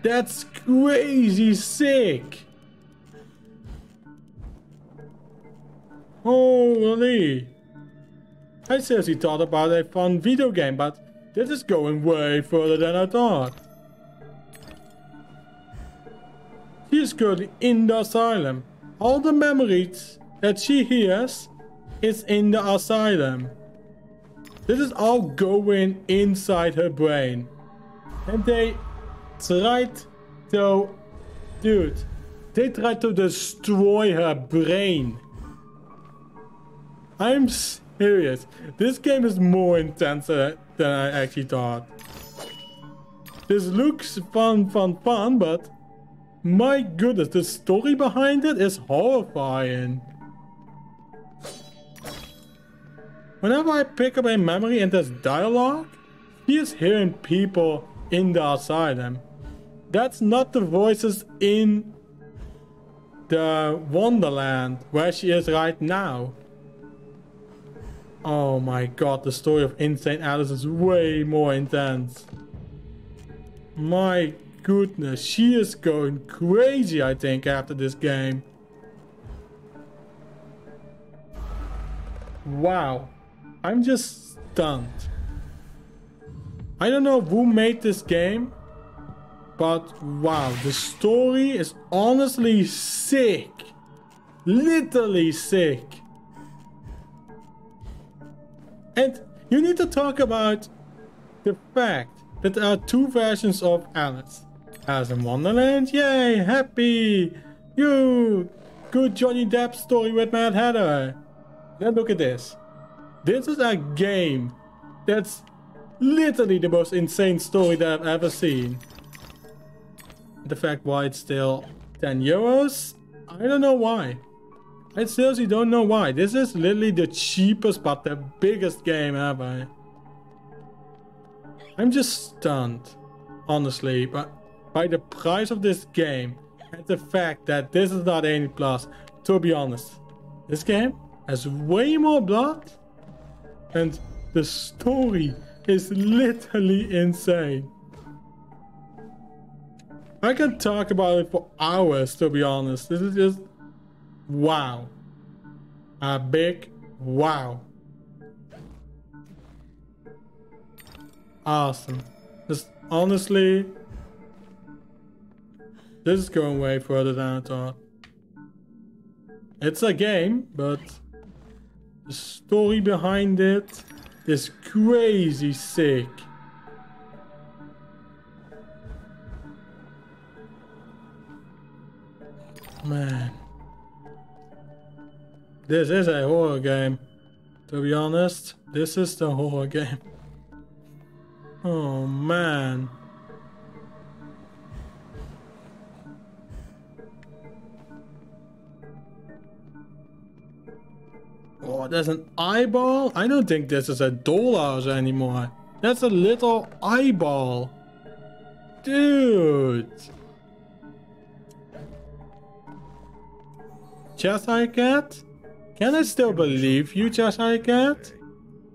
That's crazy sick. Holy. I seriously thought about a fun video game, but this is going way further than I thought. She is currently in the asylum. All the memories that she hears is in the asylum. This is all going inside her brain. And they tried to... Dude. They tried to destroy her brain. I'm serious. This game is more intense than I actually thought. This looks fun, fun, fun, but... My goodness, the story behind it is horrifying. Whenever I pick up a memory and there's dialogue, he is hearing people in the asylum. That's not the voices in the Wonderland where she is right now. Oh my god, the story of Insane Alice is way more intense. My goodness, she is going crazy, I think, after this game. Wow. I'm just stunned. I don't know who made this game, but wow, the story is honestly sick. Literally sick. And you need to talk about the fact that there are two versions of Alice. Alice in Wonderland, yay, happy! You! Good Johnny Depp story with Mad Hatter. Now look at this. This is a game that's literally the most insane story that I've ever seen. The fact why it's still 10 euros, I don't know why. I seriously don't know why. This is literally the cheapest but the biggest game ever. I'm just stunned, honestly, but by the price of this game and the fact that this is not any plus. To be honest, this game has way more blood and the story is literally insane. I can talk about it for hours to be honest. This is just wow. A big wow. Awesome. Just honestly, this is going way further than I thought. It's a game, but the story behind it is crazy sick. Man. This is a horror game. To be honest, this is the horror game. Oh man. Oh, there's an eyeball? I don't think this is a dollhouse anymore. That's a little eyeball. Dude. Cheshire Cat? Can I still believe you, Cheshire Cat?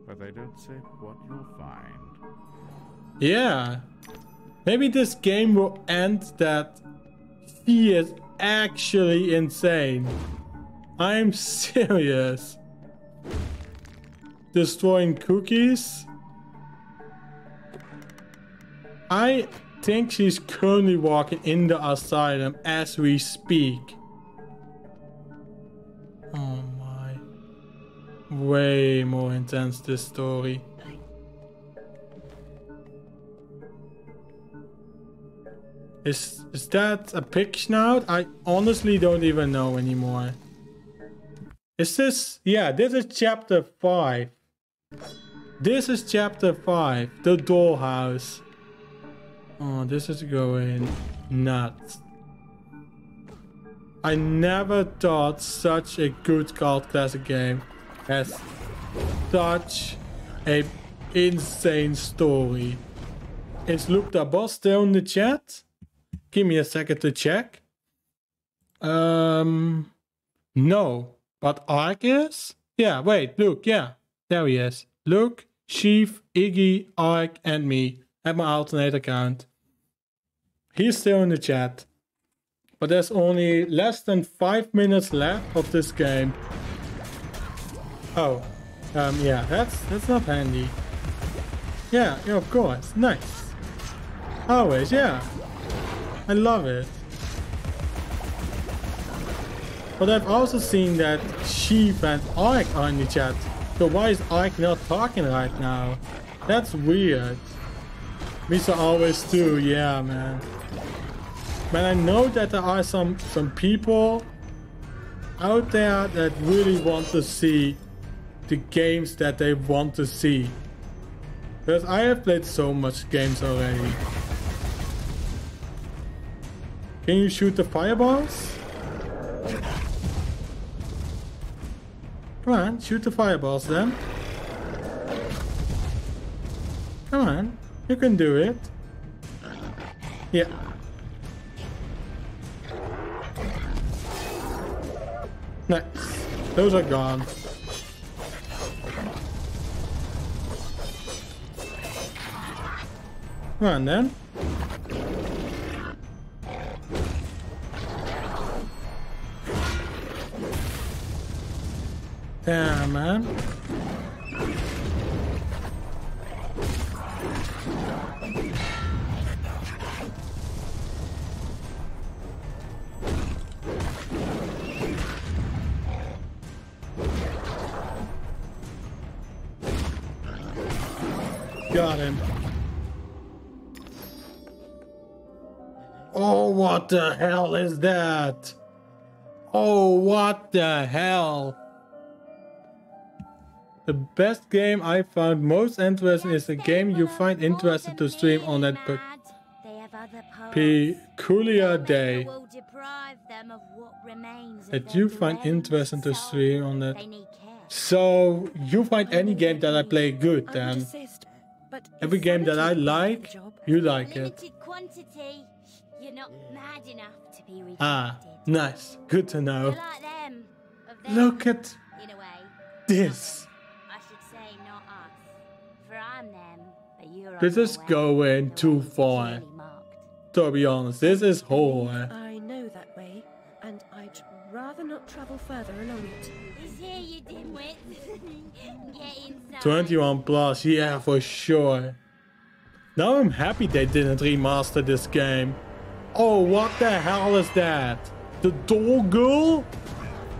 But they don't say what you'll find. Yeah. Maybe this game will end that she is actually insane. I'm serious. Destroying cookies? I think she's currently walking in the asylum as we speak. Way more intense this story. Is, is that a pig snout? I honestly don't even know anymore. Is this... Yeah, this is chapter 5. This is chapter 5, the dollhouse. Oh, this is going nuts. I never thought such a good cult classic game has such a insane story. Is Luke the boss still in the chat? Give me a second to check. Um, no, but Ark is? Yeah, wait, Luke, yeah, there he is. Luke, Sheaf, Iggy, Ark, and me at my alternate account. He's still in the chat. But there's only less than 5 minutes left of this game. Oh, um, yeah, that's that's not handy. Yeah, yeah, of course, nice. Always, yeah. I love it. But I've also seen that Sheep and Ike are in the chat. So why is Ike not talking right now? That's weird. Misa always do, yeah man. But I know that there are some, some people out there that really want to see the games that they want to see. Because I have played so much games already. Can you shoot the fireballs? Come on, shoot the fireballs then. Come on, you can do it. Yeah. Nice. Those are gone. Come on then. Damn, man. Got him. Oh, what the hell is that? Oh, what the hell? The best game I found most interesting is a game you find interesting to stream on that pe peculiar day. That you find interesting to stream on that. So, you find any game that I play good then. Every game that I like, you like it. Quantity. You're not mad enough to be rejected. Ah, nice. Good to know. Like them. Of them, Look at in a way. this. I should say not us. For I'm them, but you're This is going too far. To be honest, this is horror. I know that way, and I'd rather not travel further along it. Here, you dimwit. <laughs> Get inside. 21 plus, yeah, for sure. Now I'm happy they didn't remaster this game. Oh, what the hell is that? The doll girl?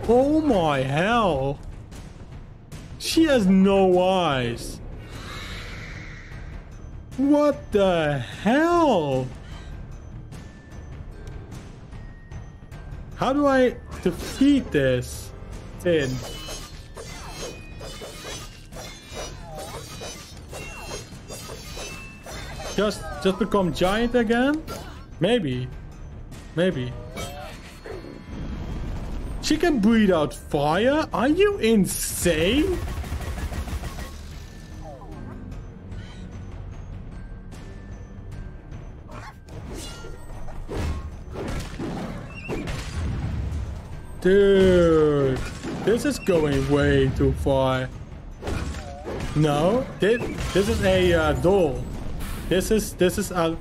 Oh my hell. She has no eyes. What the hell? How do I defeat this thing? Just just become giant again? Maybe. Maybe. She can breathe out fire? Are you insane? Dude, this is going way too far. No, this, this is a uh, doll. This is this is al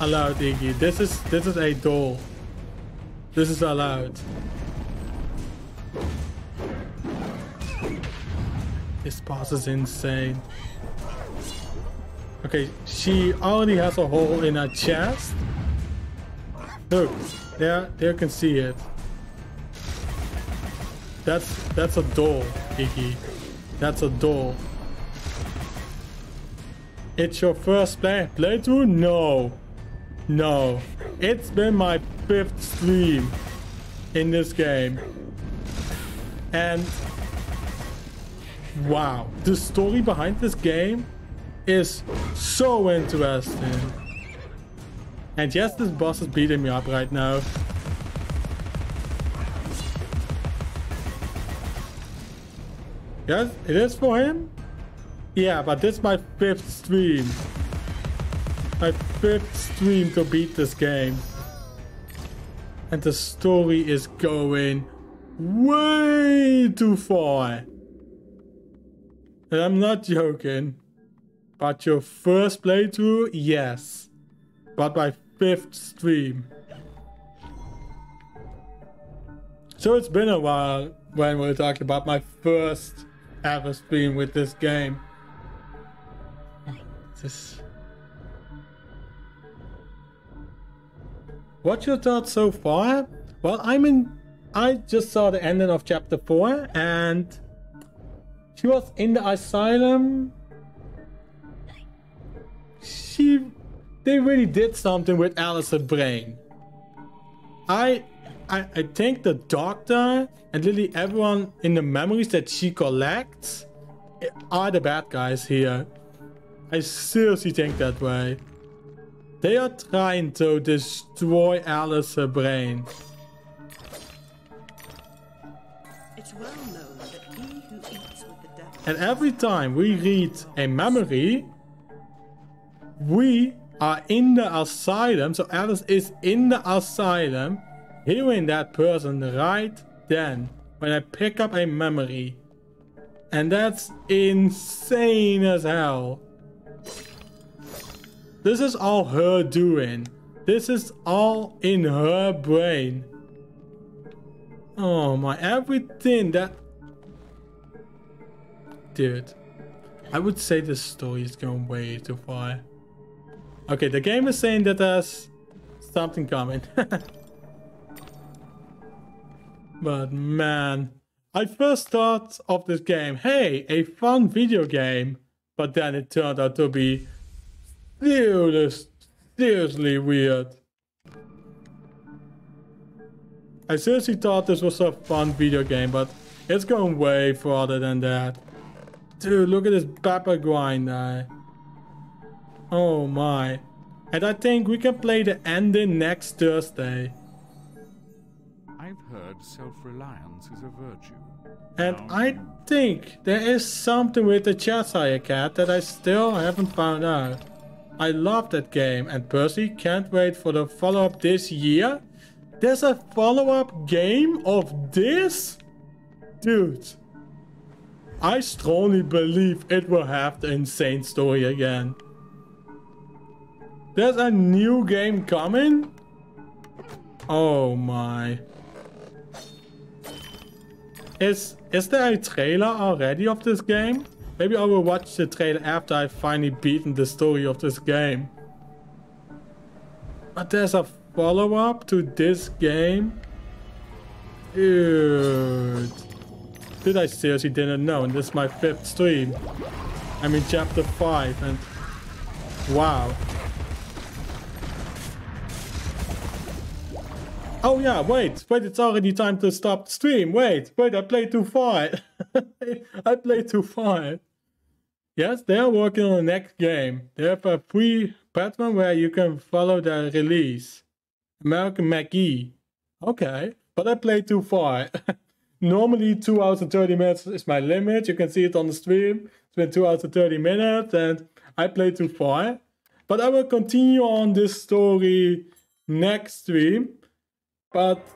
allowed, Iggy. This is this is a doll. This is allowed. This boss is insane. Okay, she already has a hole in her chest. Look, there, there can see it. That's that's a doll, Iggy. That's a doll. It's your first play playthrough? No. No. It's been my fifth stream in this game. And wow, the story behind this game is so interesting. And yes, this boss is beating me up right now. Yes, it is for him? Yeah, but this is my fifth stream. My fifth stream to beat this game. And the story is going way too far. And I'm not joking. But your first playthrough, yes. But my fifth stream. So it's been a while when we're talking about my first ever stream with this game. This. What's your thoughts so far? Well, I'm in. I just saw the ending of chapter 4 and she was in the asylum. She. They really did something with Alice's brain. I, I. I think the doctor and literally everyone in the memories that she collects are the bad guys here. I seriously think that way. They are trying to destroy Alice's brain. It's well known that he who eats with the devil. And every time we read a memory, we are in the asylum. So Alice is in the asylum, hearing that person right then when I pick up a memory. And that's insane as hell. This is all her doing. This is all in her brain. Oh my, everything that... Dude. I would say this story is going way too far. Okay, the game is saying that there's something coming. <laughs> but man, I first thought of this game, hey, a fun video game. But then it turned out to be seriously, seriously weird. I seriously thought this was a fun video game, but it's going way farther than that. Dude, look at this pepper grinder. Oh my. And I think we can play the ending next Thursday. I've heard self-reliance is a virtue. And I think there is something with the Cheshire Cat that I still haven't found out. I love that game and Percy can't wait for the follow-up this year. There's a follow-up game of this? Dude. I strongly believe it will have the insane story again. There's a new game coming? Oh my. Is is there a trailer already of this game? Maybe I will watch the trailer after I've finally beaten the story of this game. But there's a follow-up to this game? Dude. Did I seriously didn't know? And this is my fifth stream. I'm in chapter 5 and... Wow. Oh yeah, wait, wait, it's already time to stop the stream. Wait, wait, I played too far. <laughs> I played too far. Yes, they are working on the next game. They have a free platform where you can follow the release. American McGee. Okay, but I played too far. <laughs> Normally 2 hours and 30 minutes is my limit. You can see it on the stream. It's been 2 hours and 30 minutes and I played too far. But I will continue on this story next stream. But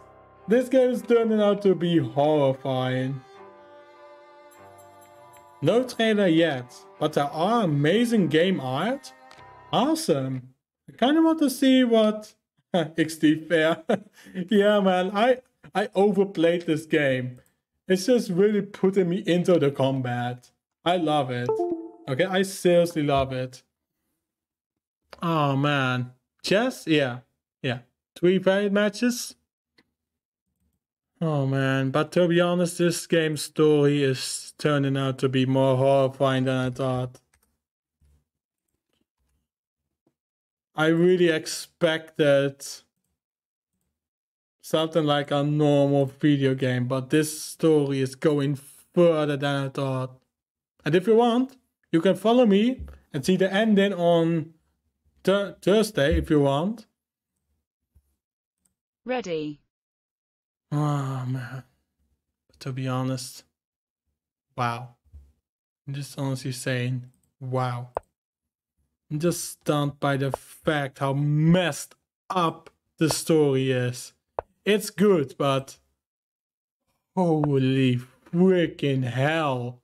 this game is turning out to be horrifying. No trailer yet, but there are amazing game art. Awesome. I kind of want to see what <laughs> XD fair. <laughs> yeah, man, I I overplayed this game. It's just really putting me into the combat. I love it. Okay, I seriously love it. Oh man, chess? Yeah, yeah. Three fight matches. Oh man, but to be honest, this game's story is turning out to be more horrifying than I thought. I really expected something like a normal video game, but this story is going further than I thought. And if you want, you can follow me and see the ending on th- Thursday if you want. Ready. Oh man. But to be honest, wow. I'm just honestly saying, wow. I'm just stunned by the fact how messed up the story is. It's good, but holy freaking hell.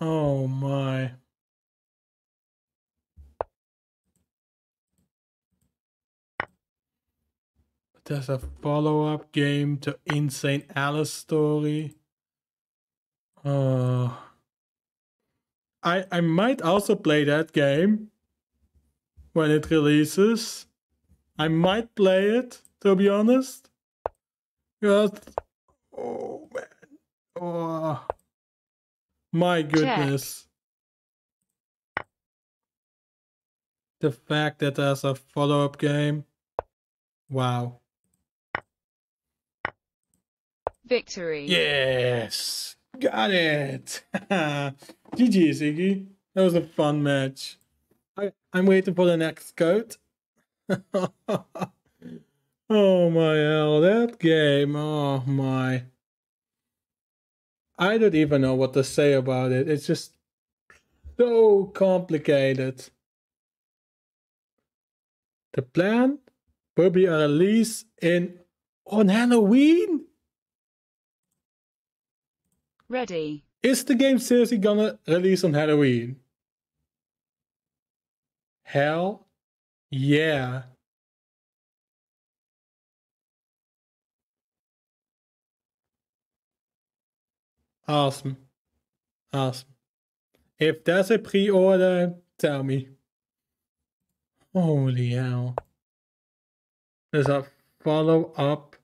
Oh my. There's a follow-up game to Insane Alice story. Uh, I I might also play that game when it releases. I might play it to be honest. But oh man, oh my goodness. The fact that there's a follow-up game. Wow. Victory. Yes, got it. <laughs> GG, Ziggy. That was a fun match. I, I'm waiting for the next code. <laughs> oh my hell, that game. Oh my. I don't even know what to say about it. It's just so complicated. The plan will be a release in on Halloween. Ready. Is the game seriously gonna release on Halloween? Hell yeah. Awesome. Awesome. If there's a pre-order, tell me. Holy hell. There's a follow-up.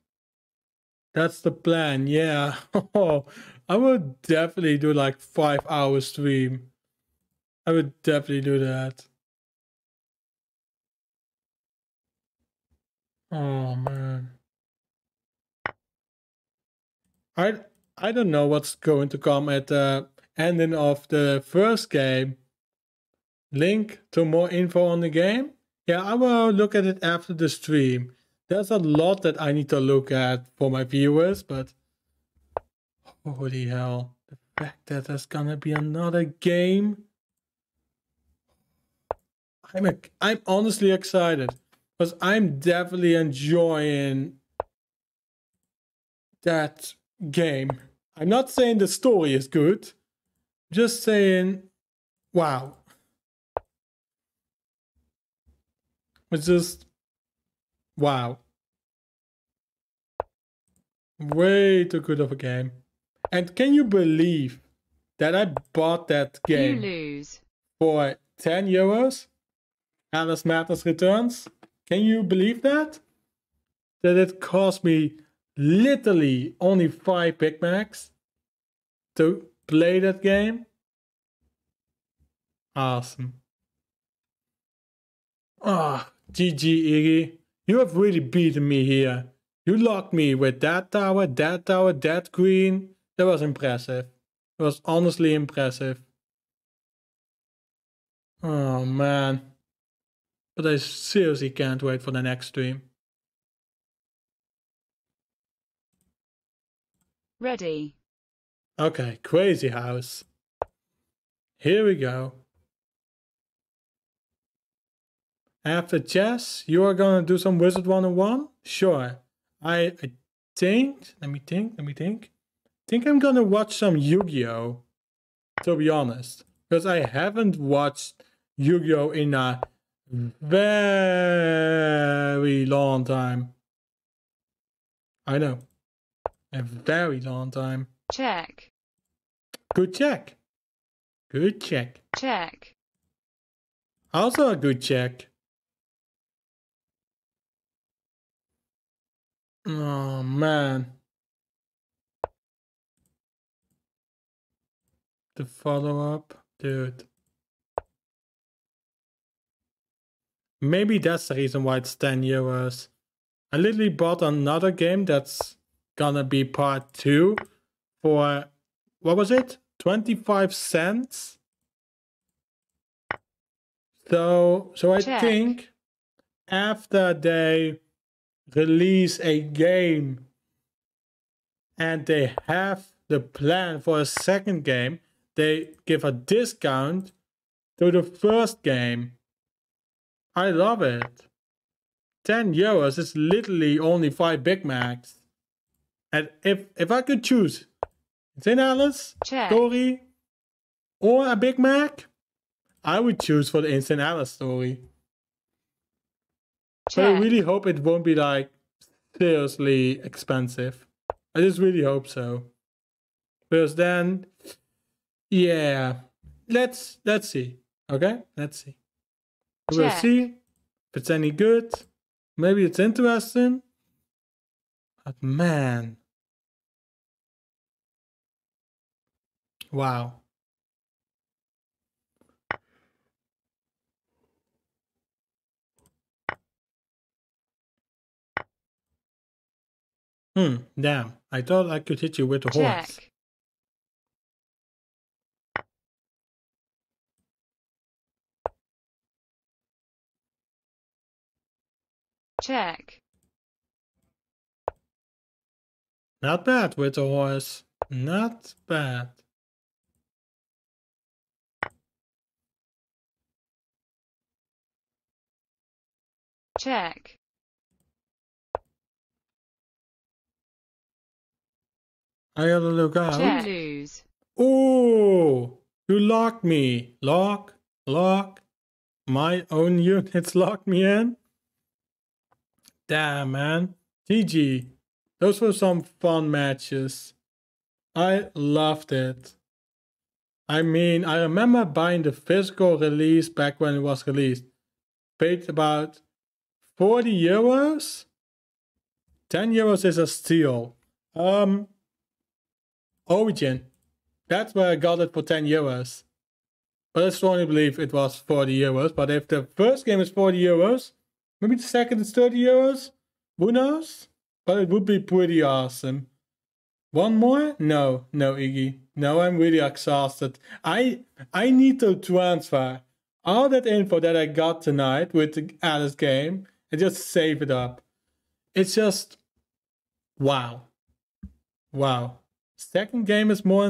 That's the plan, yeah. <laughs> Oh, I would definitely do like five hour stream. I would definitely do that. Oh man. I I don't know what's going to come at the ending of the first game. Link to more info on the game? Yeah, I will look at it after the stream. There's a lot that I need to look at for my viewers, but holy hell. The fact that there's gonna be another game. I'm a, I'm honestly excited because I'm definitely enjoying that game. I'm not saying the story is good, just saying, wow. It's just, wow. Way too good of a game. And can you believe that I bought that game for 10 euros? Alice Madness Returns? Can you believe that? That it cost me literally only 5 Big Macs to play that game? Awesome. Ah, GG Iggy. You have really beaten me here. You locked me with that tower, that tower, that queen. That was impressive. It was honestly impressive. Oh man. But I seriously can't wait for the next stream. Ready. Okay, Crazy House. Here we go. After chess, you are gonna do some Wizard 101? Sure. I, I think, let me think, let me think. Think I'm gonna watch some Yu-Gi-Oh! To be honest. Because I haven't watched Yu-Gi-Oh! in a very long time. I know. A very long time. Check. Good check. Good check. Check. Also a good check. Oh man. The follow up, dude. Maybe that's the reason why it's 10 euros. I literally bought another game that's gonna be part two for what was it? 25 cents. So so I Check. think after they release a game and they have the plan for a second game, they give a discount to the first game. I love it. 10 euros is literally only 5 Big Macs. And if if I could choose St. Alice, Check. story, or a Big Mac, I would choose for the Instant Alice story. But I really hope it won't be like seriously expensive. I just really hope so. Because then, yeah, let's let's see. Okay, let's see. We'll see if it's any good. Maybe it's interesting. But man, wow. Hmm, damn. I thought I could hit you with a horse. Check. Check. Not bad with the horse. Not bad. Check. I gotta look out. Check. Lose. Oh, you locked me. Lock, lock. My own units <laughs> locked me in. Damn, man. GG. Those were some fun matches. I loved it. I mean, I remember buying the physical release back when it was released. Paid about 40 euros. 10 euros is a steal. Um, Origin. That's where I got it for 10 euros. But I strongly believe it was 40 euros. But if the first game is 40 euros, maybe the second is 30 euros? Who knows? But it would be pretty awesome. One more? No, no, Iggy. No, I'm really exhausted. I I need to transfer all that info that I got tonight with the Alice game and just save it up. It's just wow. Wow. Second game is more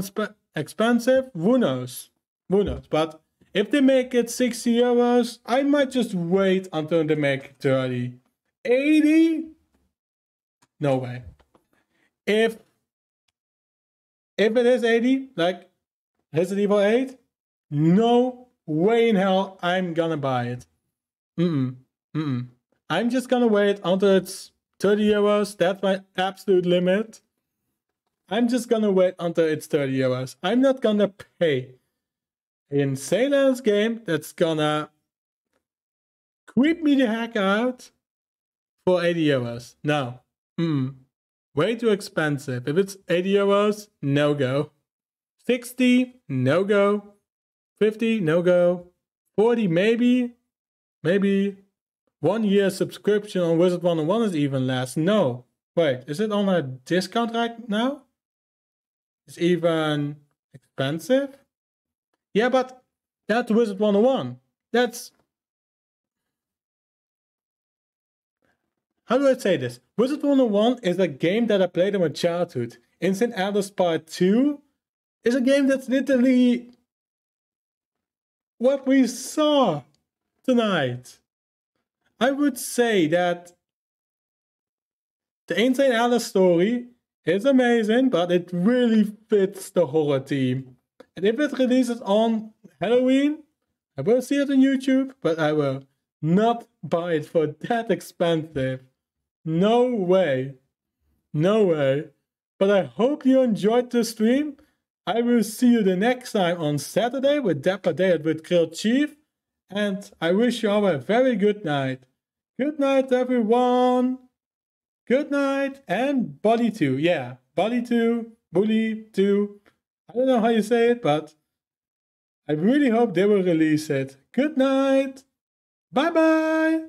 expensive? Who knows? Who knows? But if they make it 60 euros, I might just wait until they make it 30. 80? No way. If if it is 80, like Resident Evil 8, no way in hell I'm gonna buy it. Mm-mm. Mm-mm. I'm just gonna wait until it's 30 euros. That's my absolute limit. I'm just gonna wait until it's 30 euros. I'm not gonna pay an insane ass game that's gonna creep me the heck out for 80 euros. No. Mm. Way too expensive. If it's 80 euros, no go. 60, no go. 50, no go. 40, maybe. Maybe. One year subscription on Wizard 101 is even less. No. Wait, is it on a discount right now? It's even expensive? Yeah, but that's Wizard 101. That's. How do I say this? Wizard 101 is a game that I played in my childhood. Instant Alice Part 2 is a game that's literally what we saw tonight. I would say that the Insane Alice story is amazing, but it really fits the horror theme. And if it releases on Halloween, I will see it on YouTube, but I will not buy it for that expensive. No way. No way. But I hope you enjoyed the stream. I will see you the next time on Saturday with Dapper Day with Grilled Chief. And I wish you all a very good night. Good night, everyone. Good night. And Body 2. Yeah, Body 2, Bully 2. I don't know how you say it, but I really hope they will release it. Good night. Bye bye.